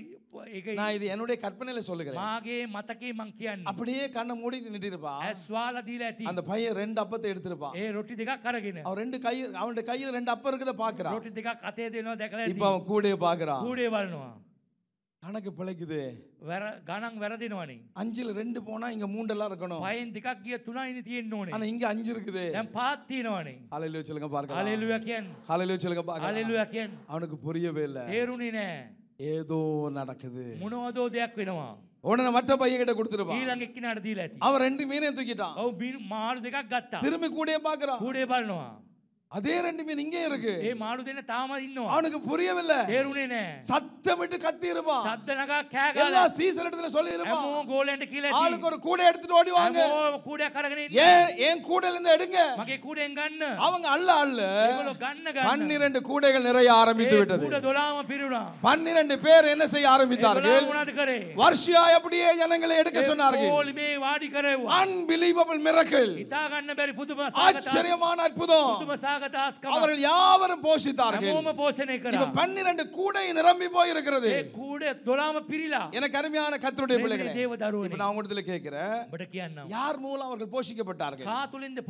ඒක நான் இது என்னுடைய கற்பனையில சொல்லுகிறேன் මාගේ මතකේ මං කියන්නේ அப்படியே கண்ணை மூடிட்டு நீட்டி இருப்பான் ඇස් වාල දීලා ඇති அந்த பையன் ரெண்டு அப்பத்தை எடுத்திருப்பான் ඒ රොටි දෙකක් අරගෙන அவன் ரெண்டு கை அவனுடைய கையில ரெண்டு அப்பம் இருக்கத பாக்குறான் රොටි දෙකක් අතේ දෙනවා දැකලා இப்ப ඇති அவன் கூடைய பாக்குறான் කූඩේ බලනවා கணக்கு பிழைக்குது වැර ගණන් වැරදිනවනේ அஞ்சுல ரெண்டு போனா இங்க மூண்டெல்லாம் இருக்கணும் පයෙන් දෙකක් ගිය තුනයිනි තියෙන්න ඕනේ ஆனா இங்க அஞ்சு இருக்குது දැන් පාත් තියෙනවනේ ஹalleluya சொல்லுங்க பார்க்கலாம் හලෙලුයා කියන්නේ ஹalleluya சொல்லுங்க பார்க்கலாம் හලෙලුයා කියන්නේ அவனுக்கு புரியவே இல்ல තේරුනේ නෑ ஏதோ நடக்குது මොනවදෝ දෙයක් වෙනවා உடனே மற்ற பையன் கிட்ட கொடுத்துருப்பான் ඊළඟ එක්කිනාට දීලා ඇති அவன் ரெண்டு மீனையும் தூக்கிட்டான் ඔව් බින්- මාළු දෙකක් ගත්තා திரும்பி கூடைய பாக்குறான் කූඩේ බලනවා அதே ரெண்டு மீன் இங்கே இருக்கு. ಏ ಮಾಡುದೇನೆ ತಾಮ ಇನ್ನು ಅವನಿಗೆ ಪುರಿಯವಿಲ್ಲ ದೇರುನೇನೆ சத்தமிட்டு கத்தி இருப்பான் சத்தனகா கேகல. எல்லா சீசன் இடத்துல சொல்லி இருப்பான் அம்மோ கோலேண்ட கீழ ஆளுக்கு ஒரு கூடை எடுத்துட்டு ஓடி வாங்க அம்மோ கூடை கரகனே ஏ ஏன் கூடையில இருந்து எடுங்க? மகே கூடை கண்ணு. அவங்க அல்ல அல்ல. இவ்வளவு கண்ணு கண்ணு. 12 கூடைகள் நிறைய ஆரம்பித்து விட்டது. கூட தொலாம பிரிவுடா 12 பேர் என்ன செய்ய ஆரம்பித்தார்கள்? வருஷா எப்படியே ஜனங்களை எடுக்க சொன்னார்கள். ஓலுமே வாடி கரே அன்பிலீவபிள் மிரக்கிள் இதா கண்ண பேரி புதுமா ஆச்சரியமான அற்புதம். புதுமா தாஸ்கம் அவர்கள் யாவரும் போஷித்தார்கள். போஷனை கரா இப்ப நிரம்பி போய் போஷிக்கப்பட்டார்கள்? காத்துலிந்த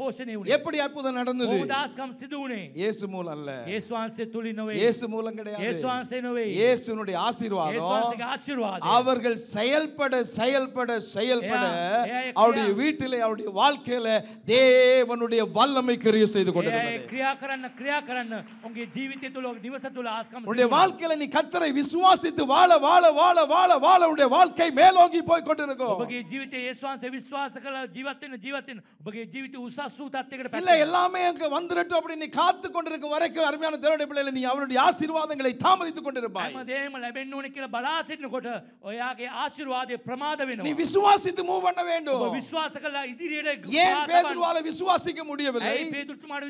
எப்படி அற்புதம் நடந்தது? தாஸ்கம் சிதுனே இயேசு மூலம் மூலம் கிடையாது. இயேசுவான்சே நோவே ஆசீர்வாதம். இயேசுவான்சே அவர்கள் செயல்பட செயல்பட செயல்பட அவருடைய வீட்டில அவருடைய வாழ்க்கையில தேவனுடைய வல்லமை கிரியை செய்து கொண்டிருந்தது. கொண்டிருக்கிறது ක්‍රියා කරන්න ක්‍රියා කරන්න උන්ගේ ජීවිතය තුළ නිවස තුළ ආස්කම් உன்னுடைய සිදු වුණා. வாழ்க்கையில நீ கத்தரை விசுவாசித்து வாழ வாழ வாழ வாழ வாழ உடைய வாழ்க்கை மேலோங்கி போய் கொண்டிருக்கும் ඔබගේ ජීවිතය ඒස්වාන්සේ විශ්වාස කළ ජීවත්වෙන ජීවත්වෙන ඔබගේ ජීවිත උසස් වූ තත්වයකට இல்ல எல்லாமே அங்க வந்துடட்டும் அப்படி நீ காத்து கொண்டிருக்கும் வரைக்கும் அருமையான தேவனுடைய பிள்ளைகளை நீ அவருடைய ஆசீர்வாதங்களை தாமதித்துக் கொண்டிருப்பாய் හැමදේම ලැබෙන්න ඕන කියලා බලා සිටිනකොට ඔයාගේ ආශිර්වාදය ප්‍රමාද நீ වෙනවා. விசுவாசித்து மூவ் பண்ண ඔබ வேண்டும் විශ්වාස කළා ඉදිරියට ஏன் ගා තබන්න. பேதுருவால விசுவாசிக்க முடியவில்லை ඇයි පේදුරුතුමාට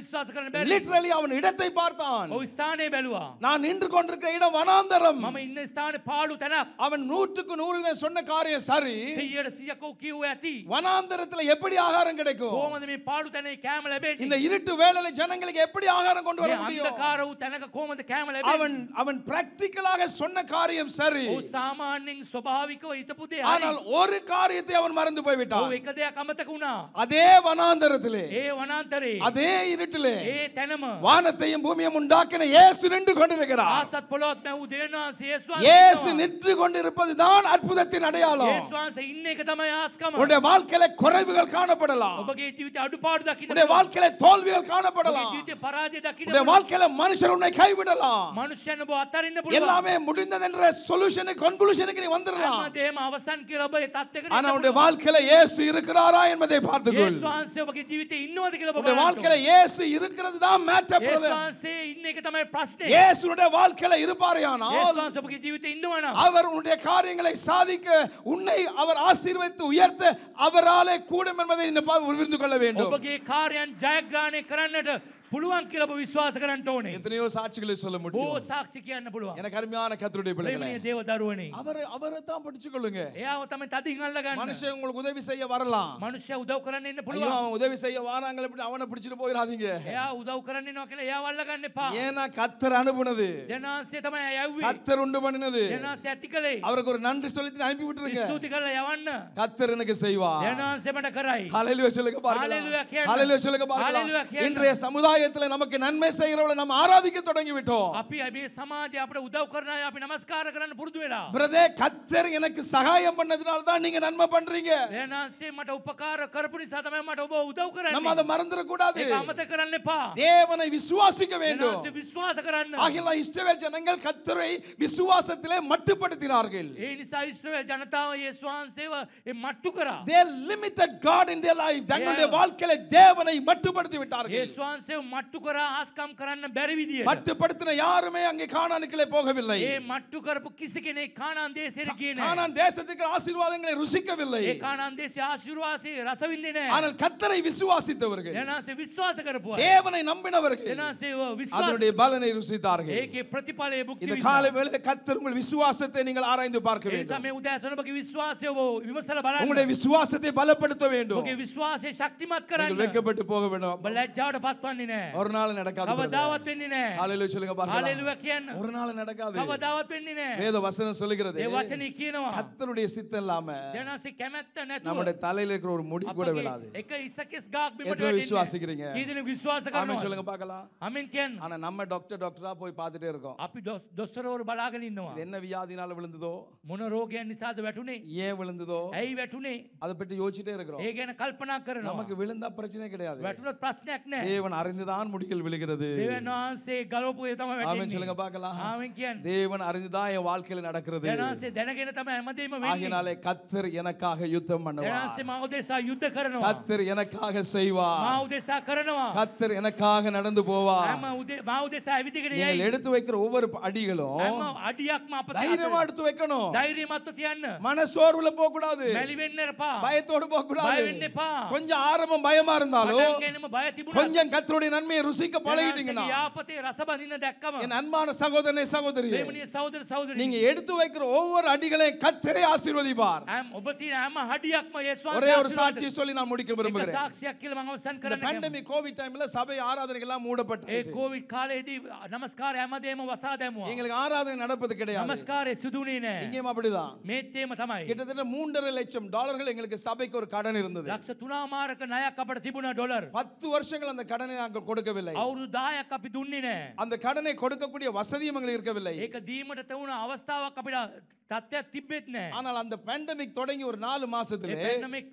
විශ්වාස කරන්න බැරි? லிட்டரலி அவன் இடத்தை பார்த்தான் ඔහු ස්ථානය බැලුවා. நான் நின்று கொண்டிருக்கிற இடம் வனாந்தரம் මම ඉන්න ස්ථාන පාළු තැනක්. அவன் நூற்றுக்கு நூறு வீதம் சொன்ன காரியம் சரி සියයට සියකෝ කිව්ව ඇති. வனாந்தரத்துல எப்படி ஆகாரம் கிடைக்கும் කොහොමද මේ පාළු තැනේ කෑම ලැබෙන්නේ? இந்த இருட்டு வேளையில ஜனங்களுக்கு எப்படி ஆகாரம் கொண்டு வர මේ முடியும் අන්ධකාර වූ තැනක කොහොමද කෑම அவன் ලැබෙන්නේ? அவன் பிராக்டிக்கலாக சொன்ன காரியம் சரி ඔහු සාමාන්‍යයෙන් ස්වභාවිකව හිතපු දේ ஆனால் හරි. ஒரு காரியத்தை அவன் மறந்து ඔහු போய்விட்டான் එක දෙයක් අමතක වුණා. அதே வனாந்தரத்திலே ඒ වනාන්තරේ அதே இருட்டிலே ඒ තැනම வானத்தையும் பூமியும் உண்டாக்கின இயேசு நின்று கொண்டிருக்கிறார் ආසත් පොළොත් මැව් දෙවියන්වහන්සේ යේසුස් இயேசு நின்று கொண்டிருப்பதுதான் அற்புதத்தின் அடையாளம் යේසුස් ඉන්න එක තමයි ආස්කම. உன்னுடைய வாழ்க்கையில குறைவுகள் காணப்படலாம் ඔබගේ ජීවිතේ අඩුපාඩු දකින්න. உன்னுடைய வாழ்க்கையில தோல்விகள் ඔබගේ காணப்படலாம் ජීවිතේ පරාජය දකින්න. உன்னுடைய வாழ்க்கையில மனுஷர் உன்னை கைவிடலாம் මනුෂ්‍යයන් ඔබ අත්හරින්න පුළුවන්. எல்லாமே முடிந்தது என்ற சொல்யூஷனுக்கு கன்க்ளூஷனுக்கு நீ வந்துடலாம் හැමදේම අවසන් කියලා ඔබ ඒ තත්ත්වයකට ஆனா එන්න உன்னுடைய පුළුවන්. வாழ்க்கையில இயேசு இருக்கிறாரா என்பதை பார்த்துக்கொள் යේසුස් වහන්සේ ඔබගේ ජීවිතේ ඉන්නවද කියලා ඔබ உன்னுடைய බලන්න வாழ்க்கையில ඕන. இயேசு இருக்கிறது தான் மேட்டர் යේසුස් වහන්සේ ඉන්න එක තමයි ප්‍රශ්නේ. இயேசுடைய வாழ்க்கையில இருப்பாரையானால் යේසුස් වහන්සේ ඔබගේ ජීවිතේ ඉන්නවා නම් அவர் உன்னுடைய காரியங்களை சாதிக்க உன்னை அவர் ஆசீர்வதித்து உயர்த்த அவராலே கூடும் என்பதை நீ பா- புரிந்து கொள்ள வேண்டும் ඔබගේ කාර්යයන් ජයග්‍රහණය කරන්නට පුළුවන් කියලා ඔබ විශ්වාස කරන්න ඕනේ. எத்தனையோ சாட்சிகளை சொல்ல බොහෝ முடியும் සාක්ෂි කියන්න පුළුවන්. எனக்கு அருமையான கத்தருடைய பிள்ளைகளே ප්‍රේමණීය දේව දරුවනේ. அவர் அவரை தான் படிச்சு கொள்ளுங்க එයාව තමයි තදින් අල්ලගන්න. மனுஷன் உங்களுக்கு உதவி செய்ய வரலாம் මනුෂ්‍ය උදව් කරන්න එන්න ஐயோ පුළුවන්. அவன் உதவி செய்ய வாராங்களே அப்படி அவனை பிடிச்சிட்டு போயிடாதீங்க එයා උදව් කරන්න එනවා කියලා එයාව අල්ලගන්න එපා. ஏன்னா கத்தர் அனுப்புனது දෙනාන්සේ තමයි යව්වේ. கத்தர் உண்டு பண்ணினது දෙනාන්සේ ඇති කළේ. அவருக்கு ஒரு நன்றி சொல்லி அனுப்பி விட்டுருங்க ස්තුති කරලා යවන්න. கத்தர் எனக்கு செய்வார் දෙනාන්සේ මට කරයි. ஹalleluya சொல்லுங்க ஹalleluya பார்க்கலாம் கேளுங்க. ஹalleluya சொல்லுங்க பார்க்கலாம் ஹalleluya கேளுங்க. இன்றைய சமுதாயத்துல நமக்கு நன்மை செய்கிறவளை நம்ம ஆராதிக்க தொடங்கி விட்டோம் අපි මේ සමාජය අපිට උදව් කරන අය අපි නමස්කාර කරන්න පුරුදු වෙලා. பிரதே கத்தர் எனக்கு சகாயம் பண்ணதுனால தான் நீங்க நன்மை பண்றீங்க දෙනාන්සේ මට උපකාර කරපු නිසා තමයි මට ඔබ උදව් நம்ம அதை කරන්නේ. மறந்துட கூடாது ඒක අමතක කරන්න එපා. தேவனை விசுவாசிக்க வேண்டும் දෙනාන්සේ විශ්වාස කරන්න. ஆகிய இஸ்ரவேல் ஜனங்கள் கத்தரை விசுவாசத்திலே மட்டுப்படுத்தினார்கள் ඒ නිසා ඉස්්‍රවල් ජනතාව යේසුස් වහන්සේව ඒ මට්ටු කරා. they limited god in their life தங்களுடைய Yeah. வாழ்க்கையில தேவனை மட்டுப்படுத்தி விட்டார்கள் යේසුස් වහන්සේව මට්ටු කරා ආස්කම් කරන්න බැරි විදියට. மட்டுப்படுத்தின யாருமே அங்கே கானானுக்குள்ளே போகவில்லை ඒ මට්ටු කරපු කිසි කෙනෙක් කානාන් දේශයට ගියේ නැහැ. கானான் தேசத்துக்கு ஆசீர்வாதங்களை ருசிக்கவில்லை ඒ කානාන් දේශයේ ආශිර්වාදයේ රස විඳින්නේ නැහැ. ஆனால் கத்தரை விசுவாசித்தவர்கள் දෙනාන්සේ විශ්වාස කරපුවා. தேவனை நம்பினவர்கள் දෙනාන්සේ විශ්වාස அதனுடைய பலனை ருசித்தார்கள் ඒකේ ප්‍රතිඵලයේ භුක්ති இந்த විඳිනවා. காலை வேளையில கத்தர் உங்கள் விசுவாசத்தை நீங்கள் ஆராய்ந்து பார்க்க ඒ නිසා வேண்டும் මේ උදෑසන ඔබගේ විශ්වාසය ඔබ විමසලා බලන්න. உங்களுடைய விசுவாசத்தை பலப்படுத்த வேண்டும் ඔබගේ විශ්වාසය ශක්තිමත් நீங்கள் කරන්න. வெட்கப்பட்டு போக வேண்டும் ඔබ ලැජ්ජාවට පත්වන්නේ නැහැ. ஒரு நாள் நடக்காது brother. කවදාවත් වෙන්නේ නැහැ. ஹalleluya சொல்லுங்க பார்க்கலாம் හalleluya කියන්න. ஒரு நாள் நடக்காது කවදාවත් වෙන්නේ නැහැ. வேத வசனம் சொல்லுகிறது ඒ වචනේ කියනවා. கத்தருடைய சித்தம் இல்லாம දෙනාසේ කැමැත්ත නැතුව நம்முடைய தலையில இருக்கிற ஒரு முடி கூட අපගේ விழாது එක ඉසකෙස් ගාක් බිමට எத்தனை වැටෙන්නේ. விசுவாசிக்கிறீங்க? කී දෙනෙක් විශ්වාස ஆமென் කරනවා. சொல்லுங்க பார்க்கலாம் අමින් කියන්න. ஆனா நம்ம டாக்டர் டாக்டரா போய் பார்த்துட்டே இருக்கோம் අපි දොස්- දොස්තරවරු බලාගෙන ඉන්නවා. இது என்ன வியாதினால விழுந்ததோ මොන රෝගයන් නිසාද වැටුනේ? ஏன் விழுந்ததோ ඇයි වැටුනේ? அதை பற்றி யோசிச்சுட்டே இருக்கிறோம் ඒ ගැන කල්පනා කරනවා. நமக்கு விழுந்தா பிரச்சனை கிடையாது වැටුනොත් ප්‍රශ්නයක් නැහැ. தேவன் அறிந்துதான் முடிகள் விழுகிறது. தேவன் சொல்லுங்க பார்க்கலாம். தேவன் அறிந்துதான் என் வாழ்க்கையில நடக்கிறது. ஆகினாலே கர்த்தர் எனக்காக யுத்தம் பண்ணுவார். நான் எனக்காக செய்வார். மாவுதேசா எனக்காக நடந்து போவார். உதே மாவுதேசா எவிதிகனே எடுத்து வைக்கிற ஒவ்வொரு அடிகளும் ஆமா அடியாக் மாப்ப தைரியமா எடுத்து வைக்கணும். தைரியமா தியන්න மனசோர்வுல போக கூடாது மெலிவென்ன பயத்தோட போக கூடாது கொஞ்சம் ஆரம்பம் பயமா இருந்தாலும் கொஞ்சம் கர்த்தருடைய நன்மையை ருசிக்க பழகிட்டீங்கன்னா யாபத்தை ரசபதின தக்கமா என் அன்பான சகோதரனே சகோதரி தேவனுடைய சகோதர சகோதரி. நீங்க எடுத்து வைக்கிற ஒவ்வொரு அடிகளை கத்தரே ஆசீர்வதிப்பார். ஒவ்வொரு ஆம அடியாக்மா இயேசுவா ஒரே ஒரு சாட்சி சொல்லி நான் முடிக்க விரும்புகிறேன். சாட்சியா கீழ வாங்க சன் கரன pandemic covid சபை ஆராதனைகள் எல்லாம் மூடப்பட்டது. ஏ covid காலேதி நமஸ்கார ஹமதேம வசாதேம. எங்களுக்கு ஆராதனை நடப்பது கிடையாது. நமஸ்கார சுதுனினே. இங்கேயும் அப்படிதான். மேத்தேம தமாய். கிட்டத்தட்ட 3.5 லட்சம் டாலர்கள் எங்களுக்கு சபைக்கு ஒரு கடன் இருந்தது. லட்ச துணாமாரக்கு நயா கபட திபுன டாலர். 10 வருஷங்கள் அந்த கடனை நாங்க நாங்கள் கொடுக்கவில்லை අවුරු දායක් අපි දුන්නේ නෑ. அந்த கடனை கொடுக்கக்கூடிய வசதியும் எங்களுக்கு இருக்கவில்லை ඒක දීමට තවුණ අවස්ථාවක් අපිට තත්ත්වයක් තිබෙත් නෑ ஆனால் அந்த பேண்டமிக் தொடங்கி ஒரு நாலு மாசத்துல එපැන්නමෙක්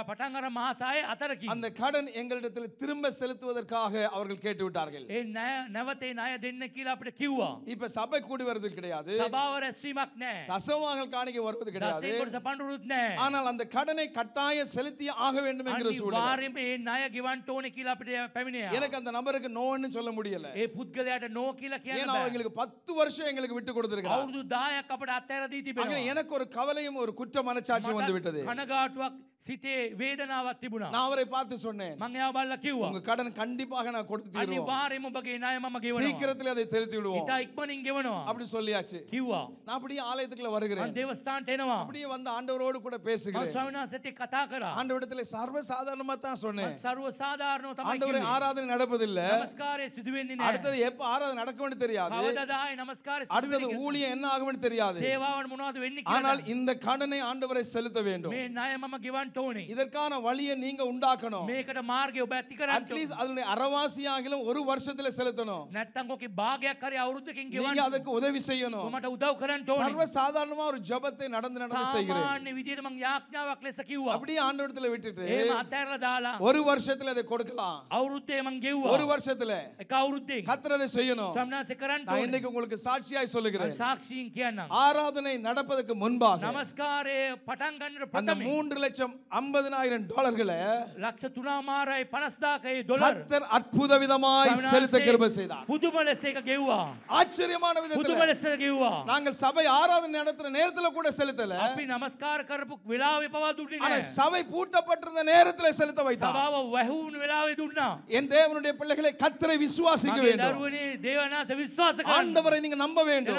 පටන් අර මාසාය අතරකි அந்த கடன் எங்களிடத்தில் திரும்ப செலுத்துவதற்காக அவர்கள் கேட்டு விட்டார்கள் ඒ නෑ නැවතේ ණය දෙන්න කියලා අපිට කිව්වා இப்ப சபை கூடி வருது கிடையாது සභාව රැස්වීමක් නෑ தசவாங்கள் காணிக்க வருவது கிடையாது දසේ කොටස පණ්ඩුරුත් නෑ ஆனால் அந்த கடனை கட்டாய செலுத்தி ஆக வேண்டும் என்கிற சூழ்நிலை අනිවාර්යෙන්ම ඒ ණය ගෙවන්ට ඕනේ කියලා අපිට පැමිණියා எனக்கு அந்த நபருக்கு நோன்னு சொல்ல முடியல ඒ පුද්ගලයාට නෝ කියලා කියන්න ஏன்னா බෑ. அவங்களுக்கு பத்து வருஷம் எங்களுக்கு விட்டு கொடுத்திருக்கிறார் අවුරුදු 10ක් අපට අත්හැර දී ප්‍රීති எனக்கு ஒரு கவலையும் ஒரு குற்ற மனச்சாட்சியும் வந்து விட்டது. கனகாட்டுවක් සිතේ වේදනාවක් තිබුණා. நான் அவரை பார்த்து சொன்னேன். මම එයා බලලා உங்க கடன் கண்டிப்பாக நான் கொடுத்து தீருவோம். අනිවාර්යයෙන්ම ඔබගේ ණය මම ගෙවනවා. சீக்கிரத்துல அதை செலுத்தி விடுவோம். ඉතා ඉක්මනින් ගෙවනවා. அப்படி சொல்லியாச்சு. කිව්වා. நான் அப்படியே ஆலயத்துக்குள்ள வருகிறேன். මම தேவஸ்தானට அப்படியே வந்து ஆண்டவரோடு கூட பேசுகிறேன். මම ස්වාමිනාසෙත් கதா කරා. ஆண்டவரிடத்துல சர்வ சாதாரணமா தான் சொன்னேன். சர்வ சாதாரணமா තමයි. ஆண்டவரே ஆராதனை நடப்பதில்ல. நமஸ்காரே சிது වෙන්නේ அடுத்து எப்ப ஆராதனை நடக்கும்னு தெரியாது. කවදාද ආයේ නමස්කාරය அடுத்து ஊழியம் என்ன ஆகும்னு தெரியாது. சேவாவன் මොනවද වෙන්නේ ஆனால் කියලා இந்த கடனை ஆண்டவரை செலுத்த வேண்டும் මේ ණය මම ගෙවන්න ඕනේ இதற்கான வழியை நீங்க உண்டாக்கணும் මේකට මාර්ගය ඔබ ඇති කරන්න அட்லீஸ்ட் அதனுடைய அறவாசியாகிலும் ஒரு வருஷத்துல செலுத்தணும் නැත්තම් ඔකේ භාගයක් හරි අවුරුද්දකින් நீங்க ගෙවන්න அதுக்கு உதவி செய்யணும் ඔබ මට උදව් කරන්න சர்வ ඕනේ சாதாரணமா ஒரு ஜெபத்தை நடந்து நடந்து செய்கிறேன் සාමාන්‍ය විදියට මං යාඥාවක් ලෙස කිව්වා அப்படியே ஆண்டவரத்துல விட்டுட்டு එහෙම අත්හැරලා දාලා ஒரு வருஷத்துல அதை கொடுக்கலாம் අවුරුද්දේ මං ගෙව්වා ஒரு வருஷத்துல එක අවුරුද්දෙන් கத்திரதை செய்யணும் ස්වාමීනාසේ කරන්න நான் ඕනේ இன்னைக்கு உங்களுக்கு சாட்சியாய் சொல்லுகிறேன் සාක්ෂීන් කියන්නම් ஆராதனை சோதனை நடப்பதற்கு முன்பாக நமஸ்காரே பட்டங்கன்ற அந்த மூன்று லட்சம் ஐம்பதனாயிரம் டாலர்களை லட்ச துணாமாரை பணஸ்தாக்கை டாலர் அற்புத விதமாய் செலுத்த கிருபை செய்தார். புதுமலை சேக கேவா ஆச்சரியமான விதத்தில் புதுமலை சேக கேவா நாங்கள் சபை ஆராதனை நடத்துற நேரத்துல கூட செலுத்தல. அப்படி நமஸ்கார கருப்பு விழாவை பவா துட்டினே. சபை பூட்டப்பட்டிருந்த நேரத்துல செலுத்த வைத்தார். சபாவ வஹூன் விழாவை துட்டினா. என் தேவனுடைய பிள்ளைகளை கத்தரை விசுவாசிக்க வேண்டும். தேவனாச விசுவாச ஆண்டவரை நீங்க நம்ப வேண்டும்.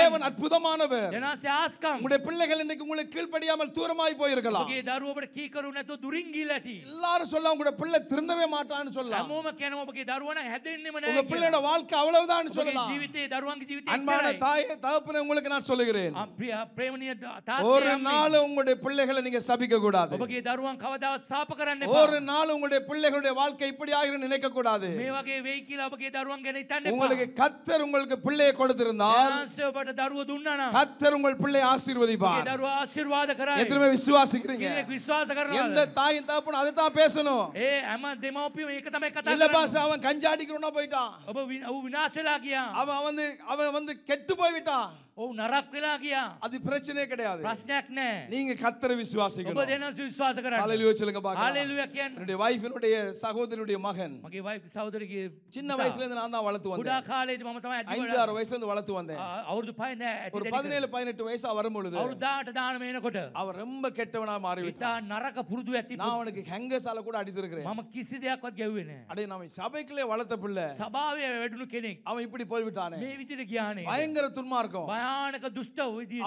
தேவன் அற்புதமான විශ්වාස தேவன் කරන්න அற்புதமானவர் දෙනාසේ ආස්කම් உங்களுடைய பிள்ளைகள் இன்னைக்கு உங்களுக்கு கீழ்ப்படியாமல் தூரமாய் போயிருக்கலாம் ඔබගේ දරුවකට කීකරු නැතුව දුරින් ගිහලා ඇති எல்லாரும் சொல்ல உங்களுடைய பிள்ளை திருந்தவே மாட்டான்னு சொல்லலாம் හැමෝම කියනවා ඔබගේ දරුවන හැදෙන්නෙම உங்க නැහැ பிள்ளையோட வாழ்க்கை அவ்வளவுதான் ඔබගේ சொல்லலாம் ජීවිතේ දරුවන්ගේ ජීවිතේ அன்பான එච්චරයි. தாயே தகப்பனே உங்களுக்கு நான் சொல்லுகிறேன் ආ, ප්‍රිය ප්‍රේමණීය ஒரு තාත්තේ நாள் உங்களுடைய பிள்ளைகளை நீங்க சபிக்க கூடாது ඔබගේ දරුවන් කවදාවත් සාප කරන්න එපා ஒரு நாள் உங்களுடைய பிள்ளைகளுடைய வாழ்க்கை இப்படி ஆகிரும் நினைக்க கூடாது මේ වගේ වෙයි කියලා ඔබගේ දරුවන් ගැන හිතන්න உங்களுக்கு එපා கத்தர் உங்களுக்கு பிள்ளையை கொடுத்திருந்தால் ආංශය ඔබට දරුව දුන්නා නම් கத்தர் உங்கள் பிள்ளை ஆசீர்வதிப்பார். ஆசீர்வாதகராய். எத்தனை பேர் விசுவாசிக்கிறீங்க விசுவாசகராய் எந்த தாயும் தகப்பனும் அதை தான் பேசணும். ஏ அம்மா தேமாப்பியும் ஏக தமே கதா இல்ல பாஸ் அவன் கஞ்சாடிக்கிறவனா போயிட்டான். அவ விநாசலாகியா அவன் வந்து அவன் வந்து கெட்டு போய் விட்டான் ඔහු නරක් වෙලා ගියා அது பிரச்சனையே கிடையாது ප්‍රශ්නයක් නැහැ நீங்க கத்தரை ඔබ விசுவாசிக்கணும் දෙනස විශ්වාස කරන්න ஹalleluya சொல்லுங்க பார்க்கலாம் හalleluya කියන්න என்னுடைய வைஃபினுடைய சகோதரனுடைய மகன் මගේ වයිෆ් සහෝදරගේ சின்ன வயசுல இருந்து நான் தான் வளர்த்து කුඩා வந்தேன் කාලේදී මම තමයි ඇති ஐந்து ஆறு வயசுல இருந்து வளர்த்து வந்தேன் අවුරුදු පහ නෑ ඇති ஒரு දෙඩි பதினேழு பதினெட்டு வயசா வரும் பொழுது අවුරුදු 18 දාන මේනකොට அவன் ரொம்ப கெட்டவனா மாறிவிட்டான் ඉතා නරක පුරුදු ඇති நான் அவனுக்கு ஹெங்கசால கூட அடித்திருக்கிறேன் මම කිසි දෙයක්වත් ගැව්වේ නෑ அடே நம்ம சபைக்குள்ளே வளர்த்த பிள்ளை සභාවේ වැඩුණු කෙනෙක් அவன் இப்படி போய்விட்டானே මේ විදිහට ගියානේ பயங்கர துன்மார்க்கம் துஷ்ட ದುಷ್ಟ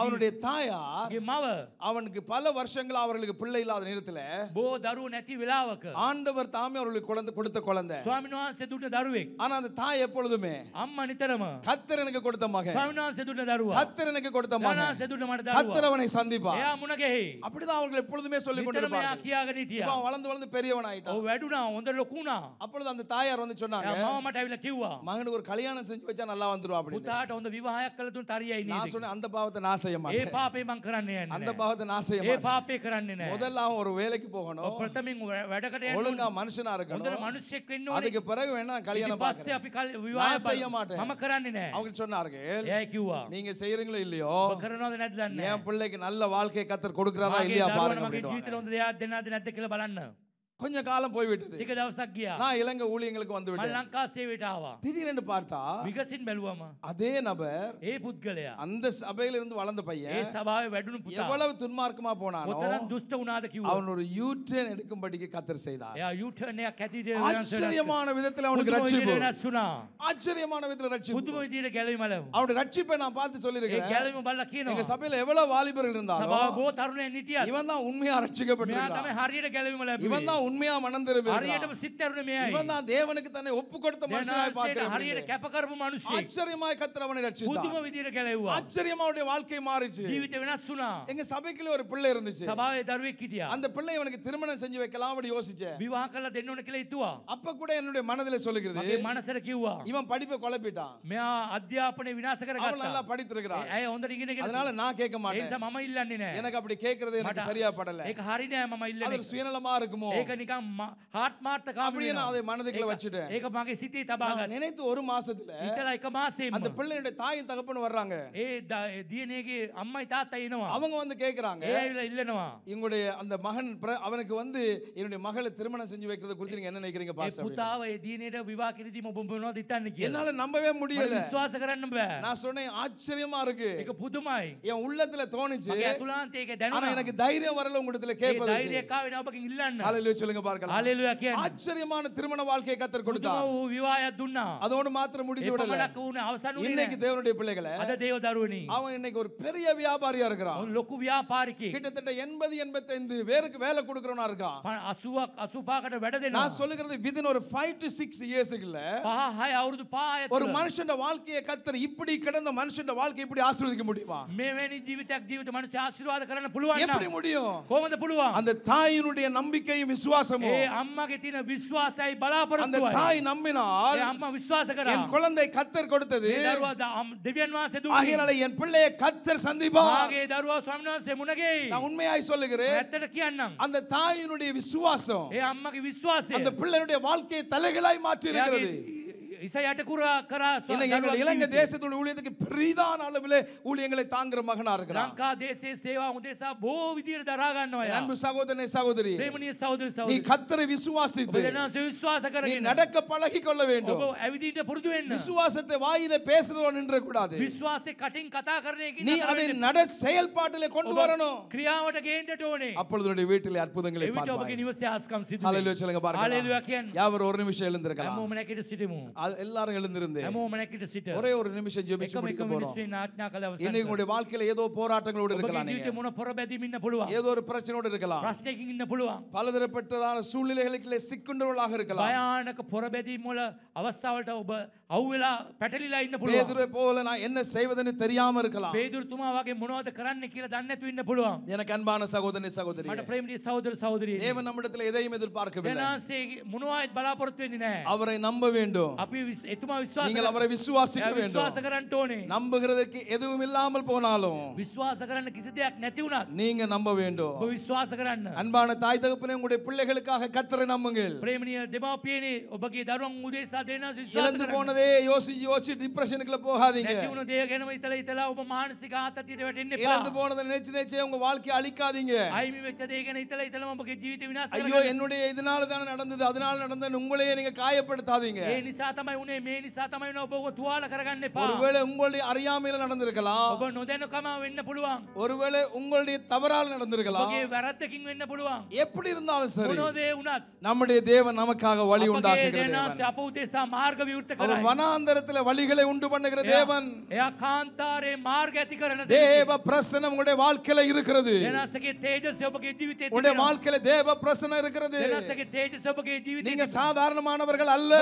ಅವನುடைய தாயார் மாவ. அவனுக்கு பல வருஷங்களா அவர்களுக்கு பிள்ளை இல்லாத நேரத்துல போ தரு நெத்தி விழாவுக்கு. ஆண்டவர் தாமே அவர்களுக்கு குழந்தை கொடுத்த குழந்தை. சுவாமிநாதன் செதுட்ட தருவே. ஆனா அந்த தாய் எப்பொழுதுமே அம்மா நித்தரமா. கத்தர் எனக்கு கொடுத்த மகன். சுவாமிநாதன் செதுட்ட தருவா. கத்தர் எனக்கு கொடுத்த மகன். செதுட்ட மாட்ட கத்தர் அவனை சந்திப்பா ஏ முனகே. அப்படிதான் அவர்கள் எப்பொழுதுமே சொல்லி கொண்டிருப்பாங்க ஆக்கியாக நீட்டியா. வளர்ந்து வளர்ந்து பெரியவன் ஆயிட்டான் ஓ வெடுனா உந்தல கூனா. அப்பொழுது அந்த தாயார் வந்து சொன்னாங்க மாமா மாட்டாவில கிவா மகனுக்கு ஒரு கல்யாணம் செஞ்சு வச்சா நல்லா வந்துருவா அப்படி புத்தாட்ட வந்து விவாஹக்கலத்தும் தரியாய் நான் නේද சொன்னேன் அந்த பாவத்தை நான் செய்ய ඒ மாட்டேன் පාපේ මං කරන්න යන්නේ அந்த නෑ. பாவத்தை நான் செய்ய ඒ மாட்டேன் පාපේ කරන්නේ නෑ முதல்ல அவன் ஒரு வேலைக்கு போகணும் ප්‍රථමයෙන් වැ- වැඩකට යන්න ஒழுங்கா ඕනේ. மனுஷனா හොඳට இருக்கணும் මිනිස්සෙක් වෙන්න ඕනේ அதுக்கு பிறகு வேணா நான் ඊට கல்யாணம் පස්සේ பார்க்கிறேன் අපි කල් විවාහය நான் செய்ய බලමු. மாட்டேன். මම කරන්නේ නෑ அவங்க சொன்னார்கள் එයා කිව්වා நீங்க செய்யறீங்களோ இல்லையோ ඔබ කරනවද නැද්ද දන්නේ என் பிள்ளைக்கு நல்ல வாழ்க்கையை கத்தர் கொடுக்கறாரா මගේ இல்லையா දරුවන பாருங்க මගේ அப்படின்னுவாங்க. ජීවිතේ හොඳ දෙයක් දෙන්නද නැද්ද කියලා බලන්න கொஞ்ச காலம் போய்விட்டது ටික දවසක් ගියා நான் இலங்கை ஊழியங்களுக்கு வந்து මම விட்டேன் ලංකා සේවයට ආවා திடீரென்று பார்த்தா විගසින් බැලුවම அதே நபர் ඒ පුද්ගලයා அந்த சபையில இருந்து வளர்ந்த ඒ பையன் සභාවේ වැඩුණු පුතා எவ்வளவு துன்மார்க்கமா போனானோ කොතරම් දුෂ්ට වුණාද කිව්වා அவன் ஒரு யூட்டர்ன் எடுக்கும்படிக்கு கத்தர் செய்தார் එයා යූටර්න් එකක් ඇති ஆச்சரியமான விதத்தில் அவனுக்கு ரட்சிப்பு වෙනස් වුණා ஆச்சரியமான விதத்தில் ரட்சிப்பு පුදුම විදිහට ගැලවීම ලැබුණා அவனுடைய ரட்சிப்பை நான் பார்த்து ඒ சொல்லியிருக்கிறேன் ගැලවීම බලලා எங்க කියනවා சபையில எவ்வளவு வாலிபர்கள் இருந்தாலும் සභාව බොහෝ තරුණයන් හිටියත් இவன் தான் உண்மையா මෙයා ரட்சிக்கப்பட்டிருக்கான் තමයි හරියට ගැලවීම இவன் ලැබුවේ தான் உண்மையா மனம் திரும்பி හරියටම සිත්තරුණ මෙයයි. இவன் தான் தேவனுக்கு தன்னை ஒப்பு கொடுத்த மனுஷனாய் දෙනාසේට හරියට பார்க்கிறேன் කැපකරපු මනුෂ්‍යෙක්. ஆச்சரியமாய் கத்தர் அவனை පුදුම ரட்சித்தார் විදියට කැලෙව්වා. ஆச்சரியமா அவனுடைய வாழ்க்கை மாறிச்சு ජීවිත වෙනස් වුණා. எங்க சபைக்குள்ள ஒரு பிள்ளை இருந்துச்சு සභාවේ දරුවෙක් හිටියා. அந்த பிள்ளை அவனுக்கு திருமணம் செஞ்சு வைக்கலாம் அப்படி யோசிச்சேன் විවාහ කරලා දෙන්න ඕන කියලා හිතුවා. அப்ப கூட என்னுடைய மனதில் சொல்லுகிறது මගේ මනසට කිව්වා. இவன் படிப்பை குழப்பிட்டான் මෙයා අධ්‍යාපනය විනාශ அவன் நல்லா කරගත්තා. படித்திருக்கிறான் ඇය හොඳට ඉගෙනගෙන அதனால நான் கேட்க ඒ மாட்டேன் නිසා මම ඉල්ලන්නේ නෑ. எனக்கு அப்படி கேட்கறது எனக்கு මට சரியா படல ඒක හරි නෑ මම அது ඉල්ලන්නේ. ஒரு சுயநலமா இருக்குமோ ඒක නිකන් හාත්මාර්ථ அப்படியே நான் அதை மனதுக்குள்ள வச்சுட்டேன் ඒක මගේ සිතේ තබා நான் ගත්තා. நினைத்து ஒரு மாசத்துல හිතලා එක මාසෙම அந்த பிள்ளையுடைய தாயும் தகப்பனும் வர்றாங்க ඒ ද- දියණියගේ අම්මයි තාත්තයි එනවා. அவங்க வந்து கேக்குறாங்க ඒ ඇවිල්ලා ඉල්ලනවා. எங்களுடைய அந்த மகன் பிர- அவனுக்கு வந்து என்னுடைய மகளை திருமணம் செஞ்சு வைக்கிறத குறித்து நீங்க என்ன நினைக்கிறீங்க ඒ பாஸ்டர் அப்படின்னு. පුතාව ඒ දියණියට විවාහ කිරීම ඔබ මොනවද හිතන්නේ කියලා. என்னால நம்பவே මට முடியல විශ්වාස කරන්න බෑ. நான் சொன்னேன் ஆச்சரியமா இருக்கு ඒක පුදුමයි. என் உள்ளத்துல தோணுச்சு මගේ ඇතුළාන්තේ ඒක ஆனா දැනුණා. எனக்கு தைரியம் வரல உங்களிடத்துல ඒ கேட்பது ධෛර්යයක් ආවේ නෑ ඔබගෙන් ඉල්ලන්න. ஹalleluya சொல்லுங்க பார்க்கலாம் හalleluya කියන්නේ. ஆச்சரியமான திருமண வாழ்க்கையை கத்தர் පුදුම கொடுத்தார் වූ විවාහයක් දුන්නා. அதோடு மாத்திரம் ඒ முடிஞ்சு விடல පමණක් වුණ අවසන් වුණේ இன்னைக்கு නෑ. தேவனுடைய பிள்ளைகளை අද දේව දරුවනි. அவன் இன்னைக்கு ஒரு பெரிய வியாபாரியா இருக்கிறான் ඔවුන් ලොකු ව්‍යාපාරිකයෙක්. கிட்டத்தட்ட எண்பது எண்பத்தைந்து பேருக்கு வேலை கொடுக்கறவனா இருக்கான் 80ක් 85කට වැඩ දෙනවා. நான் சொல்லுகிறது விதின் ஒரு ஃபைவ் டு சிக்ஸ் இயர்ஸுக்குள்ள පහ හය අවුරුදු පහ ஒரு ඇතුළ மனுஷன் வாழ்க்கையை கத்தர் இப்படி கிடந்த மனுஷன் வாழ்க்கை இப்படி ஆசீர்வதிக்க முடியுமா මෙවැනි ජීවිතයක් ජීවිත මනුෂ්‍ය ආශිර්වාද කරන්න පුළුවන් எப்படி නම් முடியும் කොහොමද පුළුවන්? அந்த தாயினுடைய நம்பிக்கையும் விசுவாசமும் ඒ අම්මගේ තියෙන විශ්වාසයි அந்த බලාපොරොත්තුවයි. தாய் நம்பினால் ඒ අම්මා විශ්වාස කරා. என் குழந்தை கத்தர் கொடுத்தது ඒ දරුවා ද- අම්- දෙවියන් වහන්සේ දුන්නේ. ஆகையினால என் பிள்ளையை கத்தர் சந்திப்பார் මාගේ දරුවා ස්වාමීන් වහන්සේ මුණගේ. நான் உண்மையாய் சொல்லுகிறேன் ඇත්තට කියන්නම්. அந்த தாயினுடைய விசுவாசம் ඒ අම්මගේ විශ්වාසය. அந்த பிள்ளையுடைய வாழ்க்கையை தலைகளாய் மாற்றி இருக்கிறது இசையாட்ட சகோதரி சகோதரி சகோதரி. நீ கத்தரை நடக்க பழகி கொள்ள வேண்டும். விசுவாசத்தை வாயில பேசுறதோ நின்ற கூடாது விசுவாச கட்டிங் கதா கரனேகி அதை நட செயல்பாட்டிலே கொண்டு வரணும். கிரியாவட கேண்டட்டோனே அப்பொழுது உன்னுடைய வீட்டிலே அற்புதங்களை பார்ப்பாய். சொல்லுங்க பாருங்க ஹalleluya கேன் ஒரு நிமிஷம் எழுந்திருக்கலாம்? நம்ம மனைக்கிட்டு அது எல்லாரும் எழுந்திருந்து හැමෝම නැකිට සිට. ஒரே ஒரு நிமிஷம் ஜெபிச்சு එකම முடிக்க එක போறோம் මිනිස්සෙන් ආඥා කළ අවසන් இன்னைக்கு කර. உங்களுடைய வாழ்க்கையில ஏதோ போராட்டங்களோடு ඔබගේ இருக்கலாம் ජීවිතේ நீங்க මොන පොර බැඳීම් ඉන්න පුළුවන්. ஏதோ ஒரு பிரச்சனையோடு இருக்கலாம் ප්‍රශ්නයකින් ඉන්න පුළුවන්. பலதரப்பட்டதான சூழ்நிலைகளுக்குள்ளே சிக்குண்டவர்களாக இருக்கலாம் භයානක පොර බැඳීම් වල අවස්ථාවලට ඔබ අවුවෙලා පැටලිලා ඉන්න පුළුවන්. பேதுருவை போல நான் என்ன செய்வதுன்னு தெரியாம இருக்கலாம் පේදුරුතුමා වගේ මොනවද කරන්න කියලා දන්නේ නැතුව ඉන්න පුළුවන්. எனக்கு அன்பான சகோதரனே சகோதரி මට ප්‍රේමණීය සහෝදර සහෝදරියනි. தேவன் நம்மிடத்தில் எதையும் எதிர்பார்க்கவில்லை දෙනාසේ මොනවායිත් බලාපොරොත්තු වෙන්නේ නැහැ. அவரை நம்ப வேண்டும் අපි විස්- එතුමා විශ්වාස நீங்கள் කර- அவரை விசுவாசிக்க එයා வேண்டும் විශ්වාස කරන්න ඕනේ. நம்புகிறதற்கு எதுவும் இல்லாமல் போனாலும் විශ්වාස කරන්න කිසි දෙයක් නැති වුණත් நீங்க நம்ப வேண்டும் ඔබ විශ්වාස කරන්න. அன்பான தாய் தகப்பனே உங்களுடைய பிள்ளைகளுக்காக கத்தரை நம்புங்கள் ප්‍රේමණීය දෙමාපියනේ ඔබගේ දරුවන් උදෙසා දෙනා විශ්වාස இழந்து කරන්න. போனதே யோசிச்சு யோசிச்சு டிப்ரெஷனுக்குள்ள போகாதீங்க නැති වුණ දේ ගැනම හිතලා හිතලා ඔබ මානසික ආතතියට වැටෙන්න இழந்து එපා. போனதை நினைச்சு நினைச்சே உங்க வாழ்க்கையை அழிக்காதீங்க අයිමි වෙච්ච දේ ගැන හිතලා හිතලා ඔබගේ ජීවිත විනාශ ஐயோ කරගන්න. என்னுடைய இதனால தானே நடந்தது அதனால நடந்தது உங்களையே நீங்க காயப்படுத்தாதீங்க ඒ නිසා තමයි උනේ මේ නිසා තමයි උනේ ඔබව තුවාල කරගන්න එපා. ஒருவேளை உங்களுடைய அறியாமையில நடந்திருக்கலாம் ඔබ නොදැනකම වෙන්න පුළුවන්. ஒருவேளை உங்களுடைய தவறால் நடந்திருக்கலாம் ඔබගේ වැරද්දකින් වෙන්න පුළුවන්. எப்படி இருந்தாலும் சரி මොනෝදේ වුණත් நம்முடைய தேவன் நமக்காக வழி අපගේ உண்டாக்குகிற දෙනාස් தேவன் අප උදෙසා මාර්ග විවෘත அவர் කරයි. வனாந்தரத்துல வழிகளை உண்டு பண்ணுகிற தேவன் එයා කාන්තාරේ මාර්ග ඇති කරන தேவ பிரசனம் உங்களுடைய வாழ்க்கையில இருக்கிறது දෙනසගේ තේජස ඔබගේ ජීවිතේ உங்களுடைய තිබෙනවා. வாழ்க்கையில தேவ பிரசனம் இருக்கிறது දෙනසගේ තේජස ඔබගේ ජීවිතේ நீங்க තිබෙනවා. சாதாரணமானவர்கள் அல்ல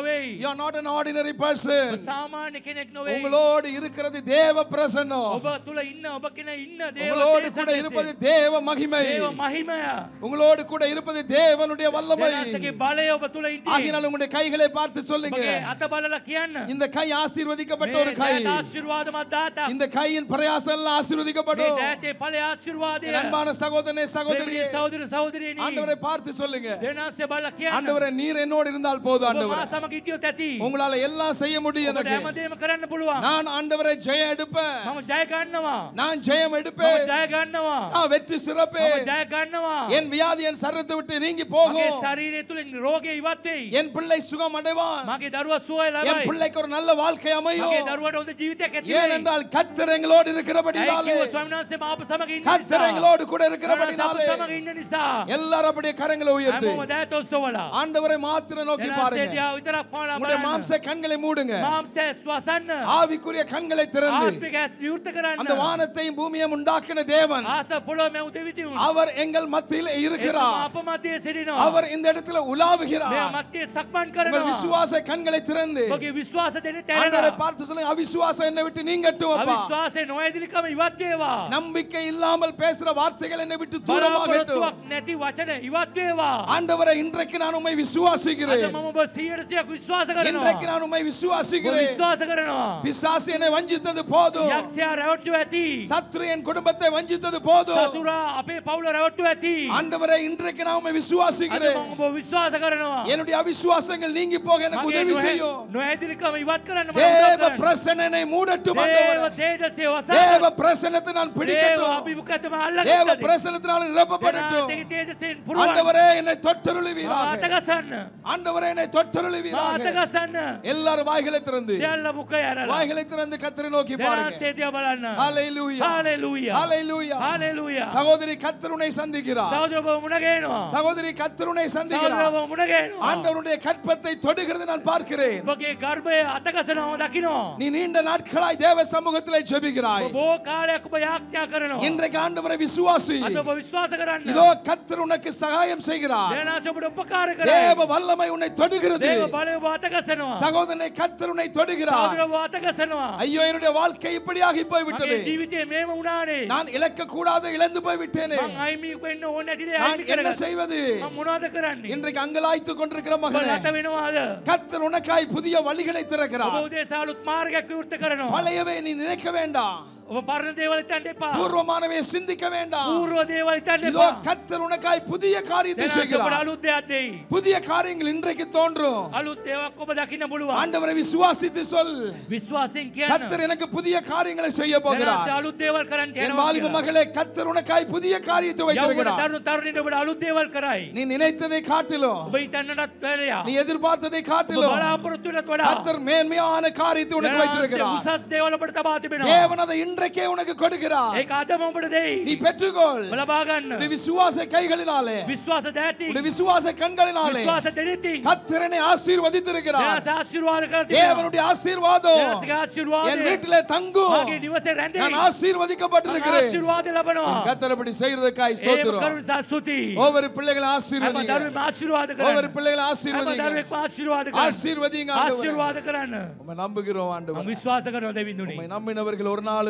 ඔබ සාමාන්‍ය නොවේයි. you are not an ordinary ඔබ person සාමාන්‍ය කෙනෙක් නොවේ. உங்களோடு இருக்கிறது தேவ பிரசன்னம் ඔබ තුල ඉන්න ඔබ කෙන ඉන්න දේව உங்களோடு கூட இருப்பது தேவ மகிமை දේව මහිමය. உங்களோடு கூட இருப்பது தேவனுடைய வல்லமை දෙනසගේ බලය ඔබ තුල ඉන්නේ. ஆகினால் உங்களுடைய கைகளை பார்த்து சொல்லுங்க ඔබගේ අත බලලා කියන්න. இந்த கை ஆசீர்வதிக்கப்பட்ட ஒரு මේ கை දෑත ආශිර්වාදමත් දාතක්. இந்த கையின் பிரயாசம் எல்லாம் මේ ஆசீர்வதிக்கப்படும் දෑතේ ඵලය ආශිර්වාදය. என் அன்பான சகோதரனே சகோதரி ප්‍රේමණීය සහෝදර සහෝදරියනි. ஆண்டவரை பார்த்து சொல்லுங்க දෙනස්සේ බලලා කියන්න. ஆண்டவரே நீர் என்னோடு இருந்தால் போதும் ඔබ ஆண்டவரே මා සමග හිටියොත් ඇති. உங்களால எல்லாம் செய்ய முடியும் ඔබට எனக்கு හැමදේම කරන්න පුළුවන්. நான் ஆண்டவரை ஜெயம் எடுப்பேன் මම ජය ගන්නවා. நான் ஜெயம் මම எடுப்பேன் ජය ගන්නවා. நான் வெற்றி சிறப்பே මම ජය ගන්නවා. என் வியாதி என் சரத்தை விட்டு நீங்கி මගේ போகும் ශරීරය තුලින් රෝගය ඉවත් වෙයි. என் பிள்ளை சுகம் அடைவான் මගේ දරුවා සුවය என் ලබයි. பிள்ளைக்கு ஒரு நல்ல வாழ்க்கை මගේ அமையும் දරුවට හොඳ ජීවිතයක් ඇති වෙයි. ஏனென்றால் கத்தர் எங்களோடு இருக்கிறபடினாலே ඇයි කිව්ව ස්වාමීන් වහන්සේ මාප සමග ඉන්න கத்தர் නිසා. எங்களோடு கூட ස්වාමීන් වහන්සේ අප இருக்கிறபடினாலே සමග ඉන්න නිසා. எல்லாரும் அப்படியே கரங்களை உயர்த்து හැමෝම දෑත ඔස්සවලා. ஆண்டவரை மாத்திர நோக்கி දෙනාසේ பாருங்க දිහා විතරක් පාලා உங்களுடைய கண்களை மூடுங்க. மாம்ச ஆவிக்குரிய கண்களை திறந்து. வானத்தையும் பூமியையும் உண்டாக்கின தேவன். ஆச புலோமே உதவிதி அவர் எங்கள் மத்தியில் இருக்கிறார். அப்ப மத்திய அவர் இந்த இடத்துல உலாவுகிறார். விசுவாச கண்களை திறந்து. ஓகே விசுவாசத்தை பார்த்து சொல்லுங்க அவிசுவாசம் என்னை விட்டு நீங்கட்டும் அப்பா அவிசுவாச நோயதிலிக்காம இவத்தேவா நம்பிக்கை இல்லாமல் பேசுற வார்த்தைகள் என்னை விட்டு தூரமாகட்டும் நெதி வச்சன இவத்தேவா ஆண்டவரை இன்றைக்கு நான் உம்மை விசுவாசிக்கிறேன். 100%ක් විශ්වාස இன்றைக்கு කරනවා. நான் உம்மை ඔබ விசுவாசிக்கிறேன் විශ්වාස කරනවා. பிசாசு என்னை வஞ்சித்தது போதும் යක්ෂයා රැවට්ටු ඇති. சத்ரு என் குடும்பத்தை வஞ்சித்தது போதும் සතුරා අපේ පවුල රැවට්ටු ඇති. ஆண்டவரை இன்றைக்கு நான் உம்மை අද விசுவாசிக்கிறேன் මම ඔබ විශ්වාස කරනවා. என்னுடைய அவிசுவாசங்கள் நீங்கி போக எனக்கு මගේ உதவி නොහැ- செய்யும் නොඇදිලිකම ඉවත් කරන්න මට தேவ උදව් කරන්න. பிரசன்னனை மூடட்டும் දේව ஆண்டவரே. තේජසය தேவ වසන්න. பிரசன்னத்தை நான் දේව பிடிக்கட்டும் අභිමුඛතම தேவ අල්ලගන්න. பிரசன்னத்தினால் நிரப்பப்படட்டும் දෙනාතේ තේජසයෙන් පුරවන්න. ஆண்டவரே என்னை தொட்டருளுவீராக අතගසන්න. ஆண்டவரே என்னை தொட்டருளுவீராக எல்லாரும் வாய்களை திறந்து. செல்ல முக்கையரல வாய்களை திறந்து கத்தரை நோக்கி பாருங்க. சேதியா பலன ஹalleluya. ஹalleluya. ஹalleluya. சகோதரி கத்தருனை சந்திக்கிறார். சகோதரபோ முனகேனோ சகோதரி கத்தருனை சந்திக்கிறார். சகோதரபோ முனகேனோ ஆண்டவருடைய கற்பத்தை தொடுகிறது நான் பார்க்கிறேன். ஓகே கர்ப்பே நீ நீண்ட நாட்களாய் தேவ சமூகத்திலே ஜெபிக்கிறாய். ஓ காலே குப யாக்ஞா கரனோ இன்றைக்கு ஆண்டவரை விசுவாசி. அதோ விசுவாசகரன். இதோ கத்தர் உனக்கு சகாயம் செய்கிறார். தேவ வல்லமை உன்னை தொடுகிறது. බලය ඔබ අතගසනවා. சகோதரனை கத்தர் உன்னை தொடுகிறார் සහෝදර ඔබ අතගසනවා. ஐயோ என்னுடைய வாழ்க்கை இப்படியாகி போய்விட்டது මගේ ජීවිතේ මේම වුණානේ. நான் இழக்க கூடாது இழந்து போய் விட்டேனே මං අයිමි වෙන්න ඕනේ නැතිද நான் අයිමි என்ன කරගන්න. செய்வது මම මොනවද කරන්නේ? இன்றைக்கு அங்கலாய்த்து கொண்டிருக்கிற ඔබ மகனே රට වෙනවාද? கத்தர் உனக்காய் புதிய வழிகளை ඔබ திறக்கிறார் උදේසා අලුත් මාර්ගයක් විවෘත කරනවා. பழையவை நீ நினைக்க வேண்டாம் ඔබ පරණ දේවල් හිතන්න එපා. பூர்வமானவை சிந்திக்க வேண்டாம் පූර්ව දේවල් හිතන්න இதோ එපා. கத்தர் உனக்காய் புதிய காரியத்தை දේනාස ඔබට செய்கிறார் අලුත් දෙයක් දෙයි. புதிய காரியங்கள் இன்றைக்கு தோன்றும் අලුත් දේවල් ඔබ දකින්න පුළුවන්. ஆண்டவரை விசுவாசித்து சொல் විශ්වාසයෙන් කියන්න. கத்தர் எனக்கு புதிய காரியங்களை செய்ய දේනාස போகிறார் අලුත් දේවල් කරන්න என் යනවා வாலிப කියලා. மகளே கத்தர் உனக்காய் புதிய காரியத்தை යවුවට வைத்திருக்கிறார் තරුණ තරුණියට ඔබට අලුත් දේවල් කරයි. நீ நினைத்ததை காட்டிலும் ඔබ හිතන්නටත් වැඩියා. நீ எதிர்பார்த்ததை ඔබ காட்டிலும் බලාපොරොත්තු වෙනත් වඩා. கத்தர் மேன்மையான காரியத்தை உனக்கு දේනාස வைத்திருக்கிறார் උසස් දේවල් ඔබට තබා තිබෙනවා. தேவன் அதை இன்றைக்கே உனக்கு கொடுக்கிறார் ඒක අදම ඔබට දෙයි. நீ பெற்றுக்கொள் ඔබ ලබා ගන්න. உன்னுடைய விசுவாச கைகளினாலே විශ්වාස දෑති. உன்னுடைய விசுவாச கண்களினாலே විශ්වාස දෙනිතින්. கத்திரனை ஆசீர்வதித்திருக்கிறார் දේනාස ආශිර්වාද කර තිබෙනවා. தேவனுடைய ஆசீர்வாதம் දේනාසගේ ආශිර්වාදය. என் வீட்டிலே தங்கும் මගේ නිවසේ රැඳෙයි. நான் මම ஆசீர்வதிக்கப்பட்டிருக்கிறேன் ආශිර්වාද ලබනවා. கத்தர் அப்படி செய்யறதுக்காய் ඒම ஸ்தோத்திரம் කරුණ සස්තුති. ஒவ்வொரு பிள்ளைகளை හැම ஆசீர்வதிங்க දරුවෙක්ම ආශිර්වාද ஒவ்வொரு කරන්න. பிள்ளைகளை හැම ஆசீர்வதிங்க දරුවෙක්ම ආශිර්වාද කරන්න. ஆசீர்வதிங்க ஆண்டவரே. ආශිර්වාද කරන්න. உம்மை நம்புகிறோம் මම ஆண்டவரே විශ්වාස කරනවා දෙවිඳුනි. உம்மை நம்பினவர்கள் ஒரு நாள்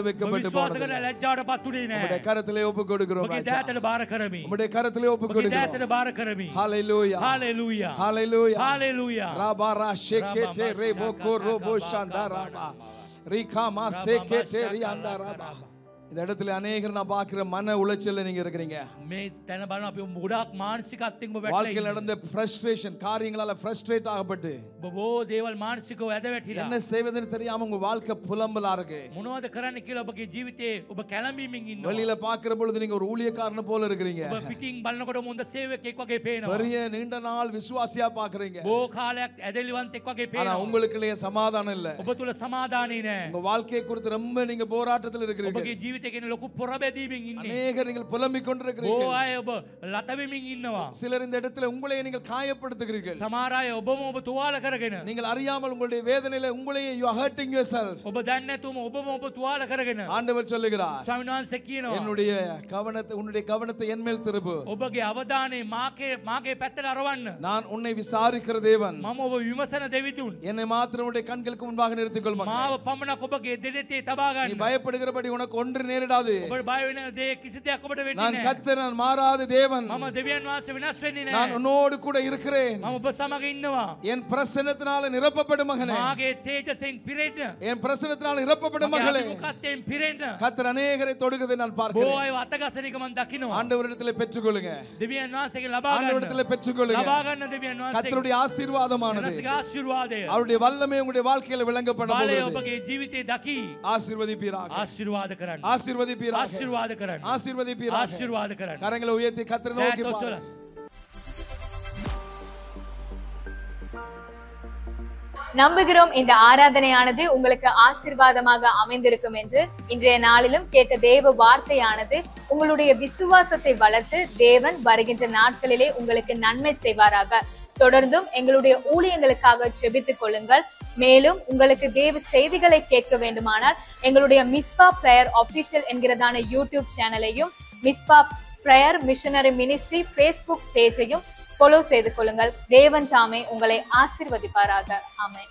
Rika ma seke teri anda raba. raba. இந்த இடத்துல அநேகர் நான் பார்க்கிற மன உளைச்சல்ல நீங்க இருக்கிறீங்க මේ තැන බලන අපි ගොඩාක් මානසිකත්වයෙන් ඔබ வாழ்க்கையில் වැටලා நடந்த ஃப்ரஸ்ட்ரேஷன் காரியங்களால ஃப்ரஸ்ட்ரேட் ஆகப்பட்டு ඔබ බොහෝ දේවල් මානසිකව ඇද වැටිලා. என்ன செய்வதுன்னு தெரியாம உங்க வாழ்க்கை புலம்பலா இருக்கு මොනවද කරන්න කියලා ඔබගේ ජීවිතේ ඔබ කැළඹීමෙන් ඉන්නවා. வெளியில பாக்குற பொழுது நீங்க ஒரு ஊழியக்காரனை போல இருக்கிறீங்க ඔබ පිටින් බලනකොට හොඳ සේවකෙක් වගේ පේනවා. பெரிய நீண்ட நாள் விசுவாசியா பாக்குறீங்க බොහෝ කාලයක් ඇදලිවන්තෙක් වගේ ஆனா පේනවා. உங்களுக்குள்ளேயே சமாதானம் இல்ல ඔබ තුල සමාදානය නෑ. உங்க வாழ்க்கையை குறித்து ரொம்ப நீங்க போராட்டத்தில் இருக்கிறீங்க ඔබගේ ජීවිතය ගැන ලොකු පොරබැදීමෙන් ඉන්නේ. அநேகர் நீங்கள் புலம்பிக் බොහෝ கொண்டிருக்கிறீர்கள் අය ඔබ ලතවෙමින් ඉන්නවා. சிலர் இந்த இடத்துல உங்களையே நீங்கள் காயப்படுத்துகிறீர்கள் සමහර අය ඔබම ඔබ තුවාල කරගෙන. நீங்கள் அறியாமல் உங்களுடைய வேதனையில உங்களையே you are hurting yourself ඔබ දන්නේ නැතුවම ඔබම ඔබ තුවාල කරගෙන. ஆண்டவர் சொல்லுகிறார் ස්වාමීන් වහන්සේ කියනවා. என்னுடைய கவனத்தை உன்னுடைய கவனத்தை என் மேல் திருப்பு ඔබගේ අවධානය මාගේ මාගේ පැත්තට අරවන්න. நான் உன்னை விசாரிக்கிற தேவன் මම ඔබ විමසන දෙවිතුන්. என்னை மாத்திரம் உன்னுடைய கண்களுக்கு முன்பாக நிறுத்திக் கொள் மகனே. මාව පමණක් ඔබගේ දෙනෙතේ තබා நீ ගන්න. பயப்படுகிறபடி உனக்கு ஒன்று நேரிடாது ඔබට බය වෙන දේ කිසි දෙයක් ඔබට වෙන්නේ நான் නැහැ. கத்தர் நான் மாறாத தேவன் මම දෙවියන් වහන්සේ වෙනස් වෙන්නේ நான் නැහැ. உன்னோடு கூட இருக்கிறேன் මම ඔබ සමග ඉන්නවා. என் பிரசன்னத்தினால நிரப்பப்படும் மகனே මාගේ තේජසෙන් පිරෙන්න. என் பிரசன்னத்தினால நிரப்பப்படும் මගේ மகளே අභිමුඛත්වයෙන් පිරෙන්න. கத்தர் அநேகரை தொடுகிறதை நான் බොහෝ பார்க்கிறேன் අය අතගසන එක මම දකිනවා. ஆண்டவரிடத்துல பெற்றுக்கொள்ளுங்க දෙවියන් වහන්සේගෙන් ලබා ஆண்டவரிடத்துல ගන්න. பெற்றுக்கொள்ளுங்க ලබා ගන්න දෙවියන් වහන්සේ. கத்தருடைய ஆசீர்வாதமானது වෙනස්ගේ ආශිර්වාදය. அவருடைய வல்லமை உங்களுடைய வாழ்க்கையில விளங்கப்பட බලය போகிறது ඔබගේ ජීවිතේ දකි. ஆசீர்வதிப்பீராக ආශිර්වාද කරන්න. ஆசீர்வதிப்பீராக ආශිර්වාද கரங்களை உயர்த்தி கத்திர நோக்கி நம்புகிறோம் இந்த ஆராதனையானது உங்களுக்கு ஆசிர்வாதமாக அமைந்திருக்கும் என்று. இன்றைய நாளிலும் கேட்ட தேவ வார்த்தையானது உங்களுடைய விசுவாசத்தை வளர்த்து தேவன் வருகின்ற நாட்களிலே உங்களுக்கு நன்மை செய்வாராக. தொடர்ந்தும் எங்களுடைய ஊழியங்களுக்காக ஜெபித்துக் கொள்ளுங்கள். மேலும் உங்களுக்கு தேவ செய்திகளை கேட்க வேண்டுமானால் எங்களுடைய மிஸ்பா பிரேயர் ஆபீஷியல் என்கிறதான யூடியூப் சேனலையும் Mizpah Prayer missionary ministry Facebook பேஜையும் follow செய்து கொள்ளுங்கள். தேவன் தாமே உங்களை ஆசிர்வதிப்பாராக. ஆமை